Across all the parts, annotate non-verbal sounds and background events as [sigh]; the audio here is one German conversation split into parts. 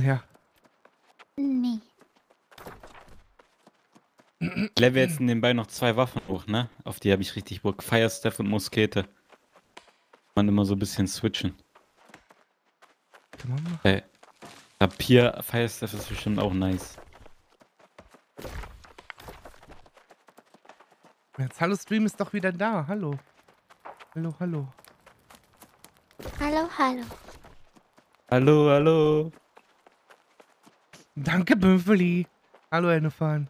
her. Nee. Ich level jetzt nebenbei noch zwei Waffen hoch, ne? Auf die habe ich richtig Bock. Firestaff und Muskete. Man immer so ein bisschen switchen. Kann man machen. Ey. Rapier, Firestaff ist bestimmt auch nice. Jetzt Hallo Stream ist doch wieder da. Hallo. Hallo, hallo. Hallo, hallo. Hallo, hallo. Danke, Büffeli. Hallo, Ennefan.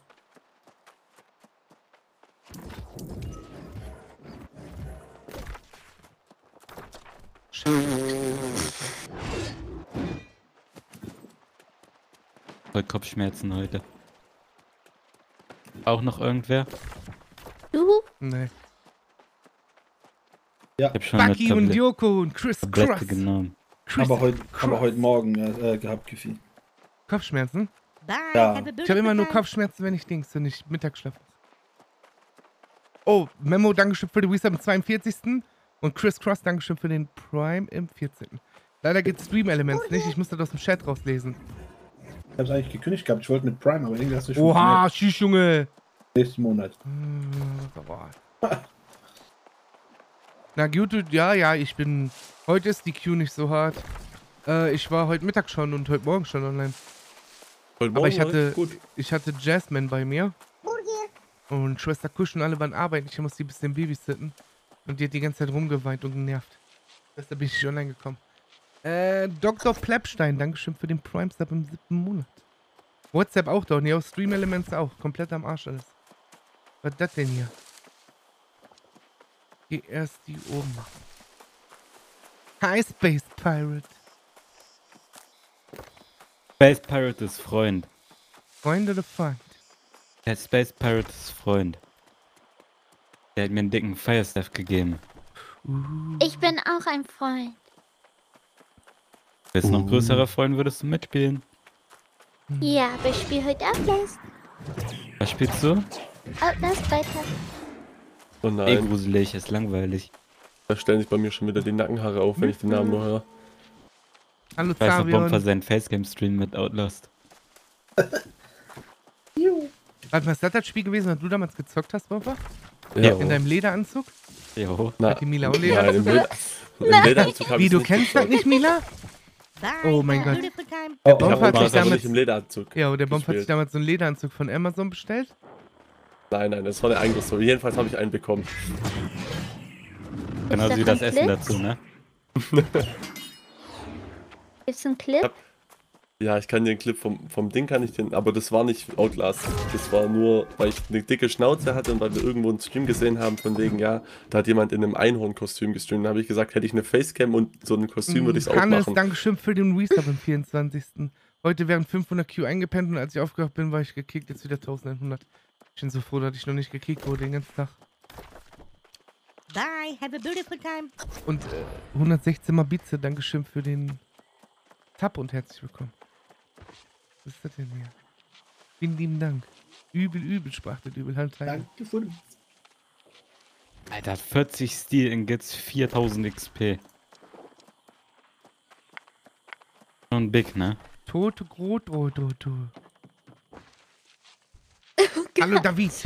Voll Kopfschmerzen heute. Auch noch irgendwer? Du? Nee. Ich hab schon Bucky und Joko und Chris Cross. genommen. Chris Aber heute, Cross. aber heute Morgen äh, gehabt, Gefühl. Kopfschmerzen? Bye. Ja. Ich habe immer nur. Kopfschmerzen, wenn ich Dings, wenn ich Mittagsschlaf. Oh, Memo, Dankeschön für die Resub am 42. Und Chris Cross, Dankeschön für den Prime im 14. Leider geht Stream Elements nicht, ich muss das aus dem Chat rauslesen. Ich hab's eigentlich gekündigt gehabt. Ich wollte mit Prime, aber irgendwie hast du schon Oha, Schieß, Junge! nächsten Monat. Hm. [laughs] Na gut, ja, ja, ich bin. Heute ist die Queue nicht so hart. Äh, ich war heute Mittag schon und heute Morgen schon online. Heute Aber ich hatte, Gut. ich hatte Jasmine bei mir. Und Schwester Kusch und alle waren arbeiten. Ich muss die ein bisschen babysitten. Und die hat die ganze Zeit rumgeweint und genervt. Deshalb bin ich nicht online gekommen. Äh, Dr. Pleppstein, Dankeschön für den Prime Step im siebten Monat. WhatsApp auch doch, ne? Auch Stream Elements auch. Komplett am Arsch alles. Was ist das denn hier? Geh erst die oben machen. Hi, Space Pirate. Space Pirate ist Freund. Freunde oder Feind? Der Space Pirate ist Freund. Der hat mir einen dicken Firestaff gegeben. Ich bin auch ein Freund. Du noch ein Uh. größerer Freund, würdest du mitspielen. Ja, aber ich spiele heute Outlast. Was spielst du? Outlast weiter. Oh nein, gruselig, ist langweilig. da stellen sich bei mir schon wieder die Nackenhaare auf, wenn ich den Namen nur höre. Hallo Ich weiß noch, Bomber seinen Facecam-Stream mit Outlast. [laughs] Warte, was ist das das Spiel gewesen, das du damals gezockt hast, Bomber? Ja. In deinem Lederanzug? Jo. Na, Hat die Mila auch nein, Lederanzug? im, Leder, im Lederanzug Wie, du kennst das nicht, Mila? Oh mein Gott. Oh, Bomb Ich hat sich damals- nicht im Lederanzug. Ja, und der Bomb hat sich damals so einen Lederanzug von Amazon bestellt. Nein, nein, das war eine andere Story. Jedenfalls habe ich einen bekommen. Genauso wie das Essen dazu, ne? [laughs] Gibt's einen Clip? Ja, ich kann den Clip vom, vom Ding kann ich den, aber das war nicht Outlast. Das war nur, weil ich eine dicke Schnauze hatte und weil wir irgendwo einen Stream gesehen haben, von wegen, ja, da hat jemand in einem Einhornkostüm gestreamt. Da habe ich gesagt, hätte ich eine Facecam und so ein Kostüm, würde ich es auch Hannes, machen. Dankeschön für den Resub am 24. Heute wären 500 Q eingepennt und als ich aufgewacht bin, war ich gekickt. Jetzt wieder 1100. Ich bin so froh, dass ich noch nicht gekickt wurde den ganzen Tag. Bye. Have a beautiful time. Und äh, 116 Mal Bize, Dankeschön für den Tab und herzlich willkommen. Was ist das denn hier? Vielen lieben Dank. Übel, übel, sprach der Übel. Halt rein. Danke für Alter, 40 Stil in Gets 4000 XP. Schon big, ne? Tote Grot, oh, du, du. Hallo David. [laughs]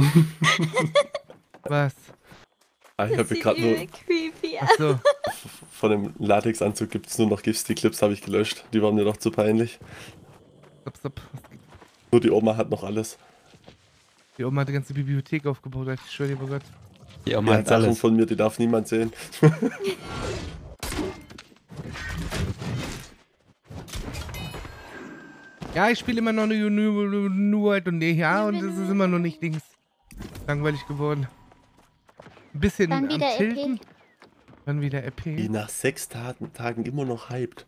Was? Ah, ich habe gerade nur, creepy Achso. [laughs] von dem Latexanzug gibt es nur noch GIFs, die Clips habe ich gelöscht. Die waren mir doch zu peinlich. Stopp, stopp. Nur die Oma hat noch alles. Die Oma hat die ganze Bibliothek aufgebaut, ich schwöre dir bei Gott. Die Die Oma hat hat Sachen alles. von mir, die darf niemand sehen. [laughs] Ja, ich spiele immer noch nur, nur, nur, nur und ja, und es ist immer noch nicht Dings. Langweilig geworden. Ein bisschen Dann am wieder EP. Tilten. Dann wieder Die EP. nach sechs Tagen, Tagen immer noch hyped.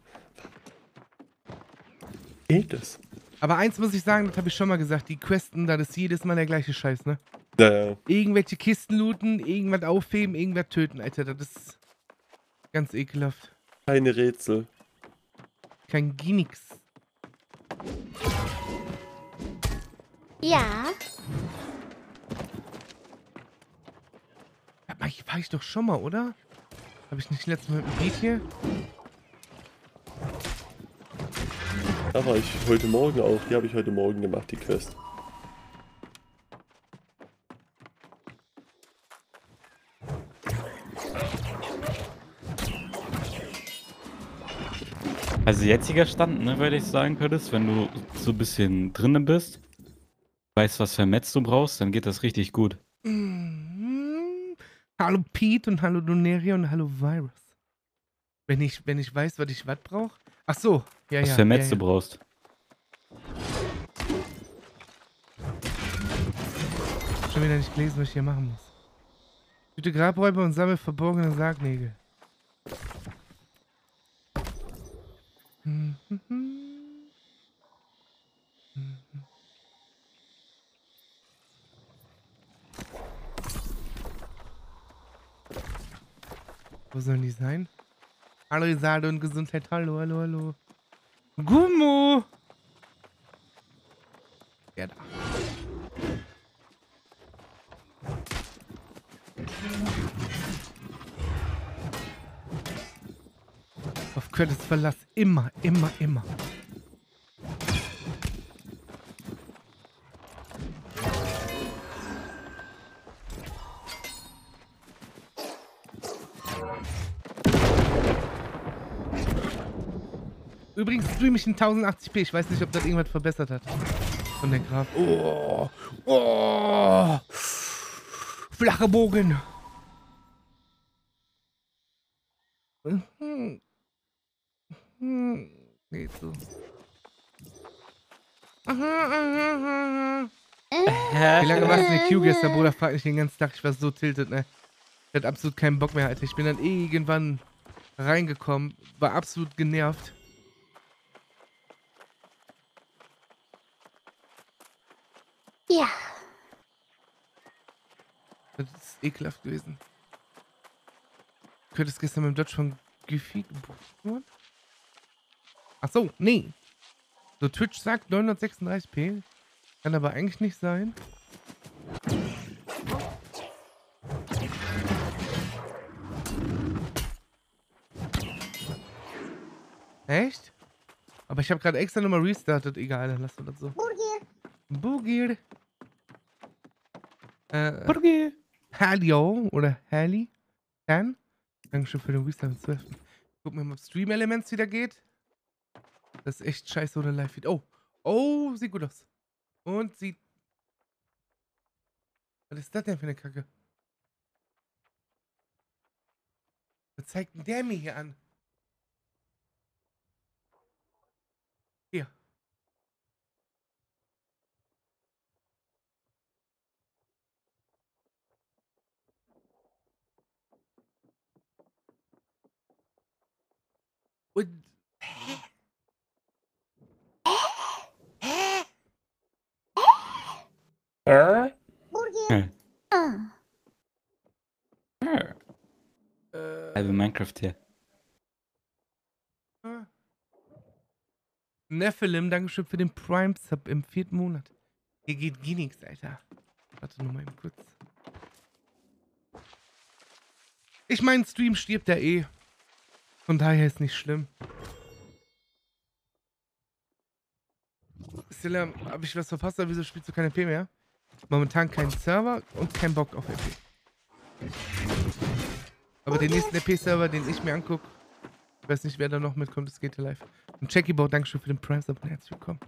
Geht es? Aber eins muss ich sagen, das habe ich schon mal gesagt, die Questen, da ist jedes Mal der gleiche Scheiß, ne? Ja, ja. Irgendwelche Kisten looten, irgendwas aufheben, irgendwas töten, Alter, das ist ganz ekelhaft. Keine Rätsel. Kein Ginix. Ja. Ja, ich war ich doch schon mal, oder? Habe ich nicht letztes Mal mit dem Beat hier? Da war ich heute Morgen auch. Die habe ich heute Morgen gemacht, die Quest. Also jetziger Stand, ne, würde ich sagen, Curtis, wenn du so ein bisschen drinnen bist, weißt, was für Metz du brauchst, dann geht das richtig gut. Mhm. Hallo Pete und hallo Doneria und hallo Virus. Wenn ich, wenn ich weiß, was ich was brauche. Ach so, ja, was ja. für Metz ja, du ja. brauchst. Schon wieder nicht gelesen, was ich hier machen muss. Hüte Grabräuber und sammel verborgene Sargnägel. Mhm. Wo sollen die sein? Hallo Isade und Gesundheit. Hallo, hallo, hallo. Gummo! Ja, da. Auf Curtis Verlass. Immer, immer, immer. Übrigens streame ich in 1080p. Ich weiß nicht, ob das irgendwas verbessert hat. Von der Graf. Oh, oh, flacher Bogen. Mhm. Mhm. Geht so. Wie lange warst du in der Queue gestern, Bruder? Frag mich den ganzen Tag. Ich war so tiltet, ne? Ich hatte absolut keinen Bock mehr, Alter. Ich bin dann irgendwann reingekommen, war absolut genervt. Ja. Das ist ekelhaft gewesen. Könntest gestern mit dem Dodge von Giffy gebucht worden? Ach so, nee. So, Twitch sagt 936p. Kann aber eigentlich nicht sein. Echt? Aber ich habe gerade extra nochmal restartet. Egal, dann lassen wir das so. Boogier. Äh, Burgi. Halio oder Hali. Dan. Dankeschön für den Restart am 12. Gucken wir mal, ob Stream Elements wieder geht. Das ist echt scheiße oder Live-Feed. Oh. Oh, sieht gut aus. Und sieht. Was ist das denn für eine Kacke? Was zeigt denn der mir hier an? Hier. Und. Hä? Hä? Äh. Ah. Äh, Halbe Minecraft hier. Ah. Nephilim, Dankeschön für den Prime-Sub im vierten Monat. Hier geht gar nichts, Alter. Warte nur mal eben kurz. Ich mein, Stream stirbt ja eh. Von daher ist nicht schlimm. Stella, hab ich was verpasst wieso spielst du keine EP mehr? Momentan kein Server und kein Bock auf EP. Aber den nächsten EP-Server, den ich mir angucke, ich weiß nicht, wer da noch mitkommt, es geht ja live. Und Jackie Bau, Dankeschön für den Prime Sub und herzlich willkommen.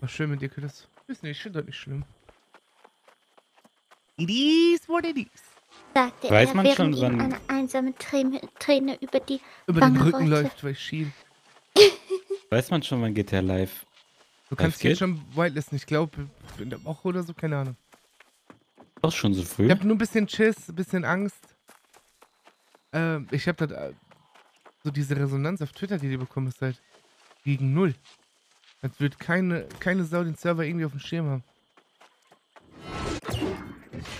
War schön mit dir, Chris. Ist nicht, ich finde das nicht schlimm. It is what it is. Sagte Weiß er, man während schon, ihm wann- eine einsame Träne, Träne über die Über den Wange Rücken rollte. läuft, weil ich schiel. [laughs] Weiß man schon, wann geht der live? Du kannst geht? jetzt schon whitelisten. Ich glaube, in der Woche oder so, keine Ahnung. Doch schon so früh. Ich habe nur ein bisschen Schiss, ein bisschen Angst. Ähm, ich habe das, äh, so diese Resonanz auf Twitter, die die bekommen, ist halt gegen null. Als wird keine, keine Sau den Server irgendwie auf dem Schirm haben.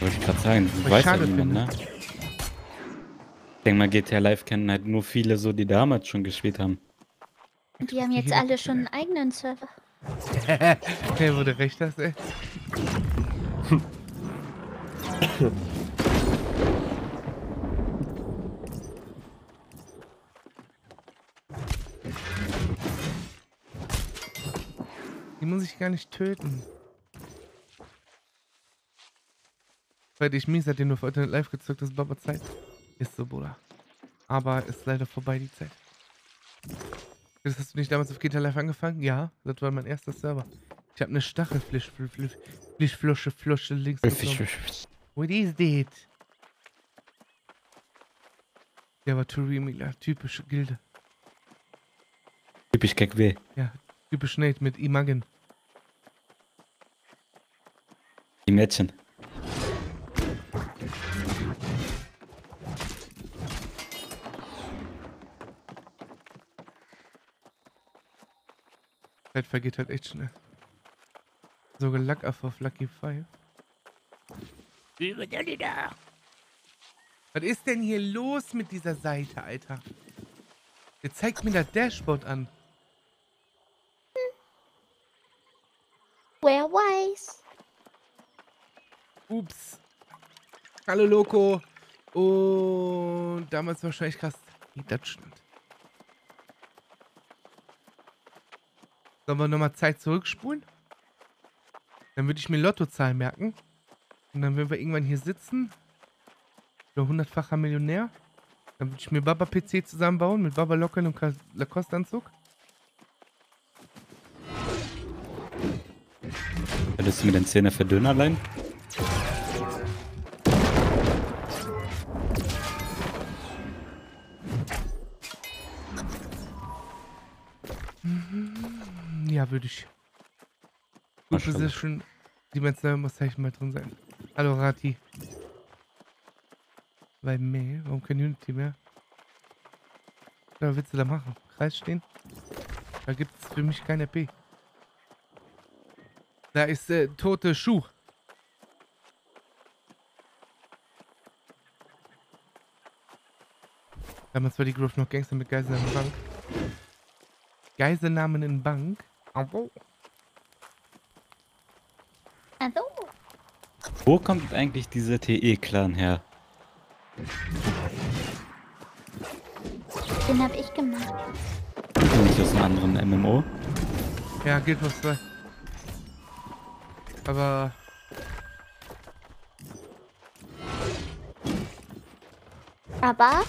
Wollte ich gerade sagen. Du Was weißt ja niemand, ne? Ich denke mal, GTA Live kennen halt nur viele so, die damals schon gespielt haben. Die haben jetzt alle schon einen eigenen Server. [laughs] Hey, wo du recht hast, ey. [laughs] muss ich gar nicht töten. Weil ich mies, seitdem du auf Internet live gezockt hast, Baba Zeit. Ist so, Bruder. Aber ist leider vorbei, die Zeit. Das hast du nicht damals auf GTA Live angefangen? Ja, das war mein erster Server. Ich habe eine Stachelflischflosche Flosche links bekommen. What is that? Ja, war Turimila, typische Gilde. Typisch KW. Ja, typisch Nate mit Imagen. Die Mädchen. Zeit vergeht halt echt schnell. Sogar Luck auf auf Lucky Five. Was ist denn hier los mit dieser Seite, Alter? Jetzt zeigt mir das Dashboard an. Ups. Hallo Loco. Und damals wahrscheinlich krass. Wie das stimmt. Sollen wir nochmal Zeit zurückspulen? Dann würde ich mir Lottozahlen merken. Und dann, wenn wir irgendwann hier sitzen, der hundertfacher Millionär, dann würde ich mir Baba PC zusammenbauen mit Baba Lockern und Ka- Lacoste-Anzug. Würdest du mir den Zähne für Döner würde ich. Maschallah. Position. Dimensional muss Zeichen mal drin sein. Hallo Rati. Weil mehr? Warum kein Unity mehr? Was willst du da machen? Kreis stehen? Da gibt es für mich kein RP. Da ist äh, tote Schuh. Damals war die Grove noch Gangster mit Geiselnamen in Bank. Geiselnamen in Bank? Abo. Also, Wo kommt eigentlich dieser TE-Clan her? den hab ich gemacht. Nicht aus einem anderen MMO? Ja, Guild Wars 2. Aber. Aber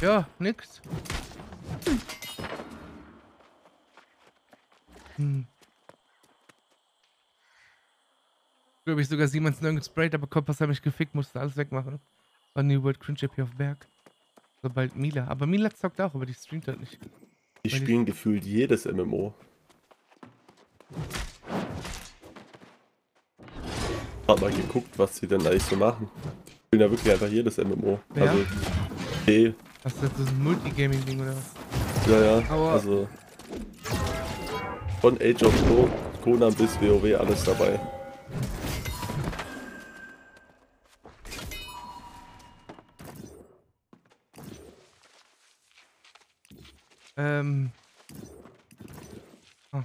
Ja, nix. Hm. Glaube ich sogar Siemens neu gesprayt, aber Kompass hat mich gefickt, musste alles wegmachen. War New World Cringe AP auf Berg. Sobald Mila. Aber Mila zockt auch, aber die streamt halt nicht. Die Weil die- spielen gefühlt jedes MMO. Hab mal geguckt, was sie denn eigentlich so machen. Die spielen ja wirklich einfach jedes MMO. Ja? Also, Was ist das, das ist ein Multigaming-Ding oder was? ja, ja. Aua. Also, von Age of Co Conan bis WoW alles dabei. Ähm. Oh.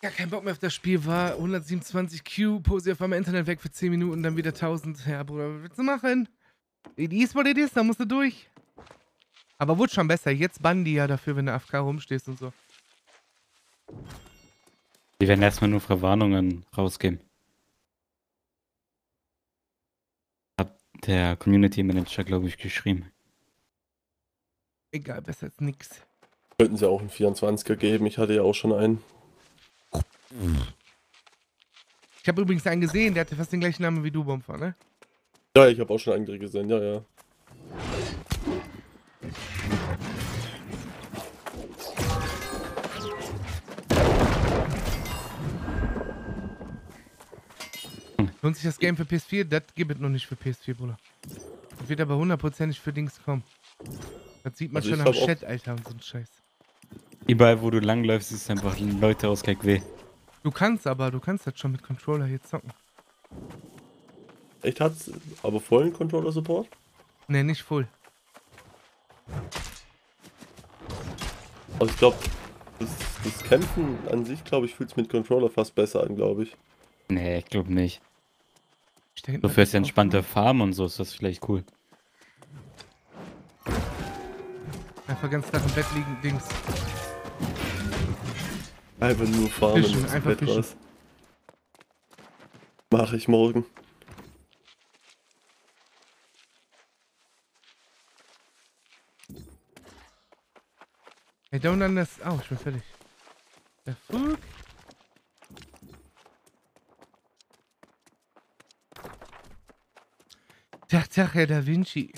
Ja, kein Bock mehr auf das Spiel war 127 Q, pose auf einmal Internet weg für 10 Minuten, dann wieder 1000. Ja, Bruder, was willst du machen? It is what it is, da musst du durch. Aber wurde schon besser. Jetzt bannen die ja dafür, wenn du AFK rumstehst und so. Die werden erstmal nur Verwarnungen rausgeben. Hat der Community Manager, glaube ich, geschrieben. Egal, besser als nix. Könnten sie auch einen 24er geben. Ich hatte ja auch schon einen. Ich habe übrigens einen gesehen, der hatte fast den gleichen Namen wie du, Bomber, ne? Ja, ich habe auch schon andere gesehen. Ja, ja. Lohnt sich das Game für PS4? Das gibt es noch nicht für PS4, Bruder. Das wird aber hundertprozentig für Dings kommen. Das sieht man Also schon am Chat, Alter, und so ein Scheiß. Überall, wo du langläufst, ist einfach Leute aus KW. Du kannst aber, du kannst das schon mit Controller hier zocken. Echt hat's aber vollen Controller-Support? Ne, nicht full. Also ich glaube, das, das Kämpfen an sich, glaube ich, fühlt es mit Controller fast besser an, glaube ich. Nee, ich glaube nicht. So fürs entspannte. Farm und so ist das vielleicht cool. Einfach ganz nach dem Bett liegen, Dings. Einfach nur farmen Fischen, einfach Bett fischen. raus. Mache ich morgen. I don't understand. Oh, ich bin fertig. Der Fuck? Tag, Tag, Herr Da Vinci.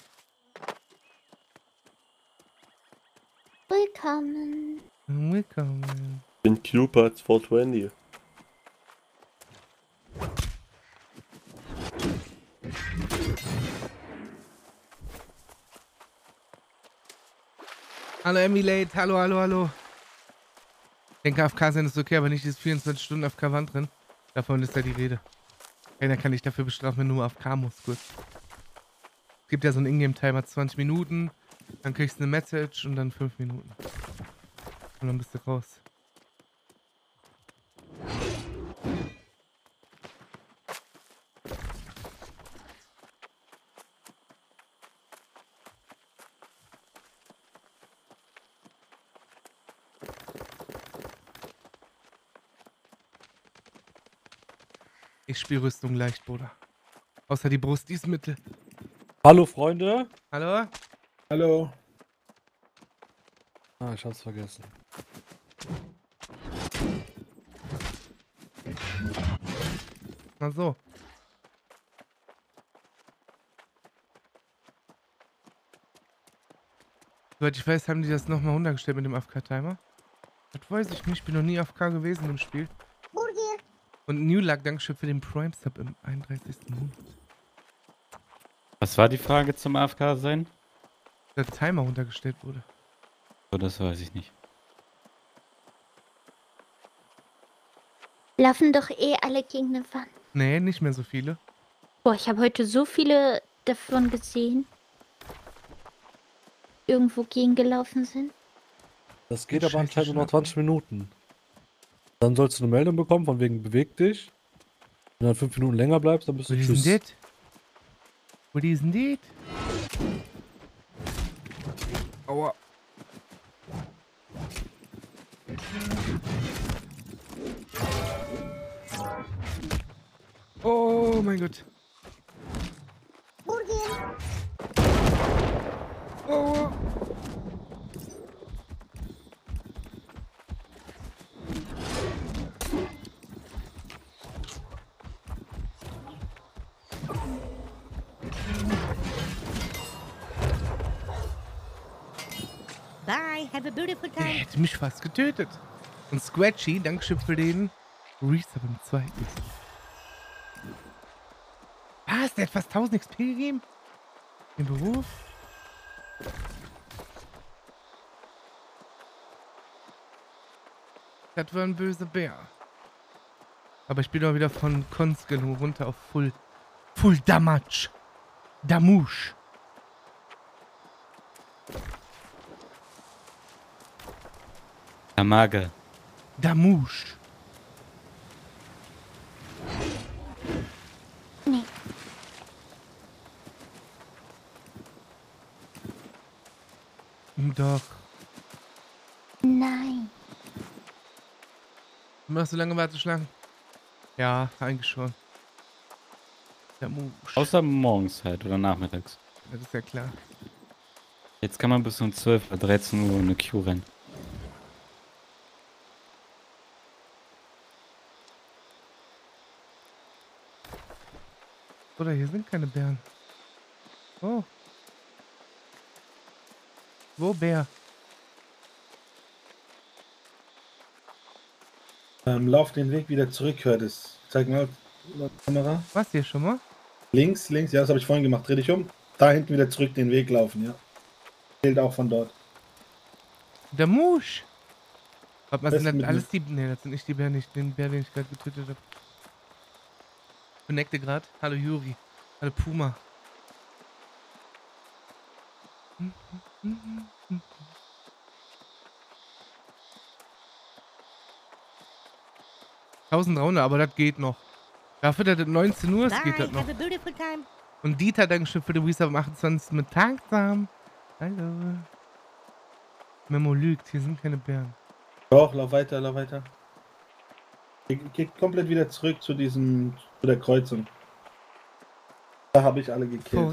Willkommen. Willkommen. Bin Cupid 420. Hallo Emilate, hallo, hallo, hallo. Ich denke, AFK sein ist okay, aber nicht dieses 24 Stunden AFK Wand drin. Davon ist ja die Rede. Keiner kann dich dafür bestrafen, wenn du nur AFK musst, kurz. Es gibt ja so einen Ingame-Timer, 20 Minuten, dann kriegst du eine Message und dann 5 Minuten. Und dann bist du raus. Ich spiele Rüstung leicht, Bruder. Außer die Brust, die ist Mittel. Hallo Freunde. Hallo? Hallo. Ah, ich hab's vergessen. Na so. Soweit ich weiß, haben die das nochmal runtergestellt mit dem AFK-Timer. Das weiß ich nicht. Ich bin noch nie AFK gewesen im Spiel. Und New Luck, Dankeschön für den Prime-Sub im 31. Monat. Was war die Frage zum AFK sein? Der Timer runtergestellt wurde. So, das weiß ich nicht. Laufen doch eh alle gegen eine Wand. Nee, nicht mehr so viele. Boah, ich habe heute so viele davon gesehen. Irgendwo gegengelaufen sind. Das geht Scheiße, aber anscheinend nur noch Schnappen. 20 Minuten. Dann sollst du eine Meldung bekommen, von wegen beweg dich. Wenn du dann 5 Minuten länger bleibst, dann bist du ist tschüss. denn das? Wo ist denn das? Aua. Oh mein Gott. Have a beautiful Der time. hätte mich fast getötet. Und Scratchy, Dankeschön für den Resub im zweiten. Was? Der hat fast 1000 XP gegeben? Im Beruf? Das war ein böser Bär. Aber ich bin doch wieder von Konskelo runter auf Full. Full Damage. Damouche. Damage. Damouche. Nee. Doch. Nein. Machst du lange Warteschlangen? Ja, eigentlich schon. Damouche. Außer morgens halt oder nachmittags. Das ist ja klar. Jetzt kann man bis um 12 oder 13 Uhr eine Queue rennen. Oder hier sind keine Bären. Oh. Wo Bär? Ähm, lauf den Weg wieder zurück, Curtis. Zeig mal, Kamera. Was hier schon mal? Links, links, ja, das habe ich vorhin gemacht. Dreh dich um. Da hinten wieder zurück den Weg laufen, ja. Zählt auch von dort. Damouche. Warte mal, Das sind alles die... Ne, das sind nicht die Bären, nicht den Bär, den ich gerade getötet habe. Connecte gerade. Hallo Juri. Hallo Puma. Tausend Runde, aber das geht noch. Dafür, dass es 19 Uhr ist, geht das noch. Und Dieter, Dankeschön für den Resub am 28. mit Tagsam. Hallo. Memo lügt, hier sind keine Bären. Doch, lauf weiter, lauf weiter. Geh, geh komplett wieder zurück zu diesem, zu der Kreuzung. Da habe ich alle For gekillt.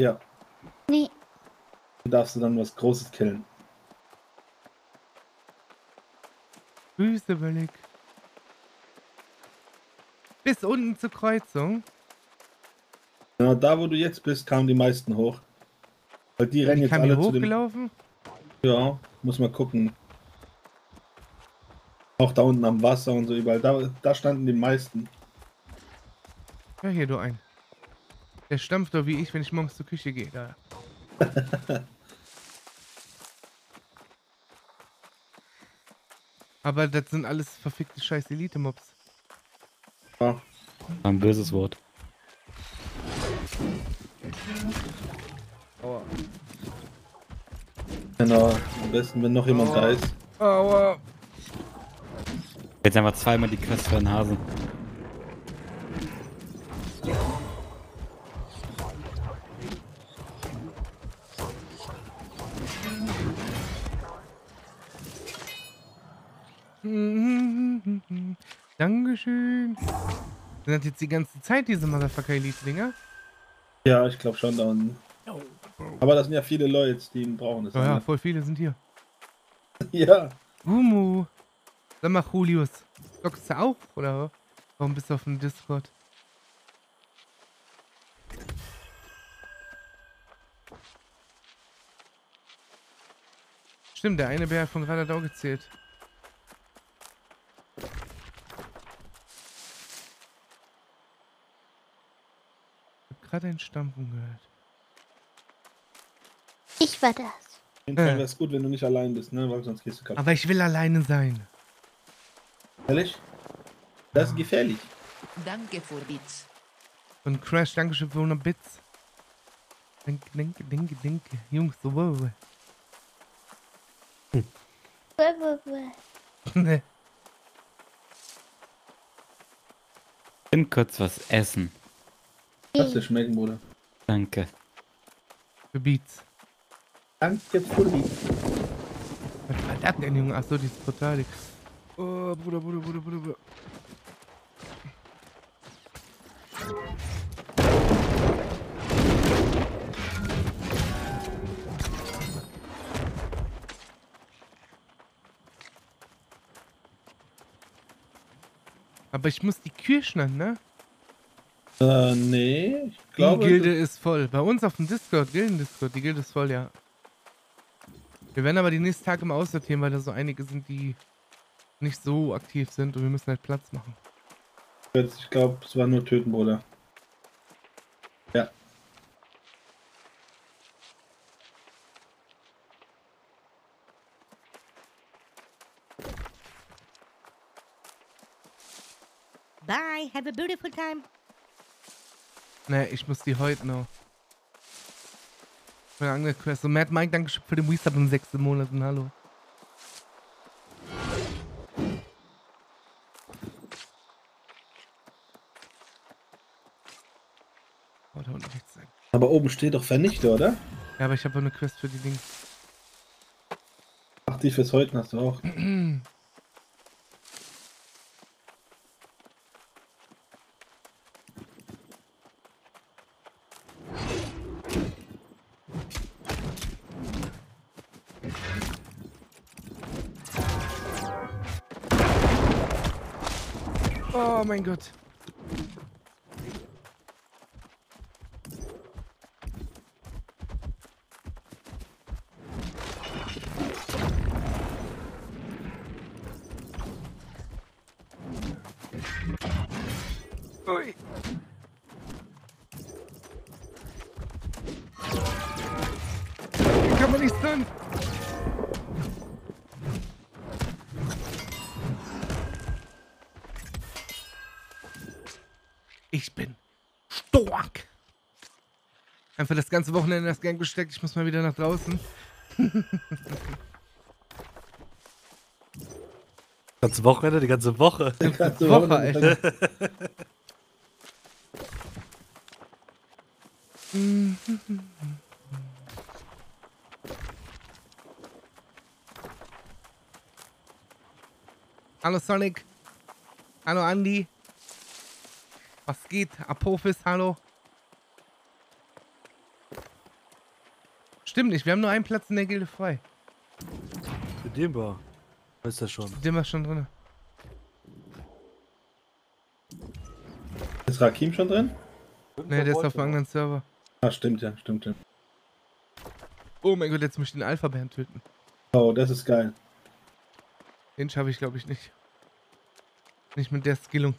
real? Nee, Da darfst du dann was Großes killen. Grüße, Böllig. Bis unten zur Kreuzung. Genau, da wo du jetzt bist, kamen die meisten hoch. Weil die rennen Ich jetzt alle zu dem. hochgelaufen. Ja, muss mal gucken. Auch da unten am Wasser und so überall. Da, da standen die meisten. Ja, hier, du ein. Der stampft doch wie ich, wenn ich morgens zur Küche gehe. Da. [laughs] Aber das sind alles verfickte scheiß Elite-Mobs. Ja. Ein böses Wort. Aua. Genau. Am besten, wenn noch jemand Oh. da ist. Aua. Jetzt einfach zweimal die Quest für den Hasen. Dankeschön. Sind das jetzt die ganze Zeit diese Motherfucker-Elite-Dinger? Ja, ich glaube schon da unten. Aber das sind ja viele Leute, die ihn brauchen. Das Ja, ja, voll viele sind hier. [laughs] ja. Gumu. Sag mal, Julius. Zockst du auch, oder? Warum bist du auf dem Discord? Stimmt, der eine Bär hat von gerade auch gezählt. Gerade ein Stampfen gehört. ich war das. Auf jeden Fall Ja. wäre es gut, wenn du nicht allein bist, ne? Weil sonst gehst du kaputt. Aber ich will alleine sein. Ehrlich? Das ist gefährlich. Danke für Bits. Und Crash, Dankeschön für 100 Bits. Danke, danke, danke, danke. Jungs, so bäh, [laughs] bäh. Ne. Bin kurz was essen. Lass dir schmecken, Bruder. Danke. Für Beats. Danke, Fully. Was war das denn, Junge? Achso, dieses Portal. Oh, Bruder, Bruder, Bruder, Bruder, Bruder. Aber ich muss die Kirschen, ne? Äh, nee. Ich Die glaube. Gilde ist voll. Bei uns auf dem Discord, Gilden-Discord, die Gilde ist voll, ja. Wir werden aber die nächsten Tage mal aussortieren, weil da so einige sind, die nicht so aktiv sind und wir müssen halt Platz machen. Ich glaube, es war nur Töten, Bruder. Ja. Bye. Have a beautiful time. Ne, ich muss die heute noch. Für eine andere Quest. Und Mad Mike, danke für den Resub in sechsten Monaten. Hallo. Oh, da unten rechts sein. Aber oben steht doch Vernichter, oder? Ja, aber ich habe eine Quest für die Dings. Ach, die fürs Heute hast du auch. [clears throat] mein Gott. Ui. Kann man nicht stunnen. Einfach das ganze Wochenende in das Gang gesteckt. Ich muss mal wieder nach draußen. [laughs] Ganze Wochenende, die ganze Woche. Die ganze Woche, Woche, Alter. [laughs] Hallo Sonic. Hallo Andy. Was geht? Apophis, hallo. Stimmt nicht, wir haben nur einen Platz in der Gilde frei. Für den war. Ist das schon. Den war schon drin. Ist Rakim schon drin? Ne, der ist auf einem anderen Server. Ah, stimmt ja, stimmt ja. Oh mein Gott, jetzt muss ich den Alpha-Bären töten. Oh, das ist geil. Den schaffe ich, glaube ich, nicht. Nicht mit der Skillung.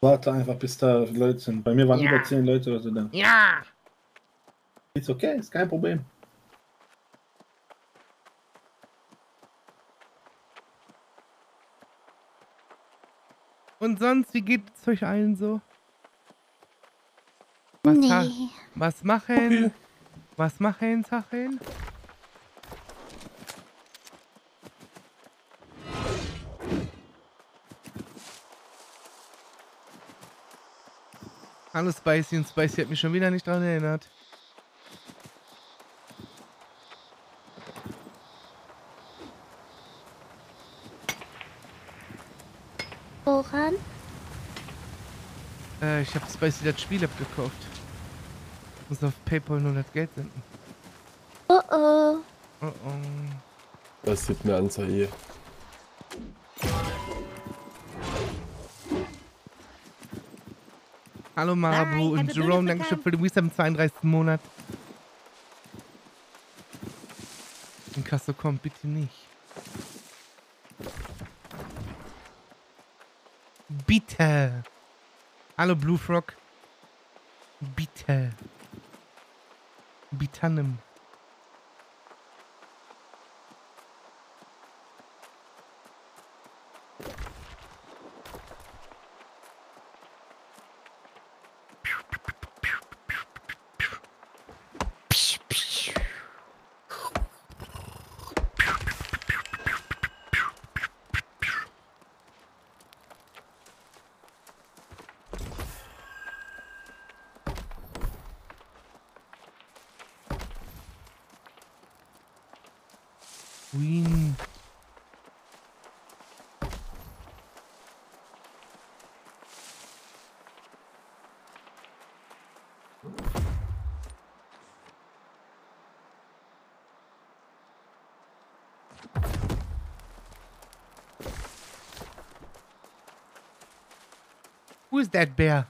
Warte einfach, bis da Leute sind. Bei mir waren über 10 Leute oder so da. Ja! Ist okay, ist kein Problem. Und sonst, wie geht es euch allen so? Was, ha- Nee. was machen? Was machen Sachen? Hallo Spicy und Spicy hat mich schon wieder nicht daran erinnert. Woran? Äh, ich habe Spicy das Spiel abgekauft. Muss auf Paypal nur das Geld senden. Oh oh. Oh oh. Das sieht mir an, Sahi. Hallo Marabu Bye, und Jerome, danke schön für den Wisdom im 32. Monat. In Kasso kommt bitte nicht. Bitte. Hallo Blue Frog. Bitte. Bitanem. That bear?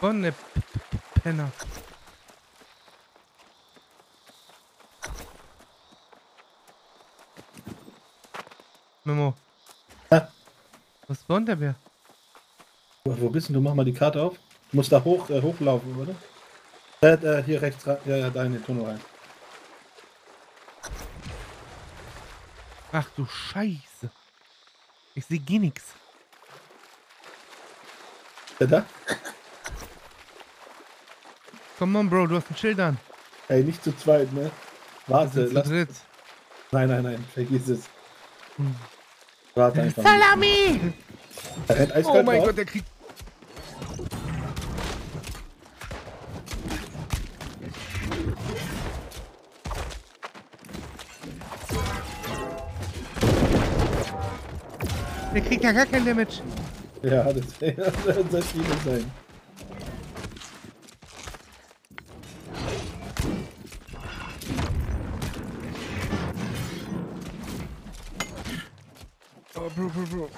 Bonne Penner. Memo. Ja. Was spawnt der Bär? Wo, bist denn du? Mach mal die Karte auf. Du musst da hoch, äh, hochlaufen, oder? Äh, äh, hier rechts rein. Ja, ja, da in den Tunnel rein. Ach du Scheiße. Ich sehe gar nix. Ja, da? Come on, Bro, du hast ein Schild an. Ey, nicht zu zweit, ne? Warte, lass. dritt. Nein, nein, nein, vergiss es. Warte einfach. Salami! Er rennt Oh mein raus. Gott, der kriegt. Der kriegt ja gar kein Damage. Ja, das [laughs] soll viele sein. Oh, Bro, Bro, Bro.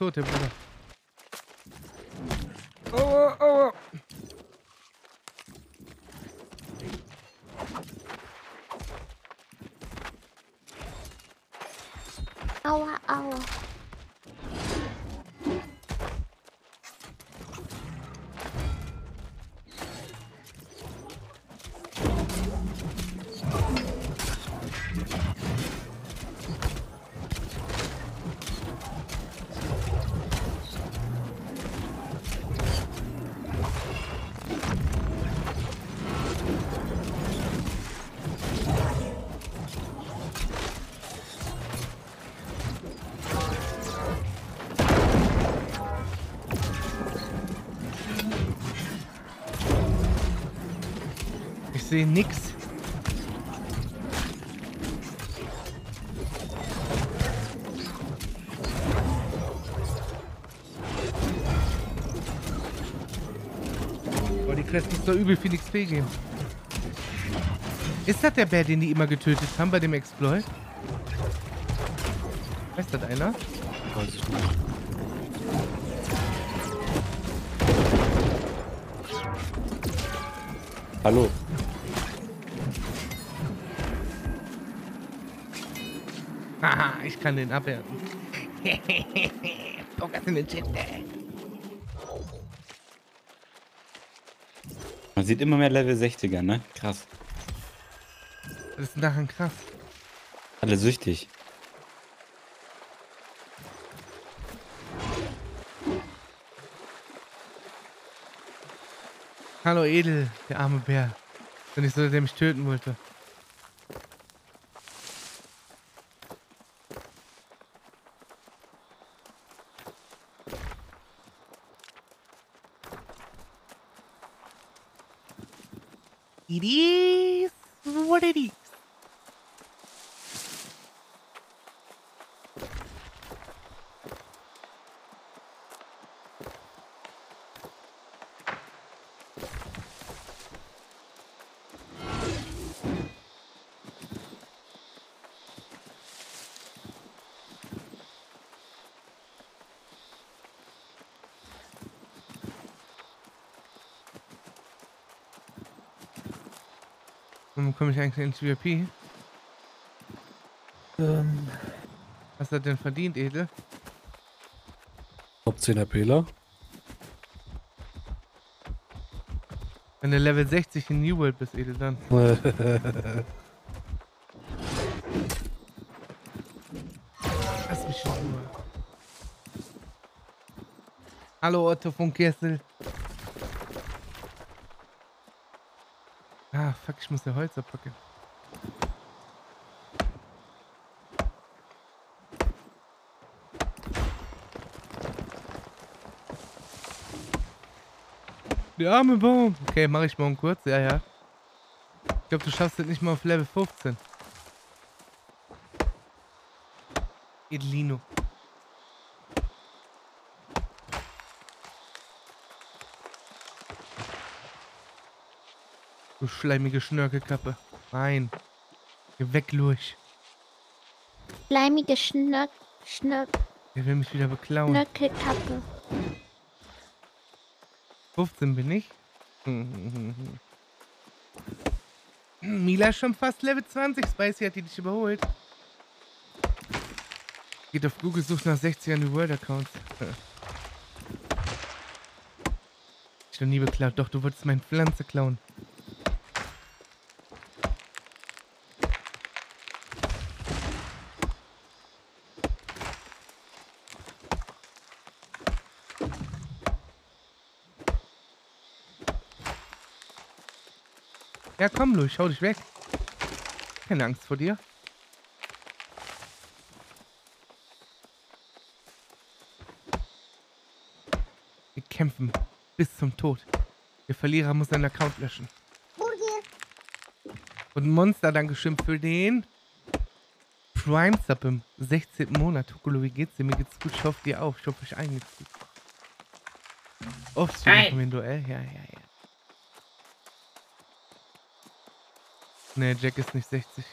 Der ist tot, der Bruder. Sehe nix. Boah, die Quest muss doch übel viel XP geben. Ist das der Bär, den die immer getötet haben bei dem Exploit? Weiß das einer? Weiß ich nicht. Hallo. Kann den abwerten. [laughs] Poker in den Chat. Man sieht immer mehr Level 60er, ne? Krass. Das ist daran krass. Alle süchtig. Hallo Edel, der arme Bär. Wenn ich so, der mich töten wollte. It is what it is. Warum komme ich eigentlich ins VIP? Ähm, Was hat denn verdient, Edel? Top 10 RPler. Wenn du Level 60 in New World bist, Edel, dann. [laughs] Lass mich in Ruhe. Hallo Otto von Kessel. Ah, fuck, ich muss ja Holz abpacken. Der arme Baum. Okay, mach ich morgen kurz. Ja, ja. Ich glaube, du schaffst es nicht mal auf Level 15. Edelino. Du schleimige Schnörkelkappe. Nein. Geh weg, Lurch. Schleimige Schnörk, Schnörk, Der will mich wieder beklauen. Schnörkelkappe. 15 bin ich. Mila ist schon fast Level 20. Spicy hat die dich überholt. Geht auf Google, sucht nach 60 New World Accounts. [laughs] Ich noch nie beklaut. Doch, du wolltest meine Pflanze klauen. Komm, Lu, ich hau dich weg. Keine Angst vor dir. Wir kämpfen bis zum Tod. Der Verlierer muss seinen Account löschen. Und Monster, Dankeschön für den Prime Sub im 16. Monat. Hukulu, wie geht's dir? Mir geht's gut. Ich hoffe dir auch. Ich hoffe, geht's gut. Offstream vom Duell? Ja, ja, ja. Nee, Jack ist nicht 60.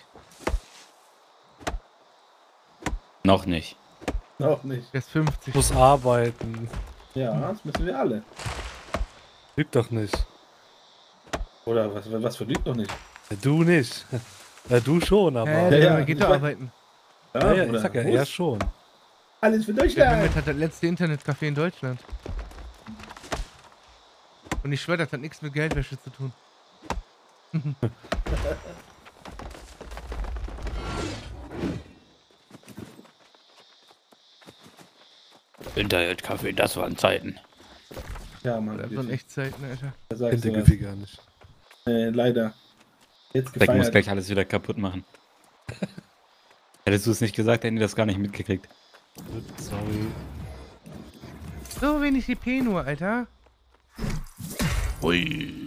Noch nicht. Noch nicht. Der ist 50. Ich muss arbeiten. Ja, das müssen wir alle. Lüg doch nicht. Oder was, was verliebt doch nicht? Ja, du nicht. Ja, du schon, aber. Ja, der ja, Junge geht ich doch arbeiten. ja, ja, ich sag ja, er schon. Alles für Der Deutschland. Mehmet hat das letzte Internetcafé in Deutschland. Und ich schwöre, das hat nichts mit Geldwäsche zu tun. [laughs] Internetcafé, das waren Zeiten. Ja, Mann. Das waren echt Zeiten, Alter. Da Kennt der gar nicht. äh, leider. Jetzt Ich muss gefeiert. gleich alles wieder kaputt machen. [laughs] Hättest du es nicht gesagt, hätten die das gar nicht mitgekriegt. Sorry. So wenig EP nur, Alter. Ui.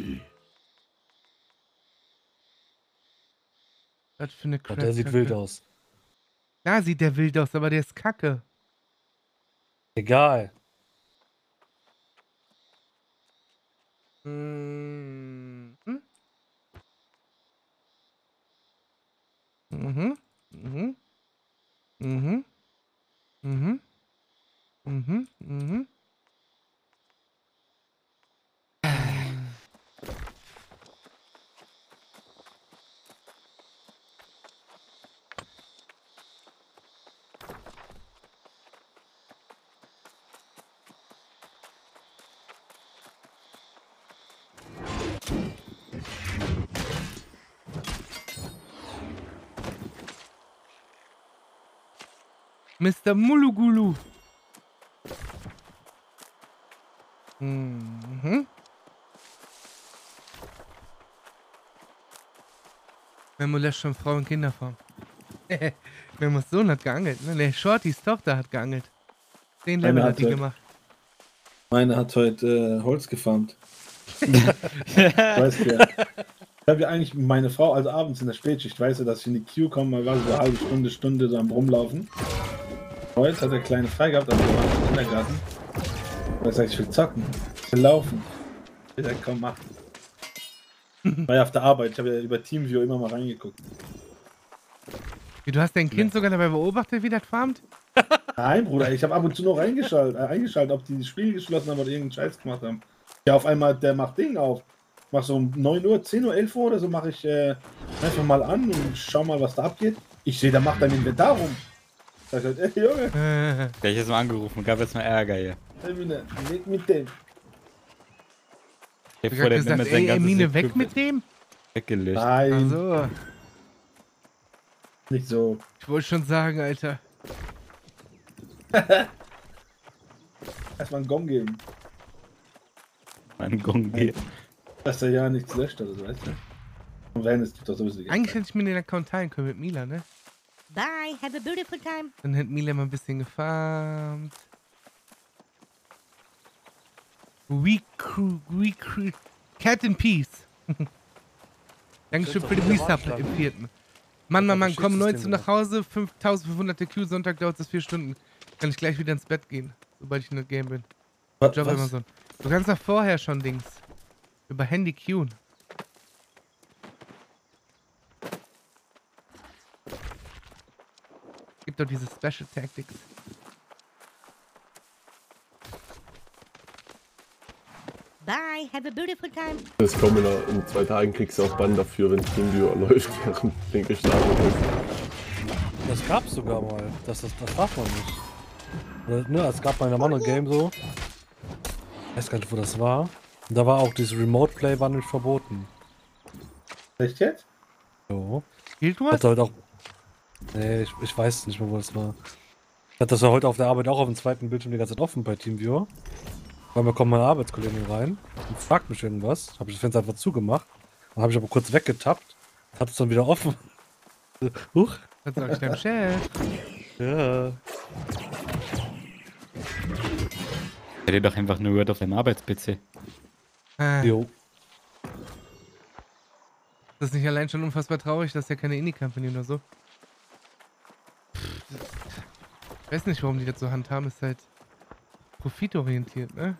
Was für eine Crap. der sieht wild aus. Da sieht der wild aus, aber der ist kacke. Egal. Mhm. Mhm. Mhm. Mhm. Mhm. Mhm. Mhm. Mr. Mulugulu. Mhm. Memo lässt schon Frauen und Kinder fahren. Memos [laughs] Sohn hat geangelt, ne? Nee, Shortys Tochter hat geangelt. Den Level hat hat die halt- gemacht. Meine hat heute äh, Holz gefarmt. [laughs] weißt du ja. Ich habe ja eigentlich meine Frau, also abends in der Spätschicht, weißt du, dass ich in die Queue komme, mal war so eine halbe Stunde, Stunde so am Rumlaufen. Heute hat der Kleine frei gehabt, also wir waren im Kindergarten. Er sagt, ich will zocken, ich will laufen. Ich sag, komm, mach. War ja auf der Arbeit, ich habe ja über Teamview immer mal reingeguckt. Wie, du hast dein Kind sogar dabei beobachtet, wie das farmt? [laughs] Nein, Bruder, ich habe ab und zu noch reingeschaltet, äh, eingeschaltet, ob die das Spiel geschlossen haben oder irgendeinen Scheiß gemacht haben. Ja, auf einmal, der macht Ding auf. Mach so um 9 Uhr, 10 Uhr, 11 Uhr oder so, mache ich äh, einfach mal an und schau mal, was da abgeht. Ich sehe, der macht dein Inventar rum. Da ich halt, ey Junge, Äh, [laughs] Gleich jetzt mal angerufen, gab jetzt mal Ärger hier. Emine, leg mit dem. Ich ich hab gesagt, ey, Emine, weg mit dem? Weggelöscht. Nein, Also, nicht so. ich wollte schon sagen, Alter. [laughs] Erstmal einen Gong geben, Mein Gong geht. dass er ja nichts löscht oder so, weißt du? Und wenn es tut doch sowieso. Eigentlich hätte ich mir den Account teilen können mit Mila, ne? Bye. Have a beautiful time. Dann hätte Mila mal ein bisschen gefarmt. We crew, we crew. Cat in Peace. [laughs] Dankeschön für die wieder Resub im vierten. Mann, Mann, Mann, komm Geschichtsystem 19 nach Hause, 5500 Q, Sonntag dauert es 4 Stunden. Kann ich gleich wieder ins Bett gehen, sobald ich in der Game bin. Was, Job was? Amazon. Du kannst doch vorher schon Dings. Über Handy queuen. Doch diese Special Tactics. Bye. Have a beautiful time. Das kommen in, in zwei Tagen kriegst du auch Bann dafür, wenn Teamviewer [laughs] läuft, während den gestartet ist. Das gab's sogar mal. Das, das, das darf man nicht. Ne, es gab mal in einem anderen Game so. Ich weiß gar nicht, wo das war. Und da war auch dieses Remote Play war nicht verboten. Echt jetzt? So. Spielt du was? Hat halt auch. Nee, ich, ich weiß nicht mehr, wo das war. Ich hatte das ja heute auf der Arbeit auch auf dem zweiten Bildschirm die ganze Zeit offen bei TeamViewer. Weil mir kommt meine Arbeitskollegin rein und fragt mich irgendwas. Habe ich das Fenster einfach zugemacht. Dann habe ich aber kurz weggetappt. Hat es dann wieder offen. [laughs] Huch. Was sag ich deinem Chef? Ja. Hätte doch einfach nur gehört auf deinem Arbeits-PC. Ah, Jo. das ist nicht allein schon unfassbar traurig, dass ja keine Indie-Company oder so. Ich weiß nicht, warum die das so handhaben, ist halt profitorientiert, ne?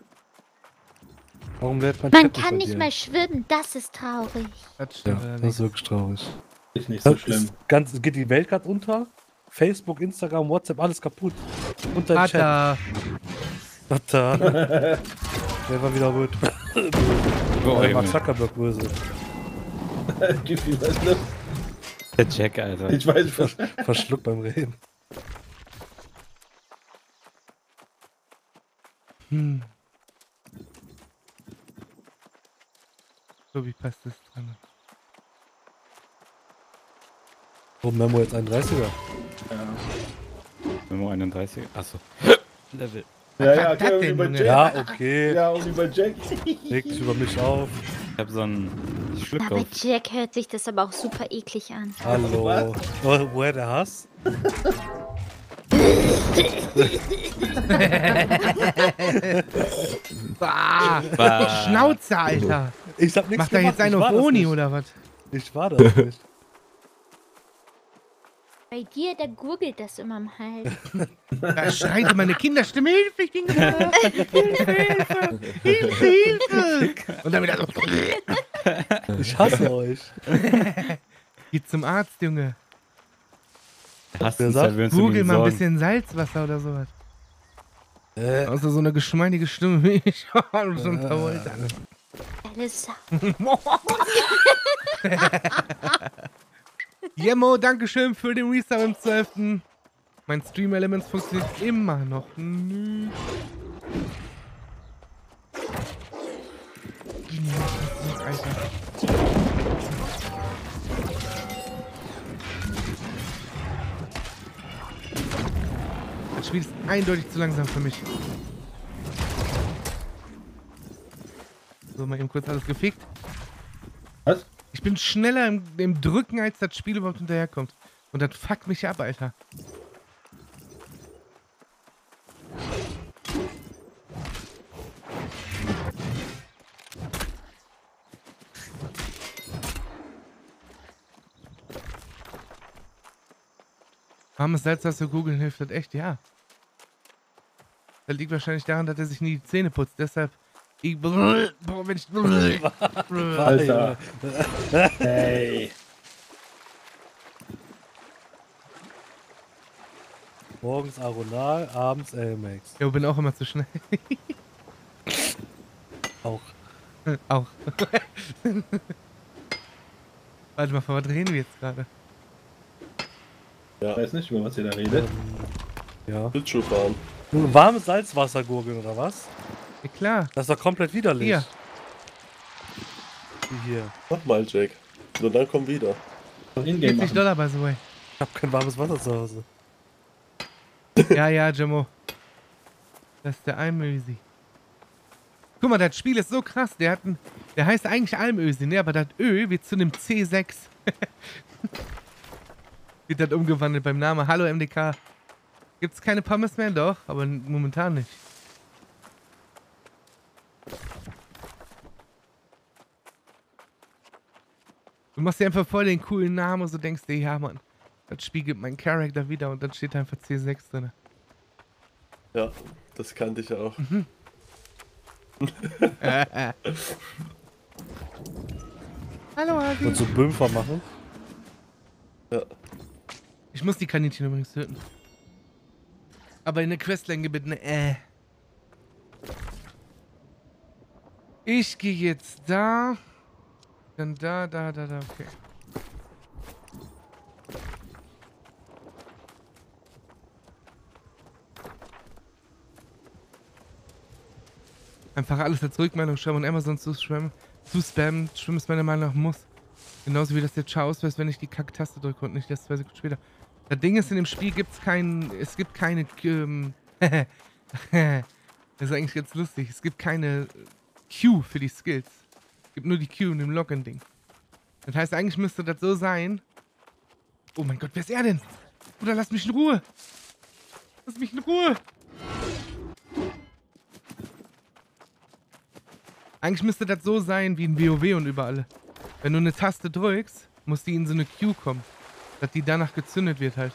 Warum wird mein Man Chat kann nicht mehr schwimmen, das ist traurig. Das Ja, das ist wirklich traurig. Ist nicht so Das schlimm. ganz, geht die Welt gerade unter? Facebook, Instagram, WhatsApp, alles kaputt. Und dein Chat. Vater. Vater. [laughs] Der war wieder gut. Oh, Der Mark. Zuckerberg böse. [laughs] Gib ihm was, ne? Der Jack, Alter. Ich weiß nicht. Verschluckt beim Reden. Hm. So, wie passt das dran? Oh, Memo jetzt 31er. Memo 31. Achso. [laughs] Level. Ja, ja, okay, Junge? Jack. Ja, okay. Ja, und über Jack. Dich über mich auf. Ich hab so einen. Schluck Aber auf. Jack hört sich das aber auch super eklig an. Hallo. Oh, woher der Hass? Bah, [laughs] Bah. Schnauze, Alter. Ich hab nichts Macht er jetzt einen ich war auf das Oni nicht. oder was? Ich war das nicht. Bei dir, da gurgelt das immer im Hals. [laughs] Da schreit meine Kinderstimme, Hilfe, ich bin gefangen. Hilfe, Hilfe, Hilfe, Hilfe. Und dann wieder so, [laughs] Ich hasse euch. geh zum Arzt, Junge. Hast Wer uns sagt, ja, wir uns um Google mal ein bisschen Salzwasser oder sowas. Äh, Außer so eine geschmeidige Stimme wie ich. [laughs] Und so ein Travolta. Alles Jemmo, Dankeschön für den Resub am 12. Mein Stream Elements funktioniert immer noch. Alter. Das Spiel ist eindeutig zu langsam für mich. So, mal eben kurz alles gefickt. Was? Ich bin schneller im, im Drücken, als das Spiel überhaupt hinterherkommt. Und das fuckt mich ab, Alter. Warmes Salzwasser googeln hilft das echt, ja. Das liegt wahrscheinlich daran, dass er sich nie die Zähne putzt. Deshalb. Ich, boah, wenn ich. Alter. Hey. morgens Aronal, abends LMX. Ja, bin auch immer zu schnell. Auch. Auch. Warte mal, von was reden wir jetzt gerade? Ich weiß nicht, über was ihr da redet. Ja. Schlittschuh fahren. Nun, warmes Salzwasser gurgeln, oder was? Ja, klar. Das ist doch komplett widerlich. Hier. Wie hier. Mach mal, Jack. Und dann komm wieder. Doch Ingame 40 machen. Dollar, by the way. Ich hab kein warmes Wasser zu Hause. [laughs] Ja, ja, Jimmo. Das ist der Almösi. Guck mal, das Spiel ist so krass. Der hat ein, der heißt eigentlich Almösi, ne? Aber das Ö wird zu einem C6. [laughs] wird das umgewandelt beim Namen. Hallo MDK. Gibt's keine Pommes mehr? Doch, aber momentan nicht. Du machst dir einfach voll den coolen Namen und so denkst dir, ja, Mann. Das spiegelt meinen Charakter wieder und dann steht einfach C6 drin. Ja, das kannte ich auch. [laughs] Hallo, Adi. Und so Bümpfer machen. Ja. Ich muss die Kaninchen übrigens töten. Aber in der Questlänge bitte ne äh. Ich gehe jetzt da. Dann da, da, da, da, okay. Einfach alles als Rückmeldung schreiben und Amazon zu spammen. Zu spammen, schwimmen ist meiner Meinung nach Muss. Genauso wie das der Ciao ausweist, wenn ich die Kack-Taste drücke und nicht erst zwei Sekunden später. Das Ding ist, in dem Spiel gibt's keinen, es gibt keine, ähm, [laughs] das ist eigentlich ganz lustig. Es gibt keine Q für die Skills. Gibt nur die Q in dem Login-Ding. Das heißt, eigentlich müsste das so sein. Oh mein Gott, wer ist er denn? Bruder, lass mich in Ruhe. Lass mich in Ruhe. Eigentlich müsste das so sein wie in WoW und überall. Wenn du eine Taste drückst, muss die in so eine Queue kommen. Dass die danach gezündet wird halt.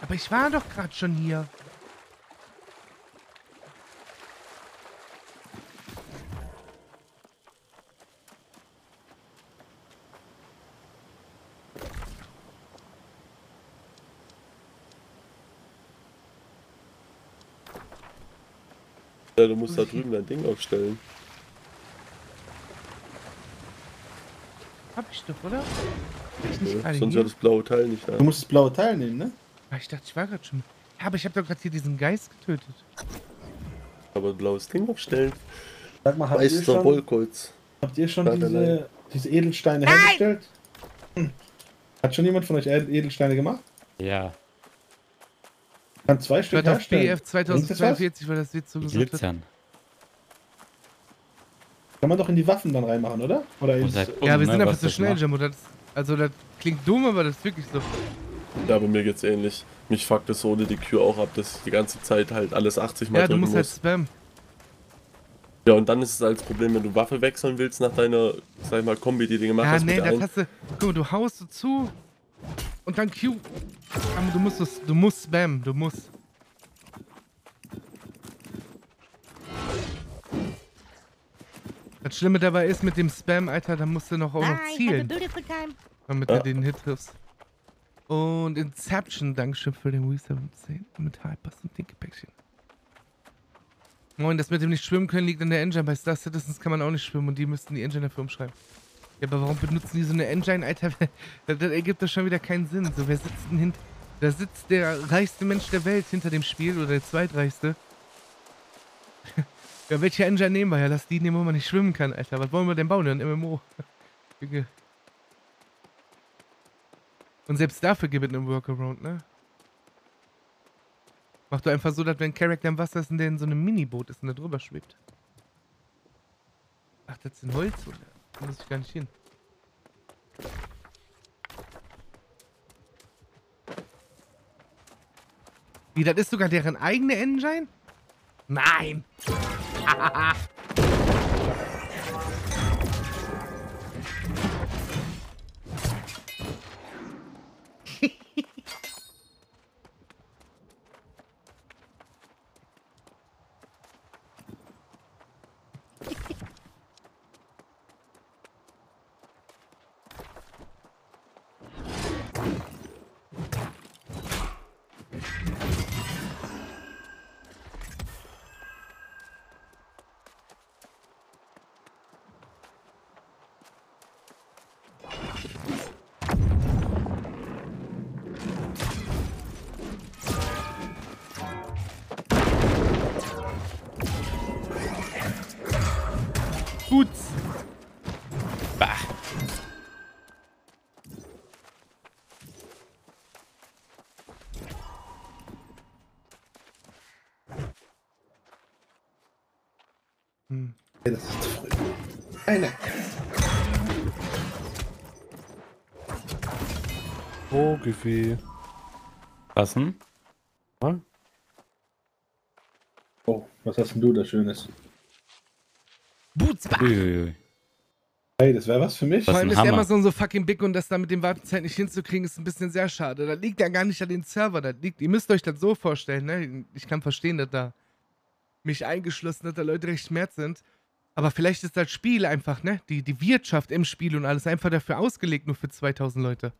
Aber ich war doch gerade schon hier. Ja, du musst da drüben dein Ding aufstellen. Hab ich doch, oder? Ich nicht Ja, sonst das blaue Teil nicht da. Du musst das blaue Teil nehmen, ne? Ah, Ich dachte, ich war gerade schon. Ja, aber ich habe doch gerade hier diesen Geist getötet. Aber blaues Ding aufstellen. Sag mal, habt ihr Meister schon, Wollkreuz. habt ihr schon Nein, nein, diese, diese Edelsteine hergestellt? Hm. Hat schon jemand von euch Edel- Edelsteine gemacht? Ja, Kann zwei Ich Stück warte auf herstellen. BF Bringt das was? 2042, weil das wird so gesagt glitzern. Kann man doch in die Waffen dann reinmachen, oder? Oder Muss ins, halt Ja, wir ne, sind einfach was zu das schnell. Das, also, das klingt dumm, aber das ist wirklich so. Ja, bei mir geht's ähnlich. Mich fuckt es ohne die Q auch ab, dass ich die ganze Zeit halt alles 80 mal Ja, du drücken musst halt muss. spammen. Ja, und dann ist es als Problem, wenn du Waffe wechseln willst nach deiner, sag ich mal, Kombi, die du gemacht Ja, hast nee, mit das ein. hast du. Guck mal, du haust so zu und dann Q. Aber du musst, es- du musst spammen, du musst. Das Schlimme dabei ist mit dem Spam, Alter, da musst du noch auch Bye. noch zielen, damit Ja. du den Hit triffst. Und Inception, Dankeschön für den Wii 17 mit Hypers und dicke Päckchen. Moin, das mit dem nicht schwimmen können liegt an der Engine. Bei Star Citizens kann man auch nicht schwimmen und die müssten die Engine dafür umschreiben. Ja, aber warum benutzen die so eine Engine, Alter? [laughs] Das, ergibt doch schon wieder keinen Sinn. So, wer sitzt denn hinter. Da sitzt der reichste Mensch der Welt hinter dem Spiel oder der zweitreichste. [laughs] ja, welche Engine nehmen wir? Ja, lass die nehmen, wo man nicht schwimmen kann, Alter. Was wollen wir denn bauen? Ein MMO. [laughs] Und selbst dafür gibt es einen Workaround, ne? Mach du einfach so, dass wenn ein Charakter im Wasser ist und der in so einem Miniboot ist und da drüber schwebt. Ach, das sind Holz, oder? Da muss ich gar nicht hin. Wie, das ist sogar deren eigene Engine? Nein! [laughs] Eine. Oh, Giffy. Was denn? Oh, was hast denn du da Schönes? Bootsbach. Uiuiui. Hey, das wäre was für mich? Was Vor allem ist Hammer. Amazon so fucking big und das da mit dem Wartezeit nicht hinzukriegen, ist ein bisschen sehr schade. Das liegt ja gar nicht an den Server. Das liegt, ihr müsst euch das so vorstellen, ne? Ich kann verstehen, dass da mich eingeschlossen, dass da Leute recht schmerz sind. Aber vielleicht ist das Spiel einfach, ne? Die, die Wirtschaft im Spiel und alles einfach dafür ausgelegt, nur für 2000 Leute.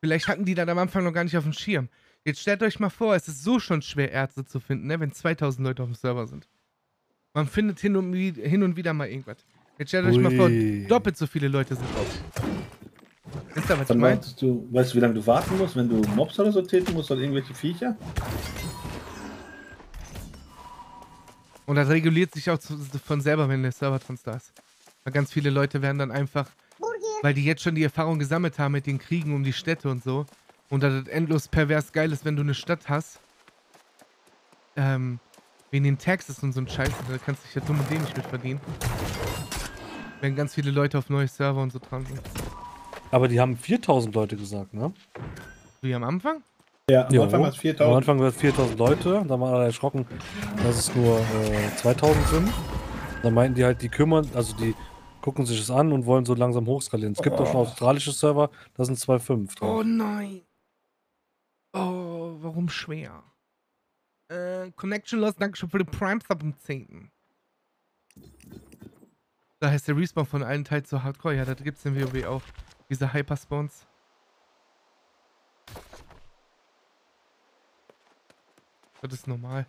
Vielleicht hatten die das am Anfang noch gar nicht auf dem Schirm. Jetzt stellt euch mal vor, es ist so schon schwer, Ärzte zu finden, ne? Wenn 2000 Leute auf dem Server sind. Man findet hin und, hin und wieder mal irgendwas. Jetzt stellt euch mal vor, Ui. doppelt so viele Leute sind drauf. Wisst ihr, was Dann meinst du, weißt du, wie lange du warten musst, wenn du Mobs oder so töten musst oder irgendwelche Viecher? Und das reguliert sich auch von selber, wenn der Server dran da ist. Weil ganz viele Leute werden dann einfach, weil die jetzt schon die Erfahrung gesammelt haben mit den Kriegen um die Städte und so. Und dass das endlos pervers geil ist, wenn du eine Stadt hast. Ähm, wegen den Taxes und so ein Scheiß, da kannst du dich ja dumm und dämlich mit verdienen. Wenn ganz viele Leute auf neue Server und so dran sind. Aber die haben 4000 Leute gesagt, ne? Wie am Anfang? Ja, am Jo. Anfang war es Am 4000. Anfang waren es 4000 Leute, dann waren alle erschrocken, dass es nur äh, 2000 sind. Dann meinten die halt, die kümmern, also die gucken sich das an und wollen so langsam hochskalieren. Es gibt auch schon australische Server, da sind 2,5 Oh nein. Oh, warum schwer? Äh, Connection Lost, Dankeschön für den Prime Sub am 10. Da heißt der Respawn von allen Teil zu Hardcore. Ja, das gibt's in WoW auch. Diese Hyperspawns. Das ist normal.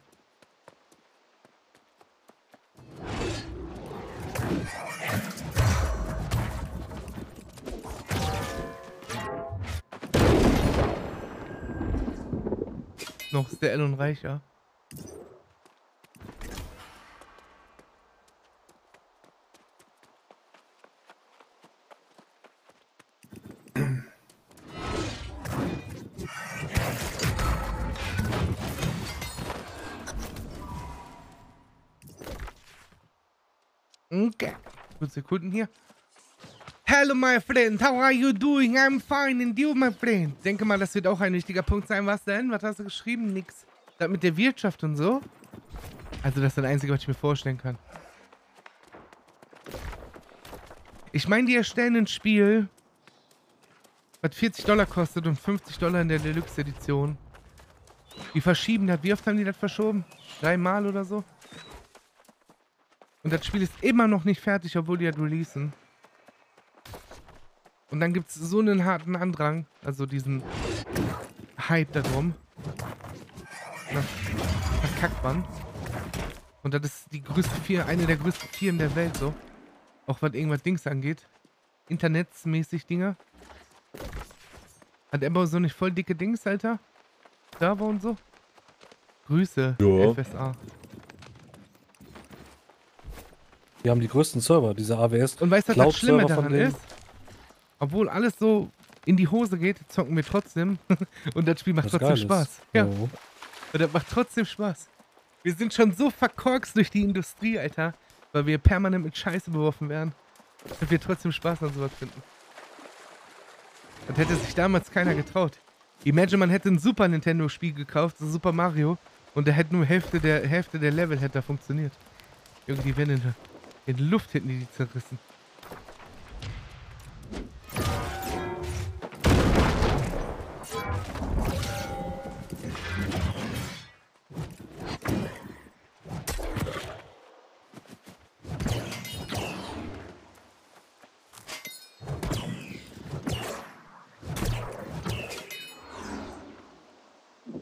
Noch sehr der Elon reicher. Okay. Kurz Sekunden hier. Hello, my friend. How are you doing? I'm fine. And you, my friend? Denke mal, das wird auch ein wichtiger Punkt sein. Was denn? Was hast du geschrieben? Nix. Das mit der Wirtschaft und so? Also, das ist das Einzige, was ich mir vorstellen kann. Ich meine, die erstellen ein Spiel, was 40 Dollar kostet und 50 Dollar in der Deluxe-Edition. Die verschieben das. Wie oft haben die das verschoben? Dreimal oder so? Und das Spiel ist immer noch nicht fertig, obwohl die das releasen. Und dann gibt es so einen harten Andrang, also diesen Hype darum. Und dann verkackt man. Und das ist die größte Firma, eine der größten Firmen der Welt so. Auch was irgendwas Dings angeht. Internetsmäßig Dinger. Hat Ember so nicht voll dicke Dings, Alter? Server und so? Grüße, Ja. FSA. Wir haben die größten Server, diese AWS. Und weißt du, was das Schlimme daran ist? Obwohl alles so in die Hose geht, zocken wir trotzdem. [laughs] Und das Spiel macht Was trotzdem ist. Spaß. Ja, Oh. und das macht trotzdem Spaß. Wir sind schon so verkorkst durch die Industrie, Alter, weil wir permanent mit Scheiße beworfen werden, dass wir trotzdem Spaß an sowas finden. Das hätte sich damals keiner getraut. Imagine, man hätte ein Super Nintendo-Spiel gekauft, so Super Mario, und da hätte nur Hälfte der, Hälfte der Level hätte da funktioniert. Irgendwie wären in, der- in Luft hätten die die zerrissen.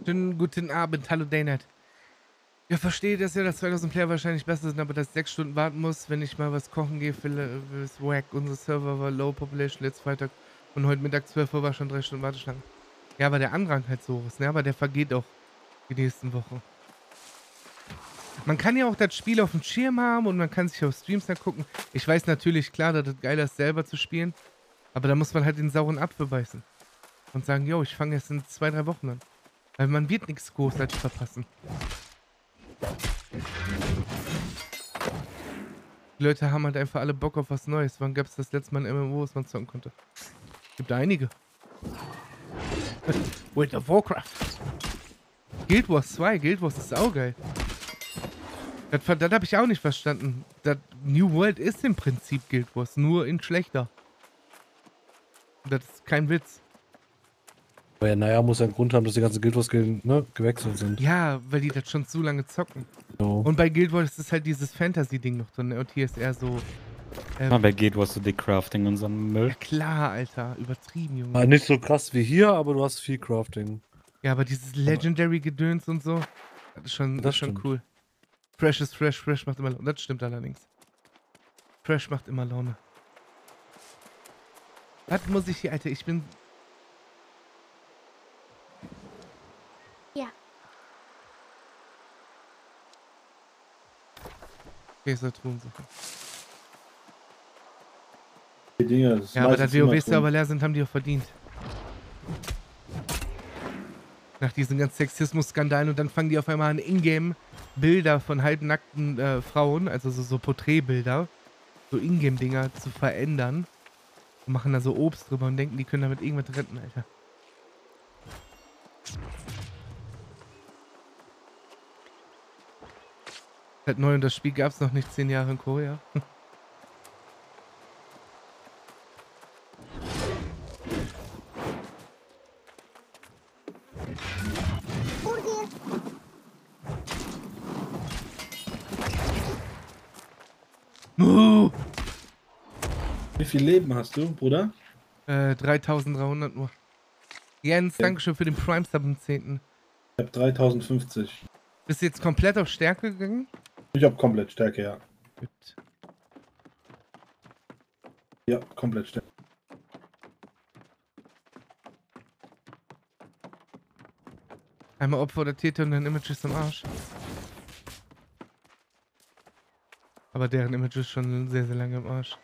Schönen guten Abend, hallo Daynat. Ja, verstehe, dass ja das 2000 Player wahrscheinlich besser sind, aber dass ich sechs Stunden warten muss, wenn ich mal was kochen gehe, für das Wack. Unser Server war Low Population letzten Freitag und heute Mittag 12 Uhr war schon drei Stunden Warteschlange. Ja, aber der Andrang halt so ist, ne? Aber der vergeht auch die nächsten Wochen. Man kann ja auch das Spiel auf dem Schirm haben und man kann sich auf Streams angucken. Ich weiß natürlich, klar, dass das geiler ist, selber zu spielen. Aber da muss man halt den sauren Apfel beißen. Und sagen, yo, ich fange jetzt in zwei, drei Wochen an. Weil man wird nichts großartig verpassen. Die Leute haben halt einfach alle Bock auf was Neues. Wann gab es das letzte Mal ein MMO, was man zocken konnte? Gibt einige. [laughs] World of Warcraft. Guild Wars 2. Guild Wars ist auch geil. Das, das habe ich auch nicht verstanden. Das New World ist im Prinzip Guild Wars, nur in schlechter. Das ist kein Witz. Aber ja, naja, muss ja einen Grund haben, dass die ganzen Guild Wars Gilden, ne, gewechselt sind. Ja, weil die das schon zu lange zocken. So. Und bei Guild Wars ist halt dieses Fantasy-Ding noch drin. ne? Und hier ist eher so. Ähm, Mal bei geht was so Dick Crafting und so einem Müll. ja klar, Alter. Übertrieben, Junge. Ah, nicht so krass wie hier, aber du hast viel Crafting. Ja, aber dieses Legendary-Gedöns und so, das ist schon, das Das ist schon stimmt. cool. Fresh ist fresh, fresh macht immer Laune. Das stimmt allerdings. Fresh macht immer Laune. Was muss ich hier, Alter? Ich bin. Okay, soll Truhen suchen. Die Dinge, das ist Ja, aber da immer WoW-Server drin. leer sind, haben die auch verdient. Nach diesen ganzen Sexismus-Skandalen und dann fangen die auf einmal an, Ingame Bilder von halbnackten äh, Frauen, also so, so Porträtbilder, so Ingame-Dinger zu verändern und machen da so Obst drüber und denken, die können damit irgendwas retten, Alter. Halt neu und das Spiel gab es noch nicht zehn Jahre in Korea. Wie viel Leben hast du, Bruder? Äh, 3300 nur. Jens, Okay. Dankeschön für den Prime Sub am 10. Ich habe 3050. Bist du jetzt komplett auf Stärke gegangen? Ich habe komplett Stärke, ja. Gut. Ja, komplett Stärke. Einmal Opfer oder Täter und dann Image ist am Arsch. Aber deren Image ist schon sehr, sehr lange im Arsch.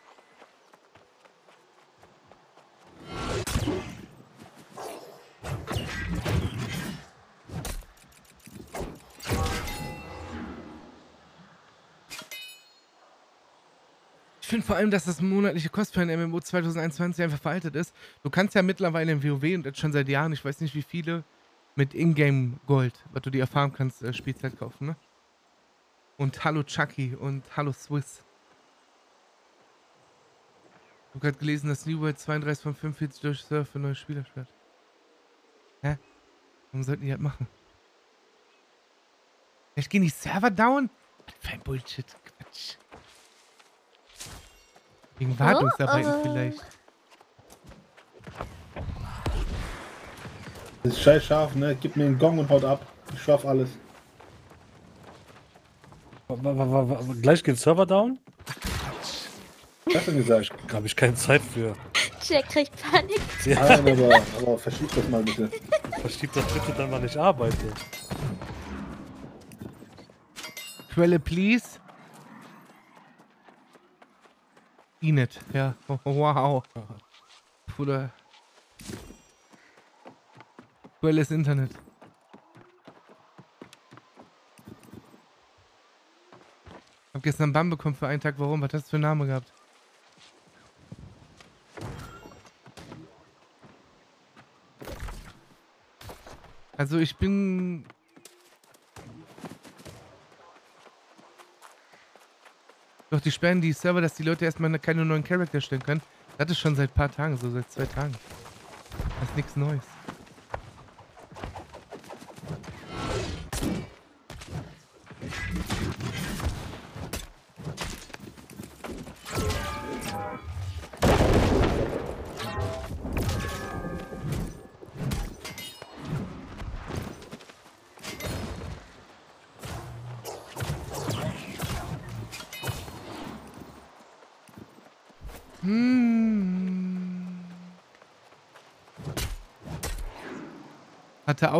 Vor allem, dass das monatliche Cosplay in MMO 2021 einfach veraltet ist. Du kannst ja mittlerweile im WoW und jetzt schon seit Jahren, ich weiß nicht wie viele, mit Ingame Gold, was du dir erfahren kannst, äh, Spielzeit kaufen, ne? Und Hallo Chucky und Hallo Swiss. Ich habe gerade gelesen, dass New World 32 von 45 durch Surf für neue Spieler sperrt. Hä? Warum sollten die das machen? Vielleicht gehen die Server down? Was für ein Bullshit. Quatsch. Wegen Wartungsarbeiten oh. vielleicht. Das ist scheiß scharf, ne? Gib mir einen Gong und haut ab. Ich schaff alles. Wa- wa- wa- wa- Gleich geht Server down? Was hast du denn gesagt? Da habe ich keine Zeit für. Jack kriegt Panik. Nein, aber, aber verschieb das mal bitte. Verschiebt das bitte dann, wann ich arbeite. Quelle, please. Inet, ja. Wow. Bruder. Quelle ist Internet. Hab gestern einen Bann bekommen für einen Tag. Warum? Was hast du für einen Namen gehabt? Also ich bin Doch, die sperren die Server, dass die Leute erstmal keine neuen Charakter erstellen können. Das ist schon seit ein paar Tagen so, seit zwei Tagen. Das ist nichts Neues.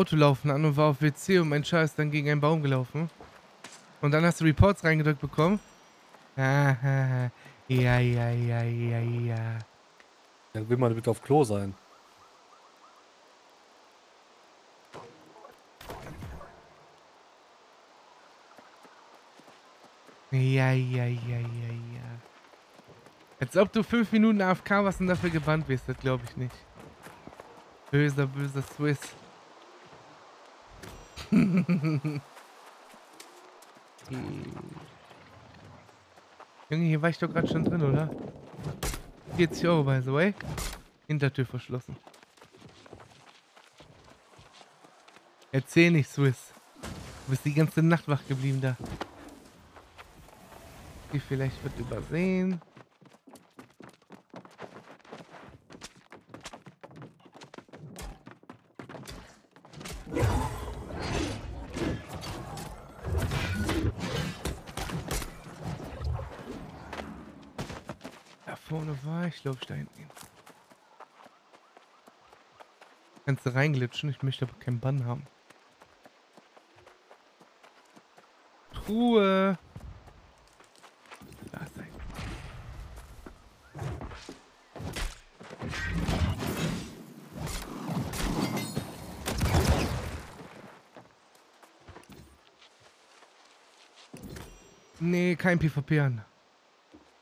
Hatte Autolaufen an und war auf WC und mein Scheiß dann gegen einen Baum gelaufen. Und dann hast du Reports reingedrückt bekommen. Aha. Ja, ja, ja, ja, ja. Dann will man bitte auf Klo sein. Ja, ja, ja, ja, ja. Als ob du fünf Minuten AFK warst und dafür gebannt wirst, das glaube ich nicht. Böser, böser Swiss. Junge, hier war ich doch gerade schon drin, oder? 40 Euro, by the way. Hintertür verschlossen. Erzähl nicht, Swiss. Du bist die ganze Nacht wach geblieben da. Die vielleicht wird übersehen. Glaube ich, da hinten. Kannst du reinglitschen, ich möchte aber keinen Bann haben. Truhe. Da ist ein. Nee, kein PvP an.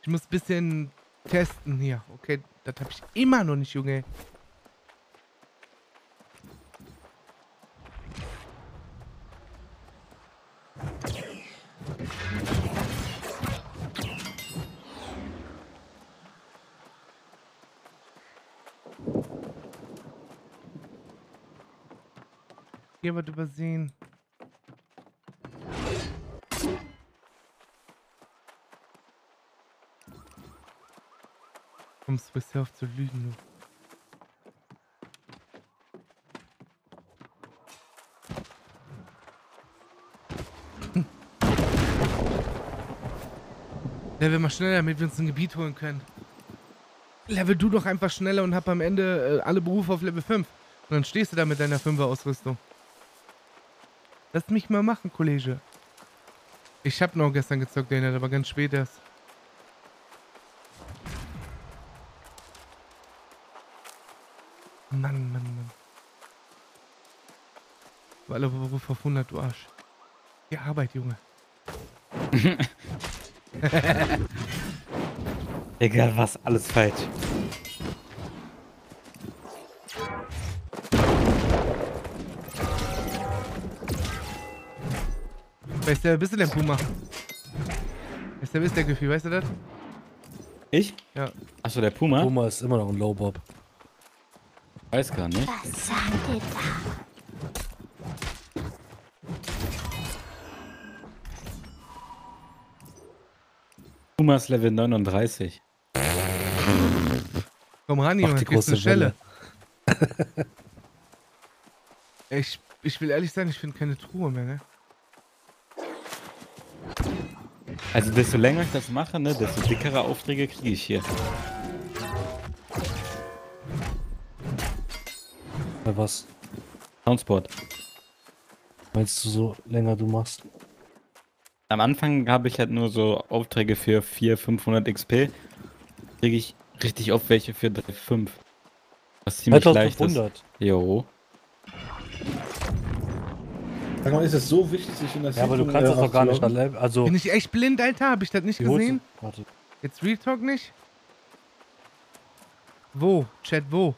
Ich muss ein bisschen testen hier. Okay, das habe ich immer noch nicht, Junge. Hier wird übersehen. Kommst du bisher auf zu lügen, du. Level mal schneller, damit wir uns ein Gebiet holen können. Level du doch einfach schneller und hab am Ende äh, alle Berufe auf Level 5. Und dann stehst du da mit deiner 5er Ausrüstung. Lass mich mal machen, Kollege. Ich hab noch gestern gezockt, Dana, aber ganz spät erst. Mann, Mann, Mann. Alle Beruf auf 100, du Arsch. Die Arbeit, Junge. [laughs] Egal was, alles falsch. Weißt du, wer bist du denn, Puma? Weißt du, wer ist der Gefühl, weißt du das? Ich? Ja. Achso, der Puma? Puma ist immer noch ein Low-Bob. Weiß gar nicht. Was sagt ihr da? Puma ist Level 39. Komm ran, Junge, die große Schelle. [laughs] ich, ich will ehrlich sein, ich finde keine Truhe mehr, ne? Also desto länger ich das mache, ne, desto dickere Aufträge kriege ich hier. Bei was? Soundsport. Meinst du so länger du machst? Am Anfang habe ich halt nur so Aufträge für 400, 500 XP. Kriege ich richtig oft welche für 3, 5. Was ziemlich leicht ist. 1500. Jo. Sag mal, ist es so wichtig, sich in das Ja, aber du kannst das doch gar nicht. Also, Bin ich echt blind, Alter? Hab ich das nicht gesehen? Warte. Jetzt Real Talk nicht? Wo? Chat, wo?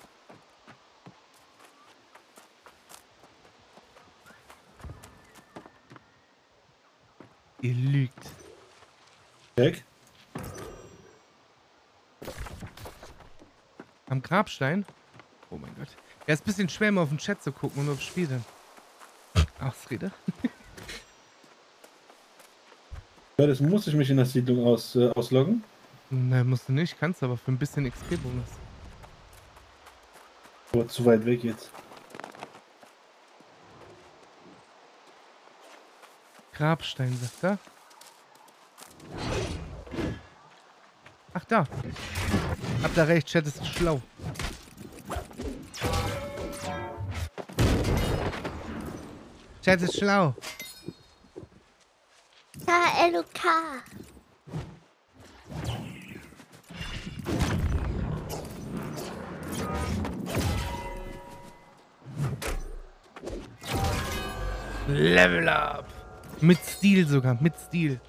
Ihr lügt. Check. Am Grabstein? Oh mein Gott. Ja, ist ein bisschen schwer, mal auf den Chat zu gucken und aufs Spiel dann. [laughs] Ausrede. Ja, das muss ich mich in der Siedlung aus, äh, ausloggen. Nein, musst du nicht. Kannst aber für ein bisschen XP-Bonus. Aber zu weit weg jetzt. Grabstein, sagt er. Ach, da. Habt ihr recht, Chat ist schlau. Chat ist schlau. Da, LOK. Level up. Mit Stil sogar, mit Stil.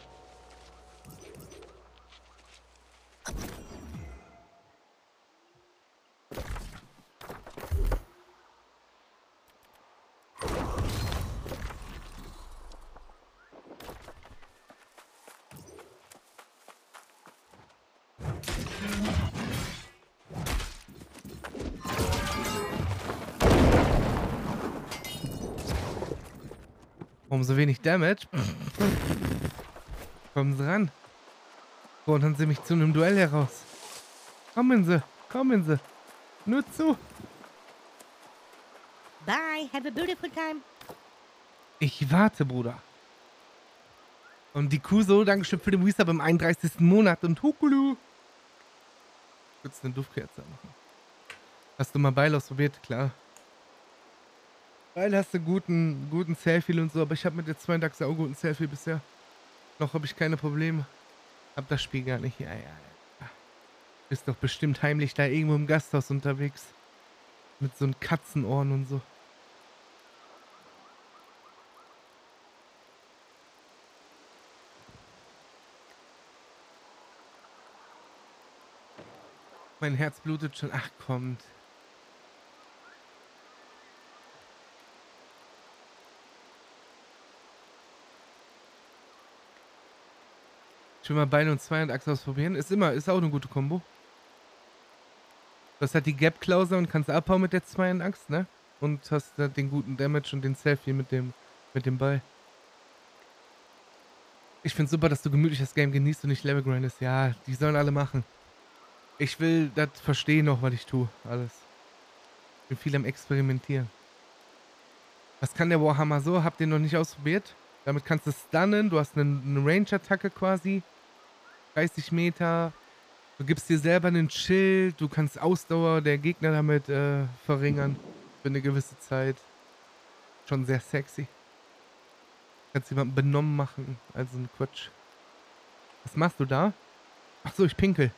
So wenig Damage? Kommen Sie ran. Fordern Sie mich zu einem Duell heraus. Kommen Sie, kommen Sie. Nur zu. Bye. Have a beautiful time. Ich warte, Bruder. Und die Kuso, Dankeschön für den Resub im 31. Monat und Hukulu. Du eine Duftkerze machen? Hast du mal Beil ausprobiert? Klar. Beil hast du guten, guten Selfie und so, aber ich habe mit der 2 Dachse auch guten Selfie bisher. Noch habe ich keine Probleme. Hab das Spiel gar nicht. Ja, ja, ja. Bist doch bestimmt heimlich da irgendwo im Gasthaus unterwegs. Mit so einem Katzenohren und so. Mein Herz blutet schon. Ach, kommt. Ich will mal Beine und Zwei und Achse ausprobieren. Ist immer, ist auch eine gute Kombo. Du hast halt die Gap-Klausel und kannst abhauen mit der Zwei und Axt, ne? Und hast halt den guten Damage und den Selfie mit dem, mit dem Ball. Ich find's super, dass du gemütlich das Game genießt und nicht Level grindest. Ja, die sollen alle machen. Ich will das verstehen noch, was ich tue. Alles. Bin viel am Experimentieren. Was kann der Warhammer so? Habt ihr noch nicht ausprobiert? Damit kannst du stunnen. Du hast eine, eine Range-Attacke quasi. 30 Meter. Du gibst dir selber einen Schild. Du kannst Ausdauer der Gegner damit äh, verringern. Für eine gewisse Zeit. Schon sehr sexy. Kannst jemanden benommen machen. Also ein Quatsch. Was machst du da? Ach so, ich pinkel.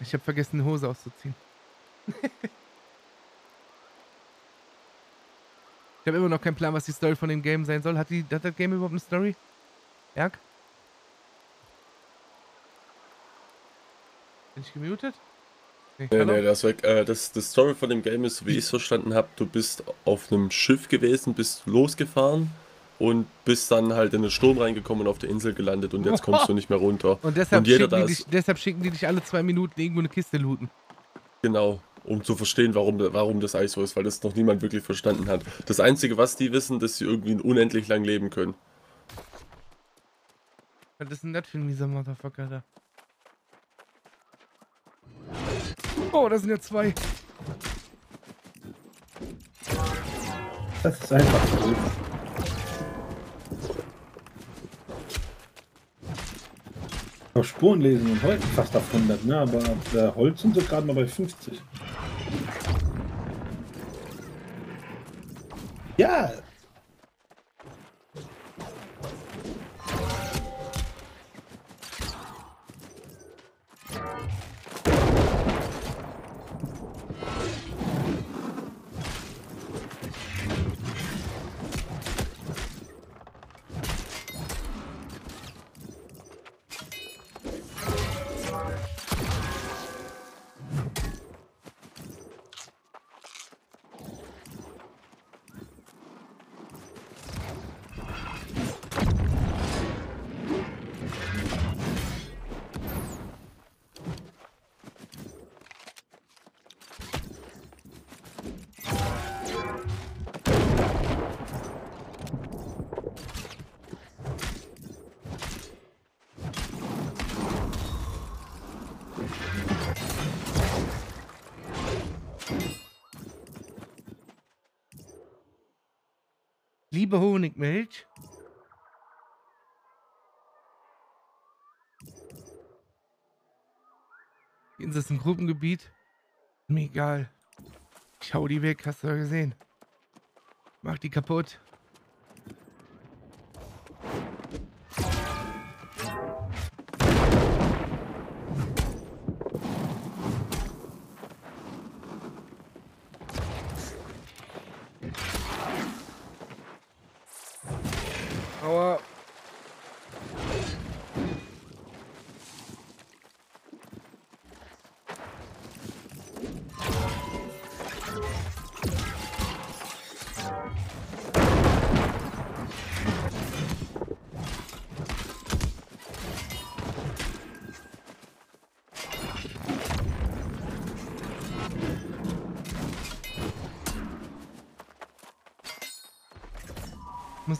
Ich habe vergessen, die Hose auszuziehen. [laughs] ich habe immer noch keinen Plan, was die Story von dem Game sein soll. Hat, die, hat das Game überhaupt eine Story? Erg? Bin ich gemutet? Nee, hallo? nee, das, weg. Äh, das, das Story von dem Game ist, wie ich es verstanden habe, du bist auf einem Schiff gewesen, bist losgefahren und bist dann halt in den Sturm reingekommen und auf der Insel gelandet und jetzt kommst du [laughs] nicht mehr runter. Und deshalb, Und schicken die dich, deshalb schicken die dich alle zwei Minuten irgendwo eine Kiste looten. Genau, um zu verstehen, warum, warum das Eis so ist, weil das noch niemand wirklich verstanden hat. Das Einzige, was die wissen, dass sie irgendwie unendlich lang leben können. Was ist denn das für ein mieser Motherfucker da? Oh, da sind ja zwei. Das ist einfach so. Auf Spuren lesen und heute fast auf 100, ne? aber äh, Holz sind so gerade mal bei 50. Ja! Liebe Honigmilch. Insel ist ein Gruppengebiet. Mir egal. Ich hau die weg, hast du ja gesehen. Mach die kaputt.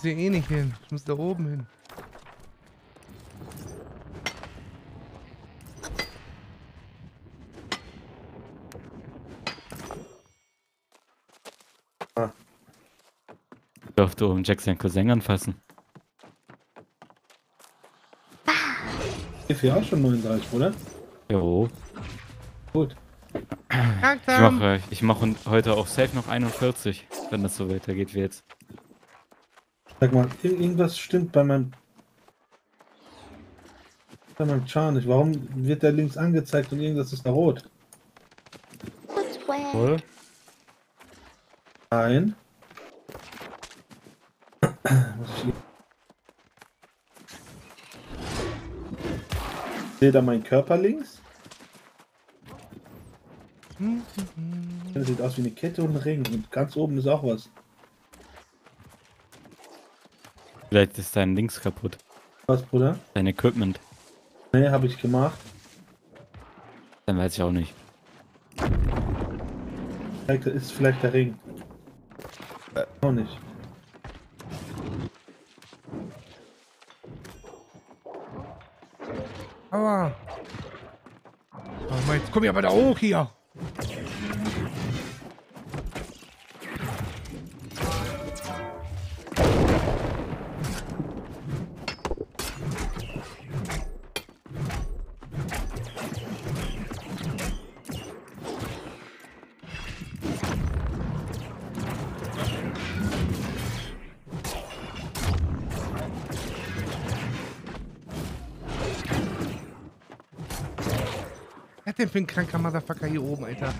Hier eh nicht hin. Ich muss da oben hin. Ich durfte oben Jack seinen Cousin anfassen. Ist ja auch schon 39, oder? Jo. Gut. Ich mache ich mach heute auch safe noch 41, wenn das so weitergeht wie jetzt. Sag mal, ir- irgendwas stimmt bei meinem. Bei meinem Char nicht. Warum wird der links angezeigt und irgendwas ist da rot? Voll. Nein. Muss ich Sehe da mein Körper links? Das sieht aus wie eine Kette und ein Ring. Und ganz oben ist auch was. Vielleicht ist dein Links kaputt. Was, Bruder? Dein Equipment. Nee, habe ich gemacht. Dann weiß ich auch nicht. Vielleicht ist vielleicht der Ring. Auch nicht. Aua. Oh, mein, jetzt komm ich aber da hoch hier. Für ein kranker Motherfucker hier oben, Alter?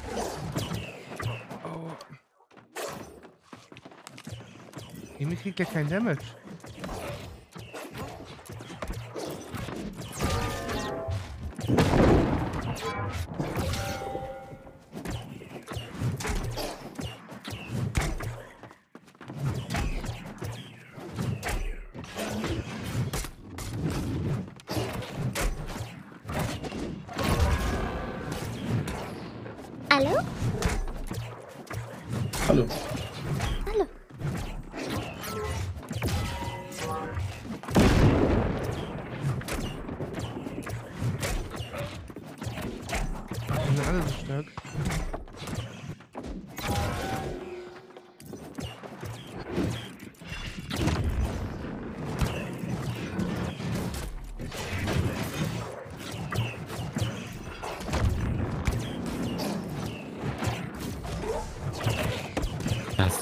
Oh. Irgendwie kriegt er keinen Damage.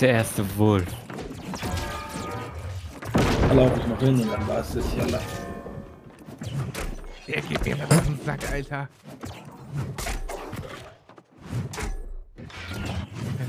Der erste Wolf. Da laufe ich noch hin und dann war es das. Jalla. Der geht mir was auf den Sack, Alter. Der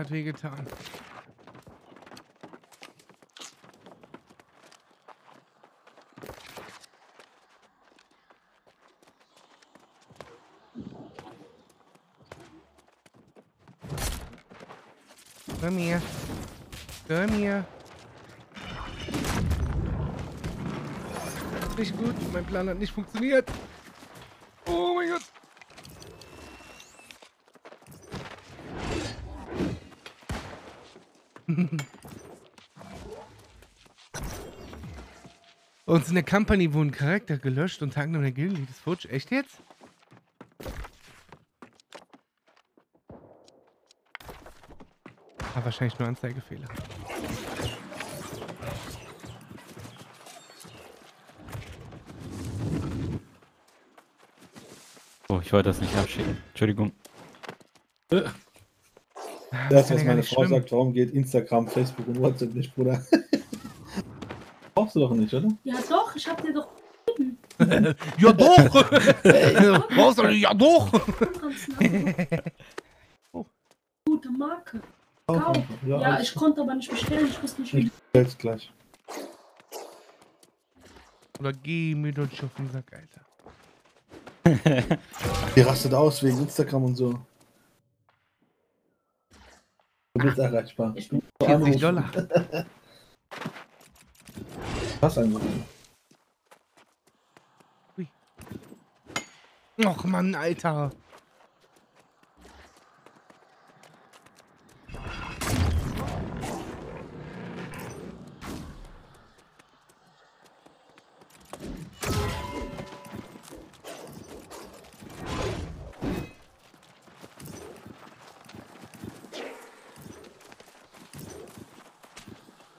hat wehgetan. Komm hier. Komm hier. Nicht gut, mein Plan hat nicht funktioniert. Oh mein Gott. Bei uns in der Company wurden Charakter gelöscht und Tagen der Gilde liegt es futsch. Echt jetzt? Ah, wahrscheinlich nur Anzeigefehler. Oh, ich wollte das nicht abschicken. Entschuldigung. Ah, Das, was ja meine Frau schwimmen. sagt, warum geht Instagram, Facebook und WhatsApp nicht, Bruder? [laughs] Brauchst du doch nicht, oder? Ja ich hab dir doch [laughs] Ja doch! [laughs] Du ja doch! [laughs] Oh. Gute Marke. Kauf. Ja, alles ich konnte aber nicht bestellen, ich wusste nicht wie. Ich bestell's gleich. Oder geh mir doch nicht auf den Sack, Alter. Die rastet aus wegen Instagram und so. Du bist erreichbar. Ich Du 40 anrufen. Dollar. Was angerufen? Och Mann, Alter.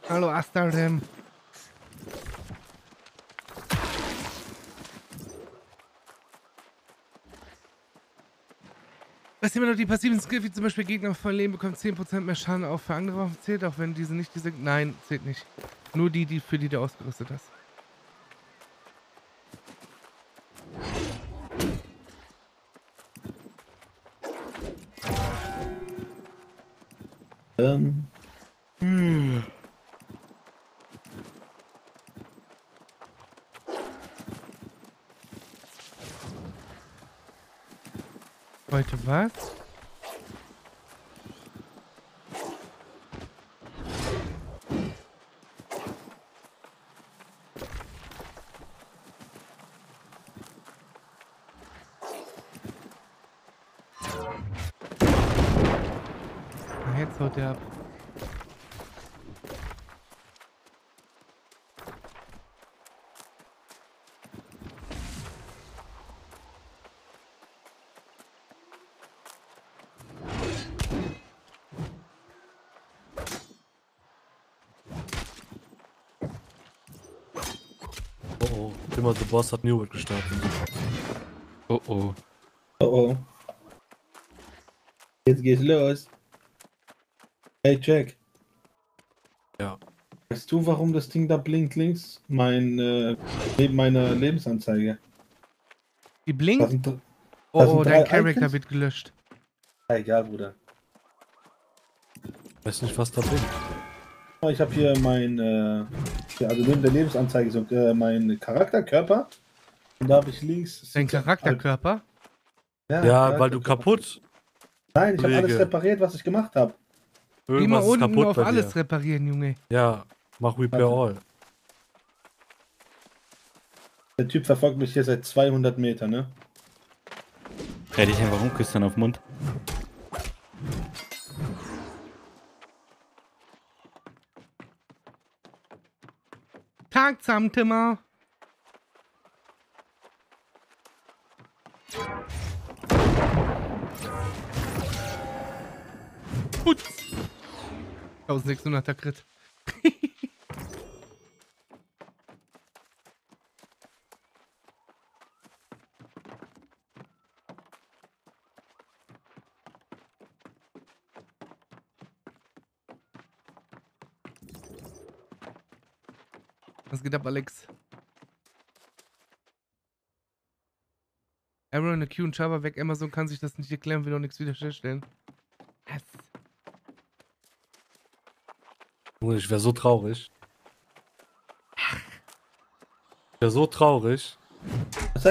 Hallo Astarem. Was immer noch die passiven Skills, wie zum Beispiel Gegner verlieren, bekommt 10% mehr Schaden auch für andere Waffen zählt, auch wenn diese nicht diese. Nein, zählt nicht. Nur die, die für die du ausgerüstet hast. Ähm, was? Immer The Boss hat New World gestartet. Oh oh. Oh oh. Jetzt geht's los. Hey Jack. Ja. Weißt du, warum das Ding da blinkt links? Mein, äh, neben meiner Lebensanzeige. Die blinkt. sind, Oh, oh, dein Charakter Icons. wird gelöscht. Ah, egal, Bruder. Weiß nicht, was da blinkt. Oh, Ich habe hier mein, äh, ja, also neben der Lebensanzeige so äh, mein Charakterkörper. Und da habe ich links. Dein Charakterkörper. Ja, weil du kaputt. Nein, ich habe alles repariert, was ich gemacht habe. Geh mal Irgendwas ist unten kaputt auf alles dir. reparieren, Junge. Ja, mach Repair All. Der Typ verfolgt mich hier seit 200 Metern, ne? Dreh dich einfach um, küsst dann auf den Mund. Tag zusammen, Timmer. Putz. 1600er Crit. Was geht ab, Alex? Error in der Q und Java weg. Amazon kann sich das nicht erklären, will auch nichts wiederherstellen. Yes. Junge, Ich wäre so traurig. Ich wäre so traurig. Was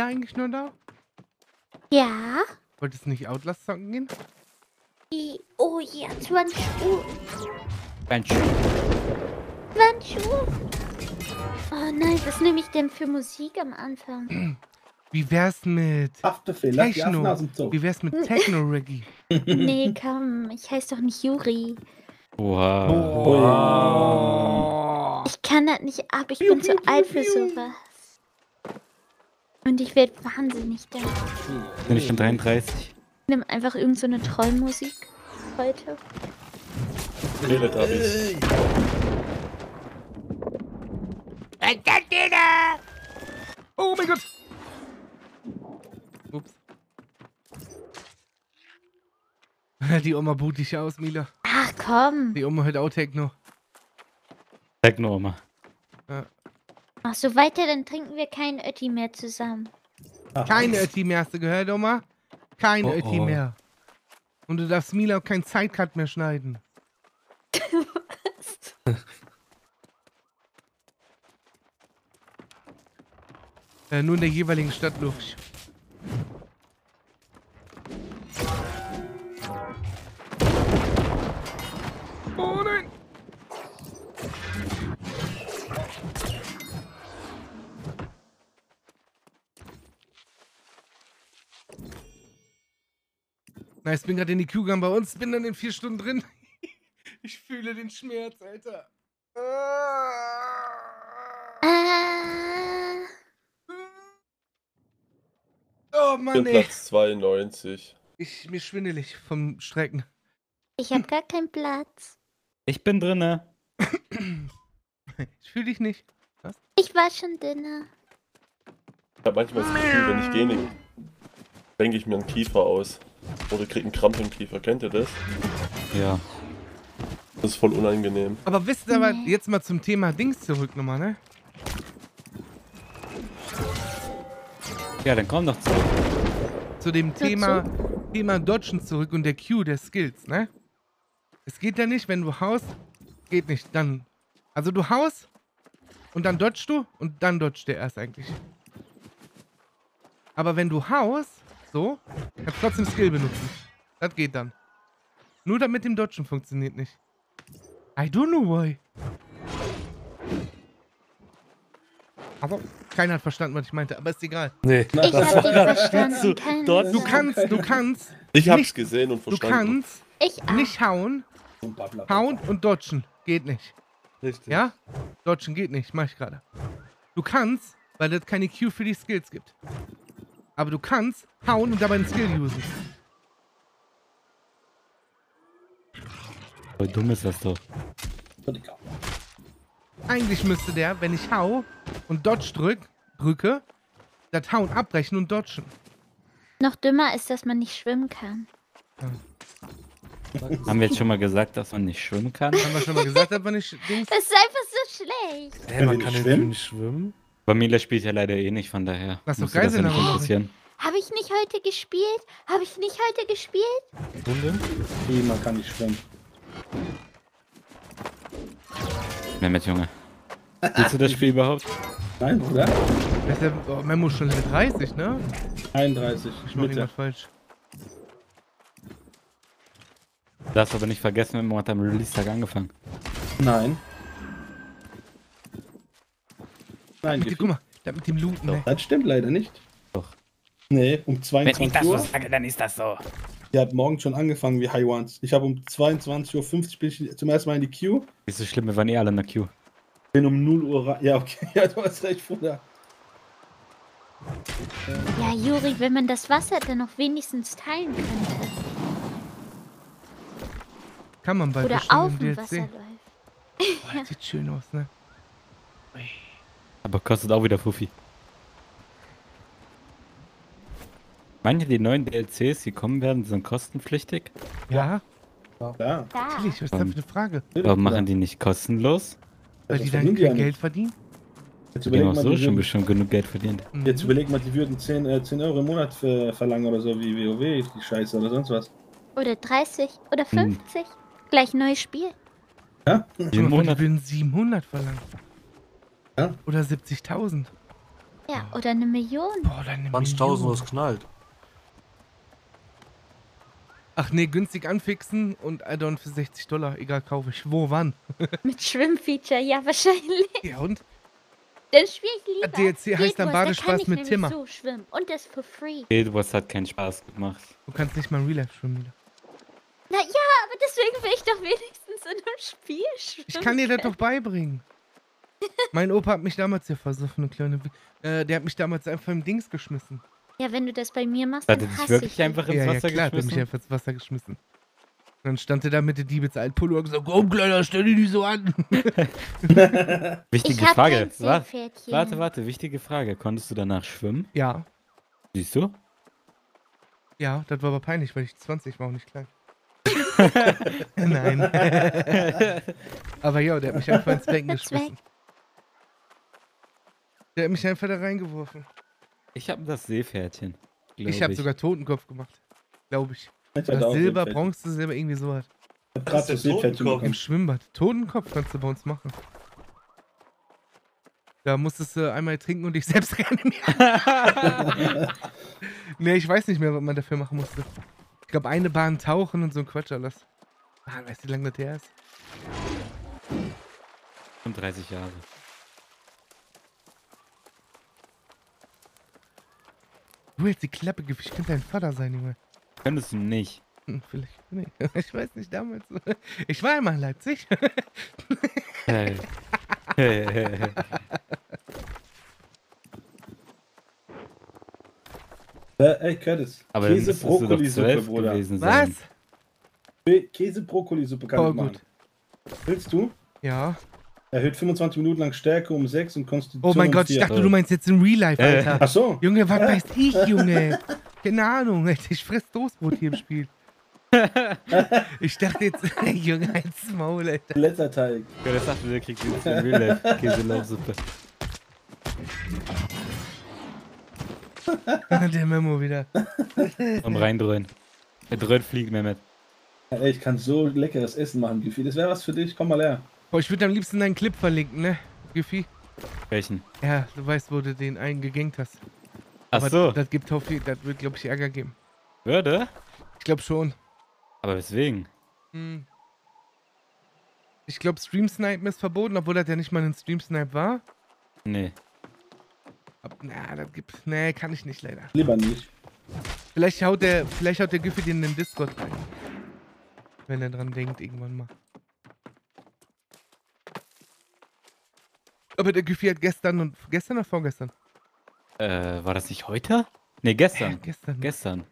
Mila eigentlich nur da? Ja. Wolltest du nicht Outlast zocken gehen? Die, oh ja, 20 Uhr. Mensch. 20 Uhr. Oh nein, was nehme ich denn für Musik am Anfang? [clears throat] Wie wär's mit Affen Techno? Wie wär's mit Techno Reggae? [laughs] nee, komm, ich heiße doch nicht Juri. Wow. Oh. Ich kann das nicht ab, ich bin zu alt für sowas. Und ich werde wahnsinnig da. Bin ich schon 33? Nimm einfach irgend so eine Trollmusik heute. Teletubbies. Oh mein Gott! Ups. [laughs] Die Oma boot dich aus, Mila. Ach komm. Die Oma hört auch Techno. Techno immer. Ach so weiter, dann trinken wir keinen Ötti mehr zusammen. Keine Ötti mehr, hast du gehört, Oma? Keine Oh, Ötti oh. mehr. Und du darfst Mila auch keinen Zeitcut mehr schneiden. [laughs] Äh, nur in der jeweiligen Stadtluft. Oh Nice, bin gerade in die Queue gegangen bei uns, bin dann in vier Stunden drin. [laughs] ich fühle den Schmerz, Alter. Ah. Ah, Oh Ich Mann, bin ey. Platz 92. Ich, mir schwindelig vom Strecken. ich habe gar keinen Platz. Ich bin drinne. Ich fühle dich nicht. Ich war schon dünner. Ich habe manchmal das Gefühl, wenn ich gehe, denke ich mir einen Kiefer aus. Oder krieg einen Krampf im Kiefer. Kennt ihr das? Ja. Das ist voll unangenehm. Aber wisst ihr aber, jetzt mal zum Thema Dings zurück nochmal, ne? Ja, dann komm doch zu. Zu dem? Thema, Thema Dodgen zurück und der Q der Skills, ne? Es geht ja nicht, wenn du haust, geht nicht, dann. Also du haust und dann dodgst du und dann dodgst der erst eigentlich. Aber wenn du haust, so, kannst du trotzdem Skill benutzen. Das geht dann. Nur damit dem Dodgen funktioniert nicht. I don't know why. Aber keiner hat verstanden, was ich meinte, aber ist egal. Nee. Ich hab dich [laughs] verstanden. Keine dort- Du kannst, du kannst, Ich hab's Nicht- gesehen und du verstanden. kannst Ich auch. nicht hauen, hauen und dodgen. Geht nicht. Richtig. Ja? Dodgen geht nicht, mach ich gerade. Du kannst, weil es keine Q für die Skills gibt. Aber du kannst hauen und dabei einen Skill usen. Voll dumm ist das doch. Eigentlich müsste der, wenn ich hau und Dodge drück, drücke, das Hauen abbrechen und dodgen. Noch dümmer ist, dass man nicht schwimmen kann. Haben wir jetzt schon mal gesagt, dass man nicht schwimmen kann? Haben wir schon mal gesagt, aber nicht [laughs] Dings. Das ist einfach so schlecht. Hey, man kann nicht schwimmen? nicht schwimmen. Familie spielt ja leider eh nicht, von daher. Lass doch das ja interessieren. Habe ich nicht heute gespielt? Habe ich nicht heute gespielt? Hunde? Nee, man kann nicht schwimmen. Mehmet, Junge. Willst du das Spiel überhaupt? Nein, Bruder? Das ist ja oh, Memo schon Level 30, ne? 31. Ich mach irgendwas falsch. Du darfst aber nicht vergessen, Memo hat am Release-Tag angefangen. Nein. Nein, Mit, dem- guck mal, da mit dem Looten, ne? das stimmt leider nicht. Doch. Nee, um 22 Uhr. sage, dann ist das so. Die hat morgen schon angefangen wie High Ones. Ich habe um 22.50 Uhr bin ich zum ersten Mal in die Queue. Ist so schlimm, wir waren eh alle in der Queue. Bin um 0 Uhr rein. Ja, okay. [laughs] Ja, du hast recht, Bruder. Ja, Juri, wenn man das Wasser dann noch wenigstens teilen könnte. Kann man bald Oder auf dem DLC. Wasser läuft. Boah, das sieht schön aus, ne? Aber kostet auch wieder Fuffi. Manche die neuen DLCs, die kommen werden, sind kostenpflichtig. Ja, Ja. Da. natürlich, was ist das für eine Frage? Warum machen die nicht kostenlos? Weil Das die dann kein ja. Geld verdienen? Jetzt Die überleg, haben auch mal, so die schon würden, bestimmt genug Geld verdient. Mhm. jetzt überleg mal, die würden 10, äh, 10 Euro im Monat ver verlangen oder so wie WoW, die Scheiße oder sonst was. Oder 30 oder Hm. 50. Gleich neues Spiel. Ja? Die Monat. würden 700 verlangen. Ja. Oder 70.000. Ja, oder eine Million. Boah, dann eine 20.000 Million. was knallt. Ach nee, günstig anfixen und Add-on für 60 Dollar. Egal, kaufe ich. Wo, wann? [laughs] Mit Schwimmfeature, ja, wahrscheinlich. Ja, und? Dann spiele ich lieber. DLC heißt dann da Badespaß ich mit Timmer. so schwimmen. Und das for free. Wars hat keinen Spaß gemacht. Du kannst nicht mal in Real Life schwimmen wieder. Na ja, aber deswegen will ich doch wenigstens in einem Spiel schwimmen. Ich kann dir das doch beibringen. Mein Opa hat mich damals ja versucht, eine kleine... Äh, der hat mich damals einfach im Dings geschmissen. Ja, wenn du das bei mir machst, Hat dann er dich hasse wirklich ich dich. einfach ins ja, ja, Wasser klar, hat er mich geschmissen? einfach ins Wasser geschmissen. Und dann stand er da mit der Diebels Altpullo und gesagt, komm, Kleiner, stell dich nicht so an. [laughs] Wichtige Ich hab Frage. kein Warte, Seepferdchen. warte, warte, wichtige Frage. Konntest du danach schwimmen? ja, Siehst du? ja, das war aber peinlich, weil ich 20 war und nicht klein. [laughs] [laughs] Nein. aber ja, der hat mich einfach ins Becken geschmissen. Der hat mich einfach da reingeworfen. Ich habe das Seepferdchen. Ich habe sogar Totenkopf gemacht. Glaube ich. Ich Silber. Bronze, Silber, irgendwie sowas. Ich hab grad das Seepferdchen Im. Schwimmbad. Totenkopf kannst du bei uns machen. Da musstest du einmal trinken und dich [laughs] selbst reanimieren. [laughs] nee, ich weiß nicht mehr, was man dafür machen musste. Ich glaube, eine Bahn tauchen und so ein Quatsch alles. Ah, weißt du, wie lange das her ist? 35 Jahre. Du hältst die Klappe. Ich könnte dein Vater sein, Junge. Könntest du nicht. Hm, vielleicht. Nee. [laughs] Ich weiß nicht, damals. Ich war immer in Leipzig. Äh. Äh, ey, Curtis. Aber Käse Brokkolisuppe, 12 Bruder. gewesen Was? Käse Brokkolisuppe kann Voll ich machen. gut. Willst du? Ja. Erhöht 25 Minuten lang Stärke um 6 und Konstitution Oh mein um Gott, ich 4. dachte, du meinst jetzt in Real Life, Äh. Alter. Ach so. Junge, was weiß ich, Junge? Keine Ahnung, Alter, ich fress Toastbrot hier im Spiel. [laughs] Ich dachte jetzt, [laughs] Junge, als Maul, Alter. Blätterteig. Ja, das dachte, der kriegt jetzt in Real Life Käselaufsuppe. [laughs] Der Memo wieder. Und reindröhnen. Der Dröhn fliegt, Mehmet. Ey, ich kann so leckeres Essen machen, Gefühl. Das wäre was für dich. Komm mal her. Boah, ich würde am liebsten deinen Clip verlinken, ne? Giffy? Welchen? Ja, du weißt, wo du den einen gegankt hast. Ach Aber so. Das gibt viel, das wird, glaube ich, Ärger geben. Würde? Ich glaube schon. Aber weswegen? Hm. Ich glaube, Stream Snipen ist verboten, obwohl das ja nicht mal ein Stream Snipe war. Nee. Ab, na, das gibt. Nee, kann ich nicht leider. Lieber nicht. Vielleicht haut der, vielleicht haut der Giffy den in den Discord rein. Wenn er dran denkt, irgendwann mal. Aber der Giffy hat gestern und gestern oder vorgestern? Äh, war das nicht heute? Nee, gestern. Äh, gestern. ne? Gestern.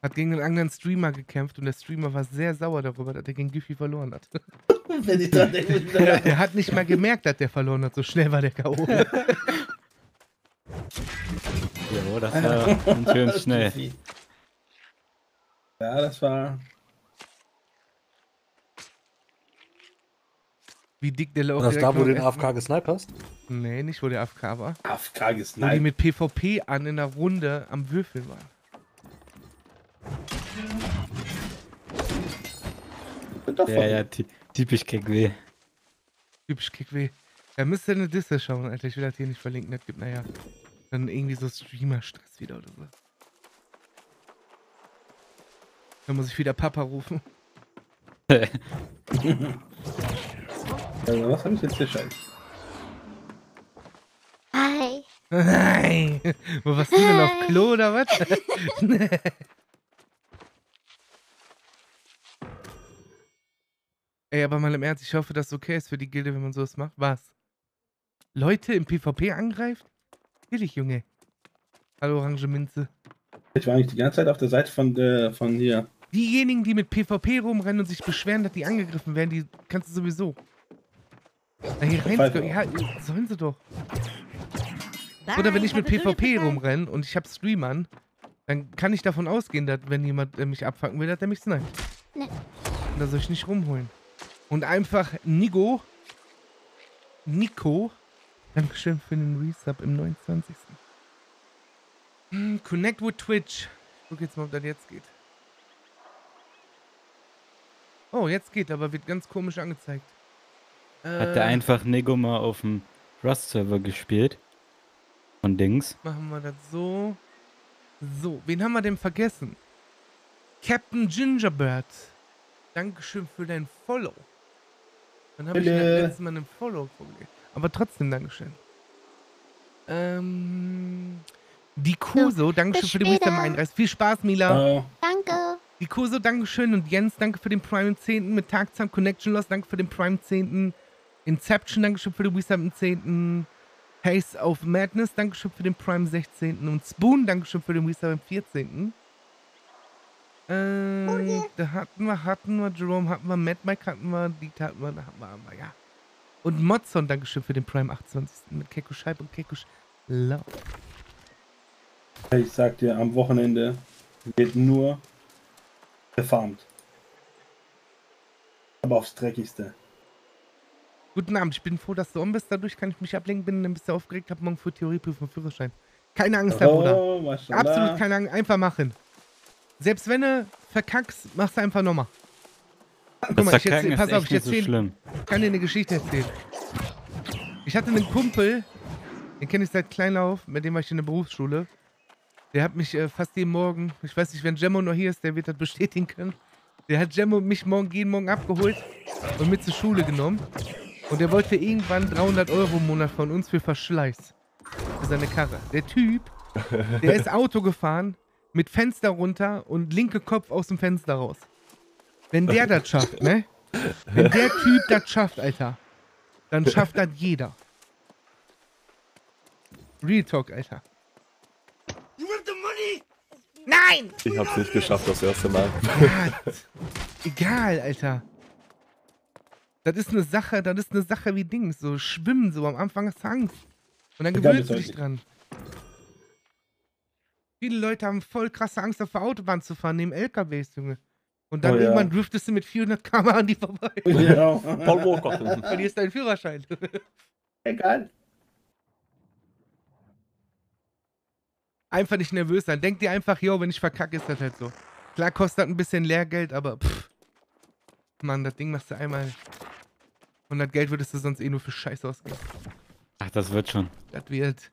Hat gegen einen anderen Streamer gekämpft und der Streamer war sehr sauer darüber, dass er gegen Giffy verloren hat. [laughs] Wenn ich dran denke, ich Der, hat nicht mal gemerkt, dass der verloren hat. So schnell war der K.O. [laughs] [laughs] Ja, das war ganz schön schnell. Ja, das war. Wie dick der Lauch Und das da, wo du den AFK gesniped hast? Nee, nicht wo der AFK war. AFK Wo die gesniped. mit PvP an in der Runde am Würfeln waren. Doch Ja, ja, ty- typisch KW. Typisch. Da müsst ihr eine Disse schauen, Alter. Ich will das hier nicht verlinken. Das gibt, naja, dann irgendwie so Streamer-Stress wieder oder so. Dann muss ich wieder Papa rufen. [laughs] [laughs] Also, was habe ich jetzt hier Scheiß? Hi. Nein! Wo warst du denn auf Klo oder was? [laughs] Ey, aber mal im Ernst, ich hoffe, dass es okay ist für die Gilde, wenn man sowas macht. Was? Leute im PvP angreift? Billig, Junge. Hallo, Orange Minze. Ich war eigentlich die ganze Zeit auf der Seite von, äh, von hier. Diejenigen, die mit PvP rumrennen und sich beschweren, dass die angegriffen werden, die kannst du sowieso. Da hier rein, ja, sollen sie doch. Oder wenn ich mit PvP rumrenne und ich hab Streamern, dann kann ich davon ausgehen, dass wenn jemand äh, mich abfacken will, dass er mich sniped. Nee. Und da soll ich nicht rumholen. Und einfach Nigo, Nico, Dankeschön für den Resub im 29. Hm, Connect with Twitch. Ich guck jetzt mal, ob das jetzt geht. Oh, jetzt geht, aber wird ganz komisch angezeigt. Hat der Äh, einfach Nego mal auf dem Rust-Server gespielt? Von Dings. Machen wir das so. So, wen haben wir denn vergessen? Captain Gingerbird. Dankeschön für dein Follow. Dann habe ich das letzte Mal einen Follow vorgelegt. Aber trotzdem Dankeschön. Ähm, die Kuso, Dankeschön bis für den Wisdom. 31. Viel Spaß, Mila. Oh, Danke. Die Kuso, Dankeschön. Und Jens, danke für den Prime 10. Mit Tagzahn Connection Loss, danke für den Prime 10. Inception, Dankeschön für den Wisdom 10. Haze of Madness, Dankeschön für den Prime 16. Und Spoon, Dankeschön für den Wisdom 14. Äh, da hatten wir, hatten wir, Jerome hatten wir, Mad Mike hatten wir, Dieter hatten wir, da hatten wir, wir, ja. Und Modson, Dankeschön für den Prime 28. Mit Keko Scheib und Keko Love. ich sag dir, am Wochenende wird nur gefarmt. Aber aufs Dreckigste. Guten Abend, ich bin froh, dass du um bist. Dadurch kann ich mich ablenken, bin ein bisschen aufgeregt, hab morgen für Theorieprüfung Führerschein. Keine Angst, Herr Bruder. Oh, Maschallah. Absolut keine Angst, einfach machen. Selbst wenn du verkackst, machst du einfach nochmal. Guck Das mal, ich erzähl, pass auf, ich so erzähl, ich kann dir eine Geschichte erzählen. Ich hatte einen Kumpel, den kenne ich seit klein auf, mit dem war ich in der Berufsschule. Der hat mich äh, fast jeden Morgen, ich weiß nicht, wenn Gemmo noch hier ist, der wird das bestätigen können. Der hat Gemmo mich morgen, jeden Morgen abgeholt und mit zur Schule genommen. Und der wollte irgendwann 300 Euro im Monat von uns für Verschleiß. Für seine Karre. Der Typ, der ist [laughs] Auto gefahren, mit Fenster runter und linke Kopf aus dem Fenster raus. Wenn der das schafft, ne? Wenn der Typ das schafft, Alter, dann schafft das jeder. Real Talk, Alter. Nein! Ich hab's nicht geschafft das erste Mal. Gott. Egal, Alter. Das ist eine Sache, das ist eine Sache wie Dings. So schwimmen, so am Anfang hast du Angst. Und dann gewöhnst du dich dran. Viele Leute haben voll krasse Angst, auf der Autobahn zu fahren, neben LKWs, Junge. Und dann Oh ja. irgendwann driftest du mit 400 km an die [laughs] vorbei. Ja. Paul Walker. Verlierst deinen Führerschein. [laughs] Egal. Einfach nicht nervös sein. Denk dir einfach, yo, wenn ich verkacke, ist das halt so. Klar kostet das ein bisschen Lehrgeld, aber pff. Mann, das Ding machst du einmal. Und das Geld würdest du sonst eh nur für Scheiß ausgeben. Ach, das wird schon. Das wird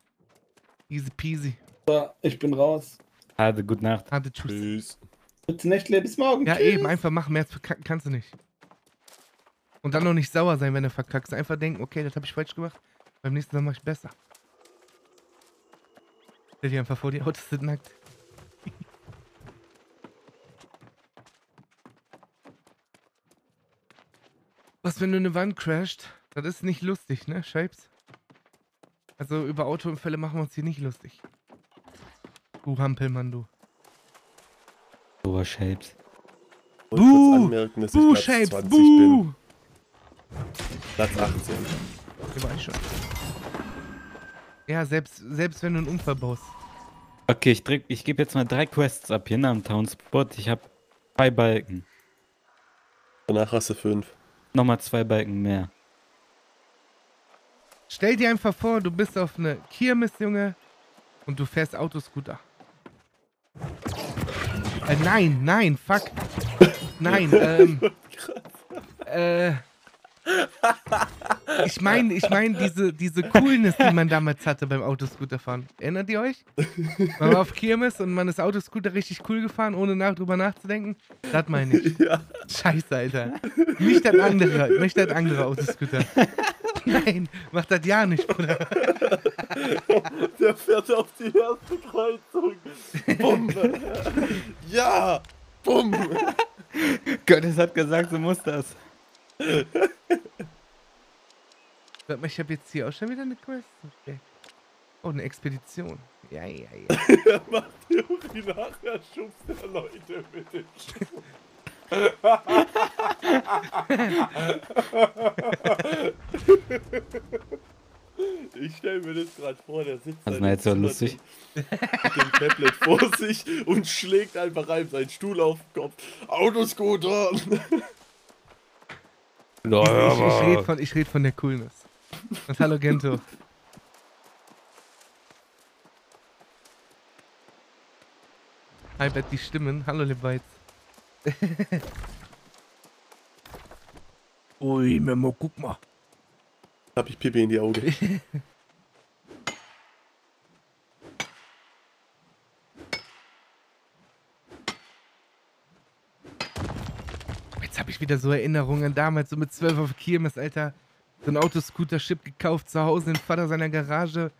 easy peasy. So, ich bin raus. Also, gute Nacht. Harte Tschüss. Tschüss. Gute Nächtle, bis morgen. Ja, Tschüss. eben, einfach machen. Mehr als verkacken kannst du nicht. Und dann noch nicht sauer sein, wenn du verkackst. Einfach denken, okay, das habe ich falsch gemacht. Beim nächsten Mal mache ich besser. Stell dir einfach vor, die Autos sind nackt. Was, wenn du eine Wand crasht? Das ist nicht lustig, ne, Shapes? Also über Autounfälle machen wir uns hier nicht lustig. Du Hampelmann, du. Boah, Shapes. Buh! anmerken, dass ich Buh, Platz Shapes, 20 buh! bin. Platz 18. Der war ich schon. Ja, selbst, selbst wenn du einen Unfall baust. Okay, ich, drück- ich gebe jetzt mal drei Quests ab hier am Townspot. Ich habe zwei Balken. Danach hast du 5. Nochmal zwei Balken mehr. Stell dir einfach vor, du bist auf eine Kirmes, Junge, und du fährst Autoscooter. Äh, nein, nein, fuck. Nein, [laughs] ähm. Äh. [laughs] Ich meine, ich meine, diese, diese Coolness, die man damals hatte beim Autoscooterfahren. Erinnert ihr euch? Man war auf Kirmes und man ist Autoscooter richtig cool gefahren, ohne nach drüber nachzudenken. Das meine ich. [laughs] Ja. Scheiße, Alter. Nicht das andere, nicht das andere Autoscooter. Nein, mach das ja nicht, Bruder. [laughs] Der fährt auf die erste Kreuzung. Bumm. ja. Bumm. Gottes hat gesagt, so muss das. Warte mal, ich habe jetzt hier auch schon wieder eine Quest. Okay. Oh, eine Expedition. Ja, ja, ja. Er [laughs] macht Theorie nachher, schubst der Leute mit dem Schuh. Ich stelle mir das gerade vor, der sitzt Das jetzt so lustig. mit dem Tablet vor sich und schlägt einfach rein seinen Stuhl auf den Kopf. Autoscooter! Ich, ich, ich rede von, ich red von der Coolness. Und hallo Gento. Hi, Bett, die Stimmen. Hallo, Lebeitz. [laughs] Ui, Memo, guck mal. Hab ich Pipi in die Augen. [laughs] Jetzt habe ich wieder so Erinnerungen damals, so mit 12 auf Kirmes, Alter. So ein Autoscooter-Chip gekauft, zu Hause in Vater seiner Garage.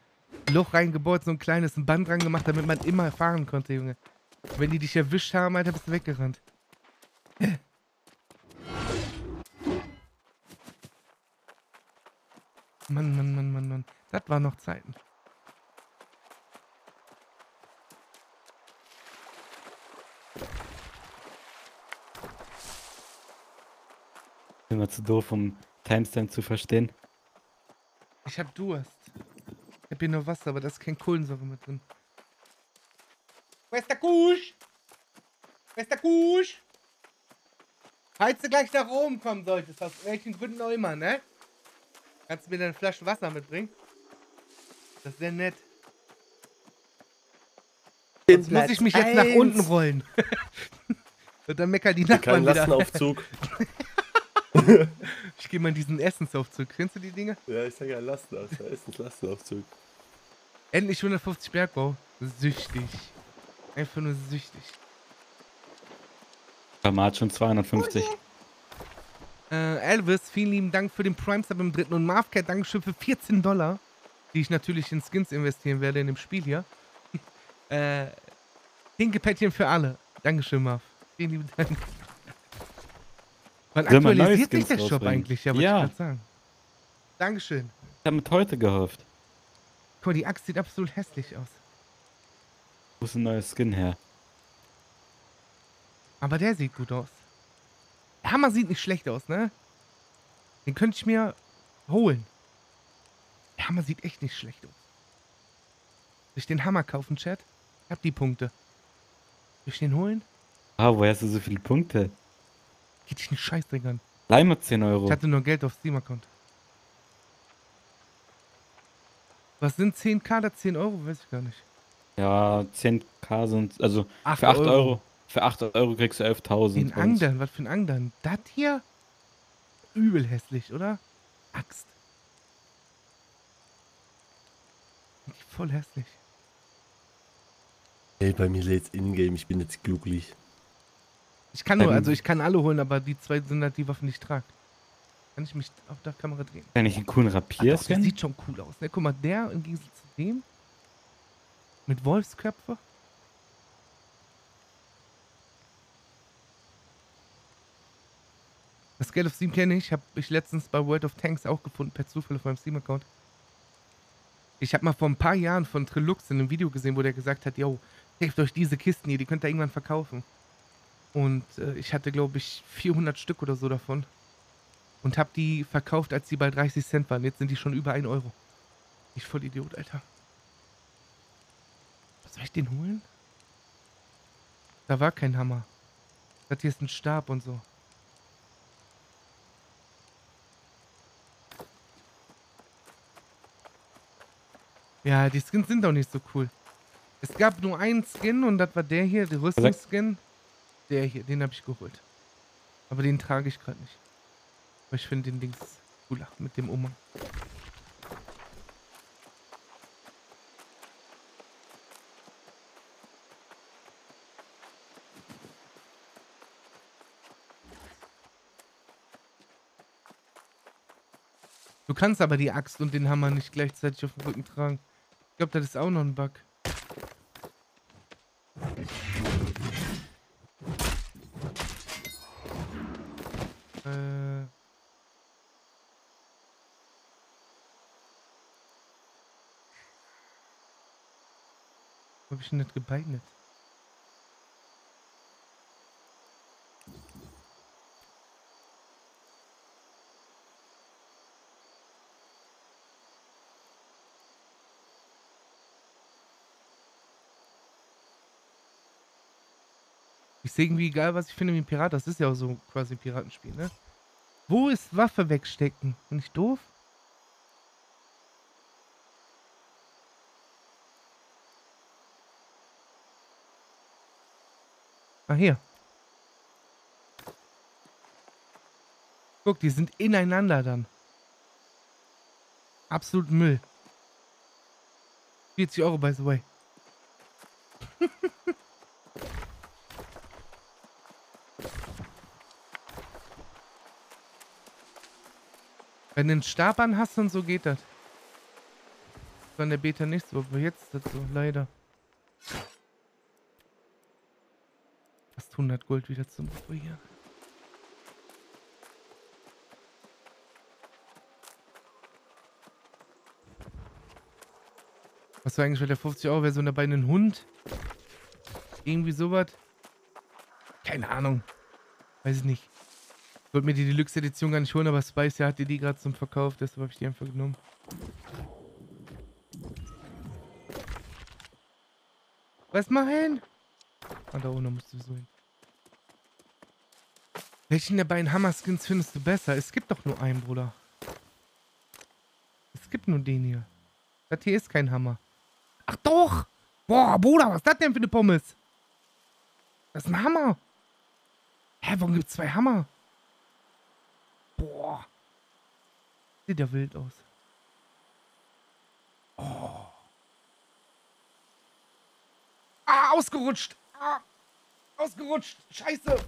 Loch reingebohrt, so ein kleines ein Band dran gemacht, damit man immer fahren konnte, Junge. Wenn die dich erwischt haben, Alter, bist du weggerannt. Mann, Mann, Mann, Mann, Mann. Das waren noch Zeiten. Bin mal zu doof, um Timestamp zu verstehen. Ich hab Durst. Ich hab hier nur Wasser, aber da ist kein Kohlensäure mit drin. Wo ist der Kusch? Wo ist der Kusch? Falls du gleich nach oben kommen solltest, aus welchen Gründen auch immer, ne? Kannst du mir eine Flasche Wasser mitbringen? Das ist sehr nett. Sonst muss ich mich jetzt nach unten rollen. [laughs] Und dann meckern die Nachbarn Kein wieder. Lastenaufzug. [laughs] [laughs] Ich gehe mal in diesen Essensaufzug. Kennst du die Dinge? ja, ich sag ja Lastenaufzug. Da ist ein Lastenaufzug. Endlich 150 Bergbau. Süchtig. Einfach nur süchtig. Format schon 250. Äh, Elvis, vielen lieben Dank für den Prime Sub im dritten und Marvcat, Dankeschön für 14 Dollar, die ich natürlich in Skins investieren werde in dem Spiel hier. [laughs] äh, pinke Päckchen für alle. Dankeschön, Marv. Vielen lieben Dank. Wir neue aktualisiert sich der Shop eigentlich? Ja, wollte Ja. ich gerade sagen. Dankeschön. Ich habe mit heute gehofft. Guck mal, die Axt sieht absolut hässlich aus. Wo ist ein neues Skin her? Aber der sieht gut aus. Der Hammer sieht nicht schlecht aus, ne? Den könnte ich mir holen. Der Hammer sieht echt nicht schlecht aus. Soll ich den Hammer kaufen, Chat? Ich hab die Punkte. Soll ich den holen? Ah, woher hast du so viele Punkte? Geht dich nicht Scheißdreck an. Leih mal 10 Euro. Ich hatte nur Geld auf Steam-Account. Was sind 10k oder 10 Euro? Weiß ich gar nicht. Ja, 10k sind, also Acht für 8 Euro. Euro. Für 8 Euro kriegst du 11.000. Den Angdern, was für ein Angdern? Das hier? Übel hässlich, oder? Axt. Voll hässlich. Ey, bei mir lädt's in-game, ich bin jetzt glücklich. Ich kann nur, Ähm. also ich kann alle holen, aber die zwei sind halt die Waffen, die ich trage. Kann ich mich auf der Kamera drehen? Kann ich einen coolen Rapier doch, der sieht schon cool aus. Ne? Guck mal, der im Gegensatz zu dem. Mit Wolfsköpfe. Das Geld auf Steam kenne ich. Habe ich letztens bei World of Tanks auch gefunden, per Zufall auf meinem Steam-Account. Ich habe mal vor ein paar Jahren von Trilux in einem Video gesehen, wo der gesagt hat, yo, helft euch diese Kisten hier, die könnt ihr irgendwann verkaufen. Und äh, ich hatte, glaube ich, 400 Stück oder so davon. Und habe die verkauft, als die bei 30 Cent waren. Jetzt sind die schon über 1 Euro. Ich voll Idiot, Alter. Soll ich den holen? Da war kein Hammer. Das hier ist ein Stab und so. Ja, die Skins sind doch nicht so cool. Es gab nur einen Skin und das war der hier, der Rüstungsskin. Der hier, den habe ich geholt. Aber den trage ich gerade nicht. Aber ich finde den Dings cooler mit dem Umhang. Du kannst aber die Axt und den Hammer nicht gleichzeitig auf dem Rücken tragen. Ich glaube, das ist auch noch ein Bug. Das gebeignet? Ich sehe irgendwie egal, was ich finde wie ein Pirat. Das ist ja auch so quasi ein Piratenspiel, ne? Wo ist Waffe wegstecken? Bin ich doof? Ah, hier. Guck, die sind ineinander dann. Absolut Müll. 40 Euro, by the way. [laughs] Wenn du einen Stab an hast und so geht das. Von der Beta nicht so, aber jetzt so, leider. Fast 100 Gold wieder zum Reparieren. Was war eigentlich mit der 50 Euro Version dabei? Ein Hund? Irgendwie sowas? Keine Ahnung. Weiß ich nicht. Ich wollte mir die Deluxe Edition gar nicht holen, aber Spice hatte die gerade zum Verkauf, deshalb habe ich die einfach genommen. Was machen? Ah, da oben musst du so hin. Welchen der beiden Hammer-Skins findest du besser? Es gibt doch nur einen, Bruder. Es gibt nur den hier. Das hier ist kein Hammer. Ach doch! Boah, Bruder, was ist das denn für eine Pommes? Das ist ein Hammer. Hä, warum gibt es zwei Hammer? Boah. Sieht ja wild aus. Oh. Ah, ausgerutscht. Ah, ausgerutscht. Scheiße.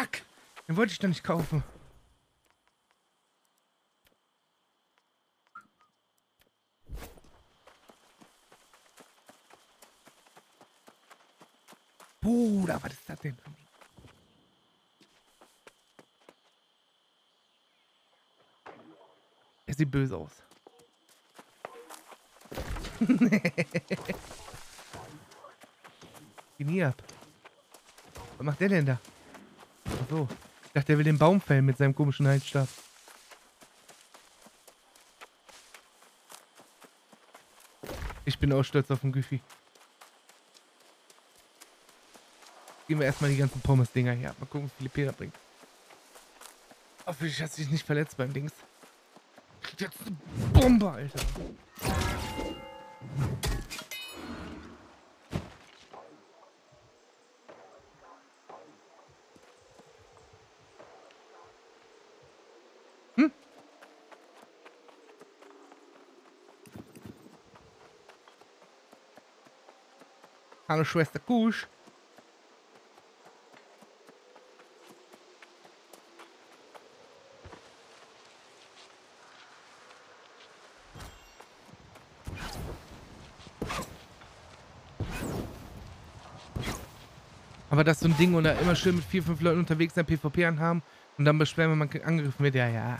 Fuck. Den wollte ich doch nicht kaufen. Bruder, was ist das denn? für Ding? Er sieht böse aus. Geh nie ab. Was macht der denn da? Ach so. Ich dachte, er will den Baum fällen mit seinem komischen Halsstab. Ich bin auch stolz auf den Güffi. gehen wir erstmal die ganzen Pommes-Dinger hier ab. Mal gucken, wie viele Peter bringt. Hoffentlich hat sich nicht verletzt beim Dings. Jetzt eine Bombe, Alter. Hallo Schwester Kusch. Aber das ist so ein Ding und da immer schön mit vier, fünf Leuten unterwegs sein, PvP anhaben und dann beschweren, wenn man angegriffen wird. Ja, ja.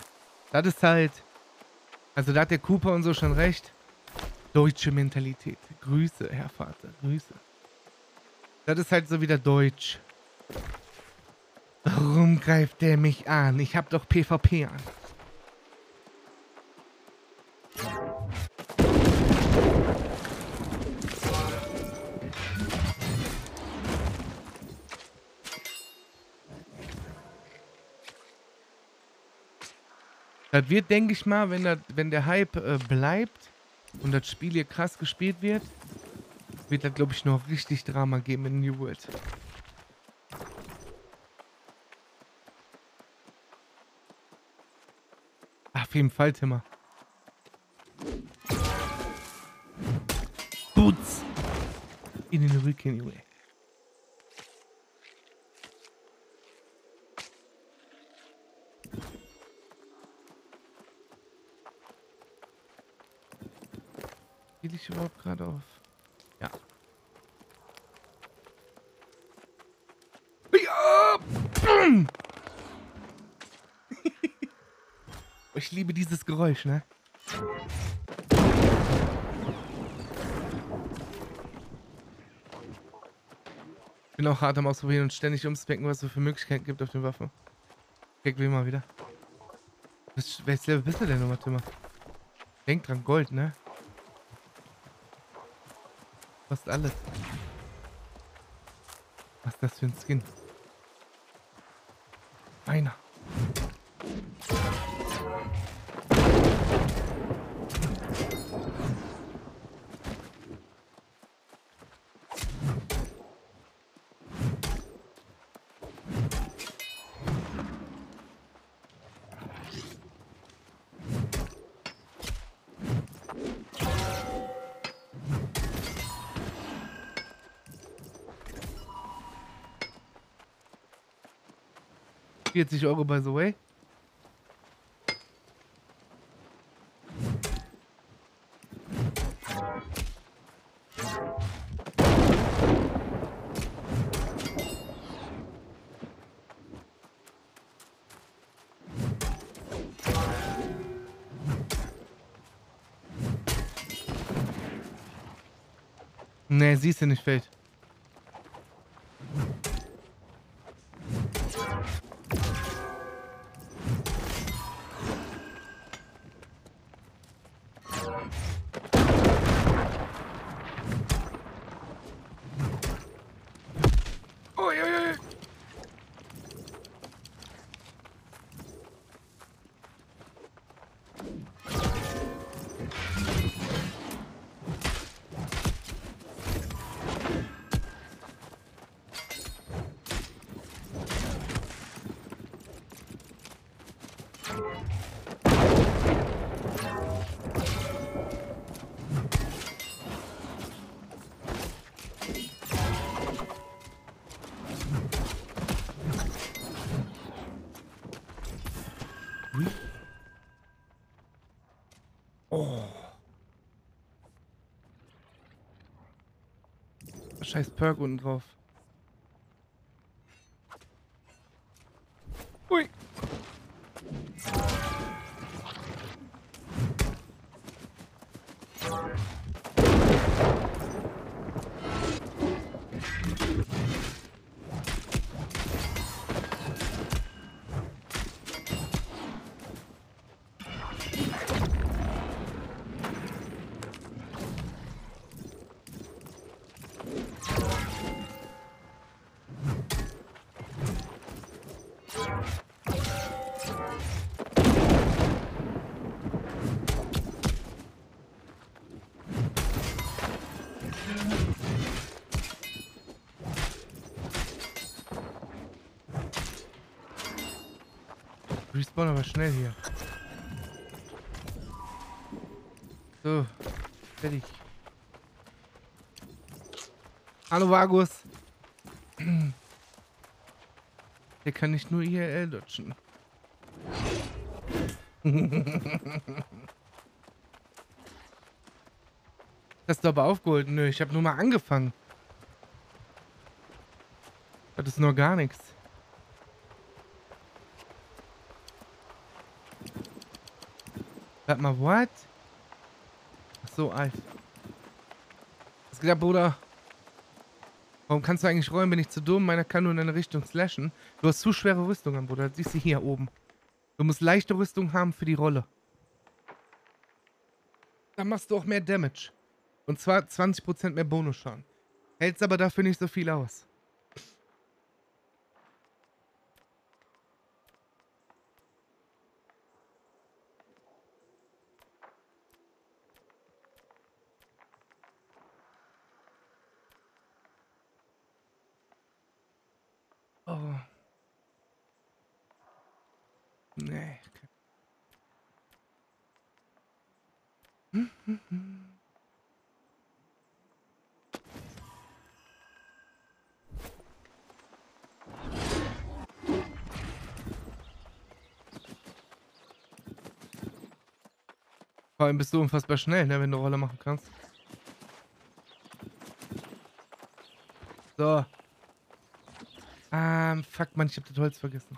Das ist halt. Also da hat der Cooper und so schon recht. Deutsche Mentalität. Grüße, Herr Vater. Grüße. Das ist halt so wieder Deutsch. Warum greift der mich an? Ich hab doch PvP an. Das wird, denke ich mal, wenn, das, wenn der Hype äh, bleibt und das Spiel hier krass gespielt wird, wird da, glaube ich, noch richtig Drama geben in New World. Ach, auf jeden Fall, Timmer. Boots! In den Rücken, Junge. Spiele ich überhaupt gerade auf? Ja. Ja! Mm. Ich liebe dieses Geräusch, ne? Ich bin auch hart am Ausprobieren und ständig umspecken, was es für Möglichkeiten gibt auf den Waffen. Check wir mal wieder. Welches Level bist du denn nochmal, Timmer? Denk dran, Gold, ne? Fast alles. Was ist das für ein Skin? 40 Euro bei The Way. Ne, siehst du nicht, fällt. Scheiß Perk unten drauf. Respawn aber schnell hier. So. Fertig. Hallo Vagus. Der kann nicht nur IRL dodgen. [laughs] Hast du aber aufgeholt? Nö, ich habe nur mal angefangen. Das ist nur gar nichts. Warte mal, what? Ach so, alt. Was geht ab, Bruder? Warum kannst du eigentlich rollen? Bin ich zu dumm? Meiner kann nur in eine Richtung slashen. Du hast zu schwere Rüstung an, Bruder. Siehst du hier oben. Du musst leichte Rüstung haben für die Rolle. Dann machst du auch mehr Damage. Und zwar 20% mehr Bonusschaden. Hältst aber dafür nicht so viel aus. Allem bist du unfassbar schnell, ne, wenn du Rolle machen kannst. So. Ähm, fuck, man, ich hab das Holz vergessen.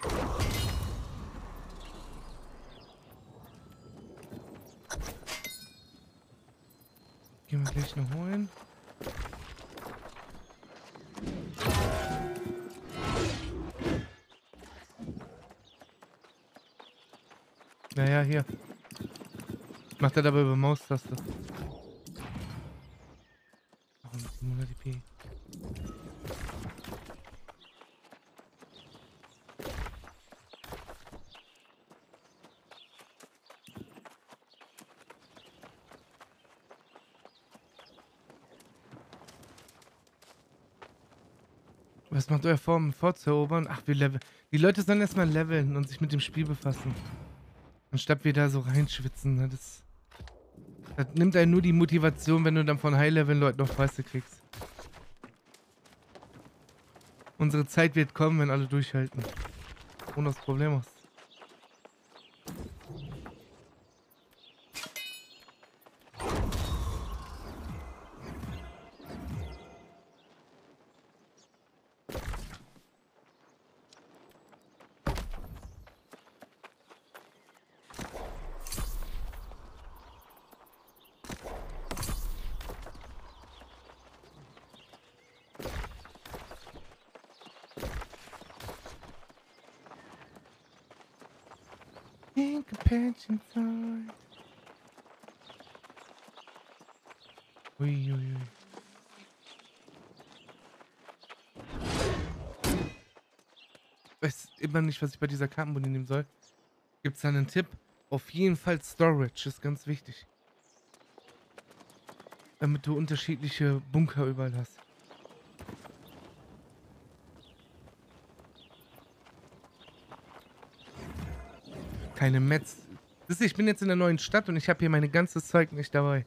Maustaste. Warum 700 DP? Was macht euer Form vorzuerobern? Ach, wir leveln. Die Leute sollen erstmal leveln und sich mit dem Spiel befassen. Anstatt wir da so reinschwitzen. ne, Das, das nimmt einen nur die Motivation, wenn du dann von High-Level-Leuten noch Fresse kriegst. Unsere Zeit wird kommen, wenn alle durchhalten. Ohne das Problem aus. Think a pension fund. Ui, ui, ui. Weiß immer nicht, was ich bei dieser Kartenbunde nehmen soll. Gibt es da einen Tipp? Auf jeden Fall Storage ist ganz wichtig. Damit du unterschiedliche Bunker überall hast. Keine Metz. Ich bin jetzt in der neuen Stadt und ich habe hier meine ganze Zeug nicht dabei.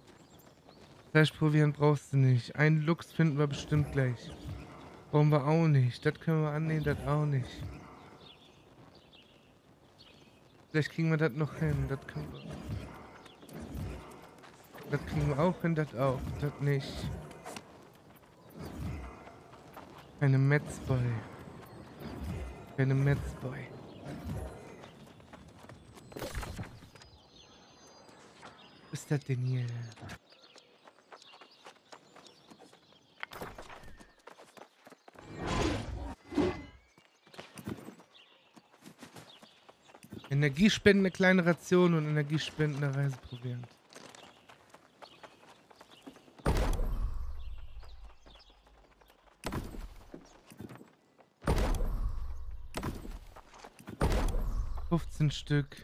Fleischproviant brauchst du nicht. Einen Lux finden wir bestimmt gleich. Brauchen wir auch nicht. Das können wir annehmen, das auch nicht. Vielleicht kriegen wir das noch hin. Das wir. Das kriegen wir auch hin, das auch. Das nicht. Keine Metz bei. Keine Metz bei. Was ist das denn hier? Energiespendende kleine Ration und energiespendende Reiseproviant. Fünfzehn Stück.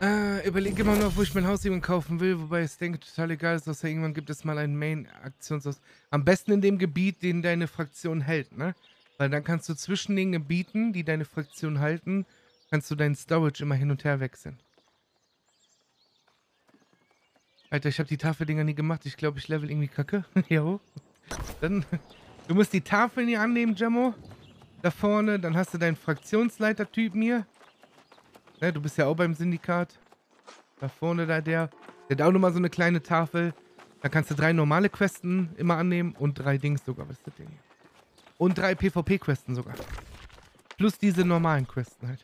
Äh, überlege immer noch, wo ich mein Haus irgendwann kaufen will, wobei es denke total egal ist, außer irgendwann gibt es mal einen Main-Aktionshaus. Am besten in dem Gebiet, den deine Fraktion hält, ne? Weil dann kannst du zwischen den Gebieten, die deine Fraktion halten, kannst du deinen Storage immer hin und her wechseln. Alter, ich habe die Tafeldinger nie gemacht. Ich glaube, ich level irgendwie kacke. [laughs] jo. Dann, du musst die Tafeln hier annehmen, Jamo. Da vorne, dann hast du deinen Fraktionsleiter-Typen hier. Ne, du bist ja auch beim Syndikat. Da vorne da der. Der hat auch nochmal so eine kleine Tafel. Da kannst du drei normale Questen immer annehmen und drei Dings sogar. Was ist das hier? Und drei PvP-Questen sogar. Plus diese normalen Questen halt.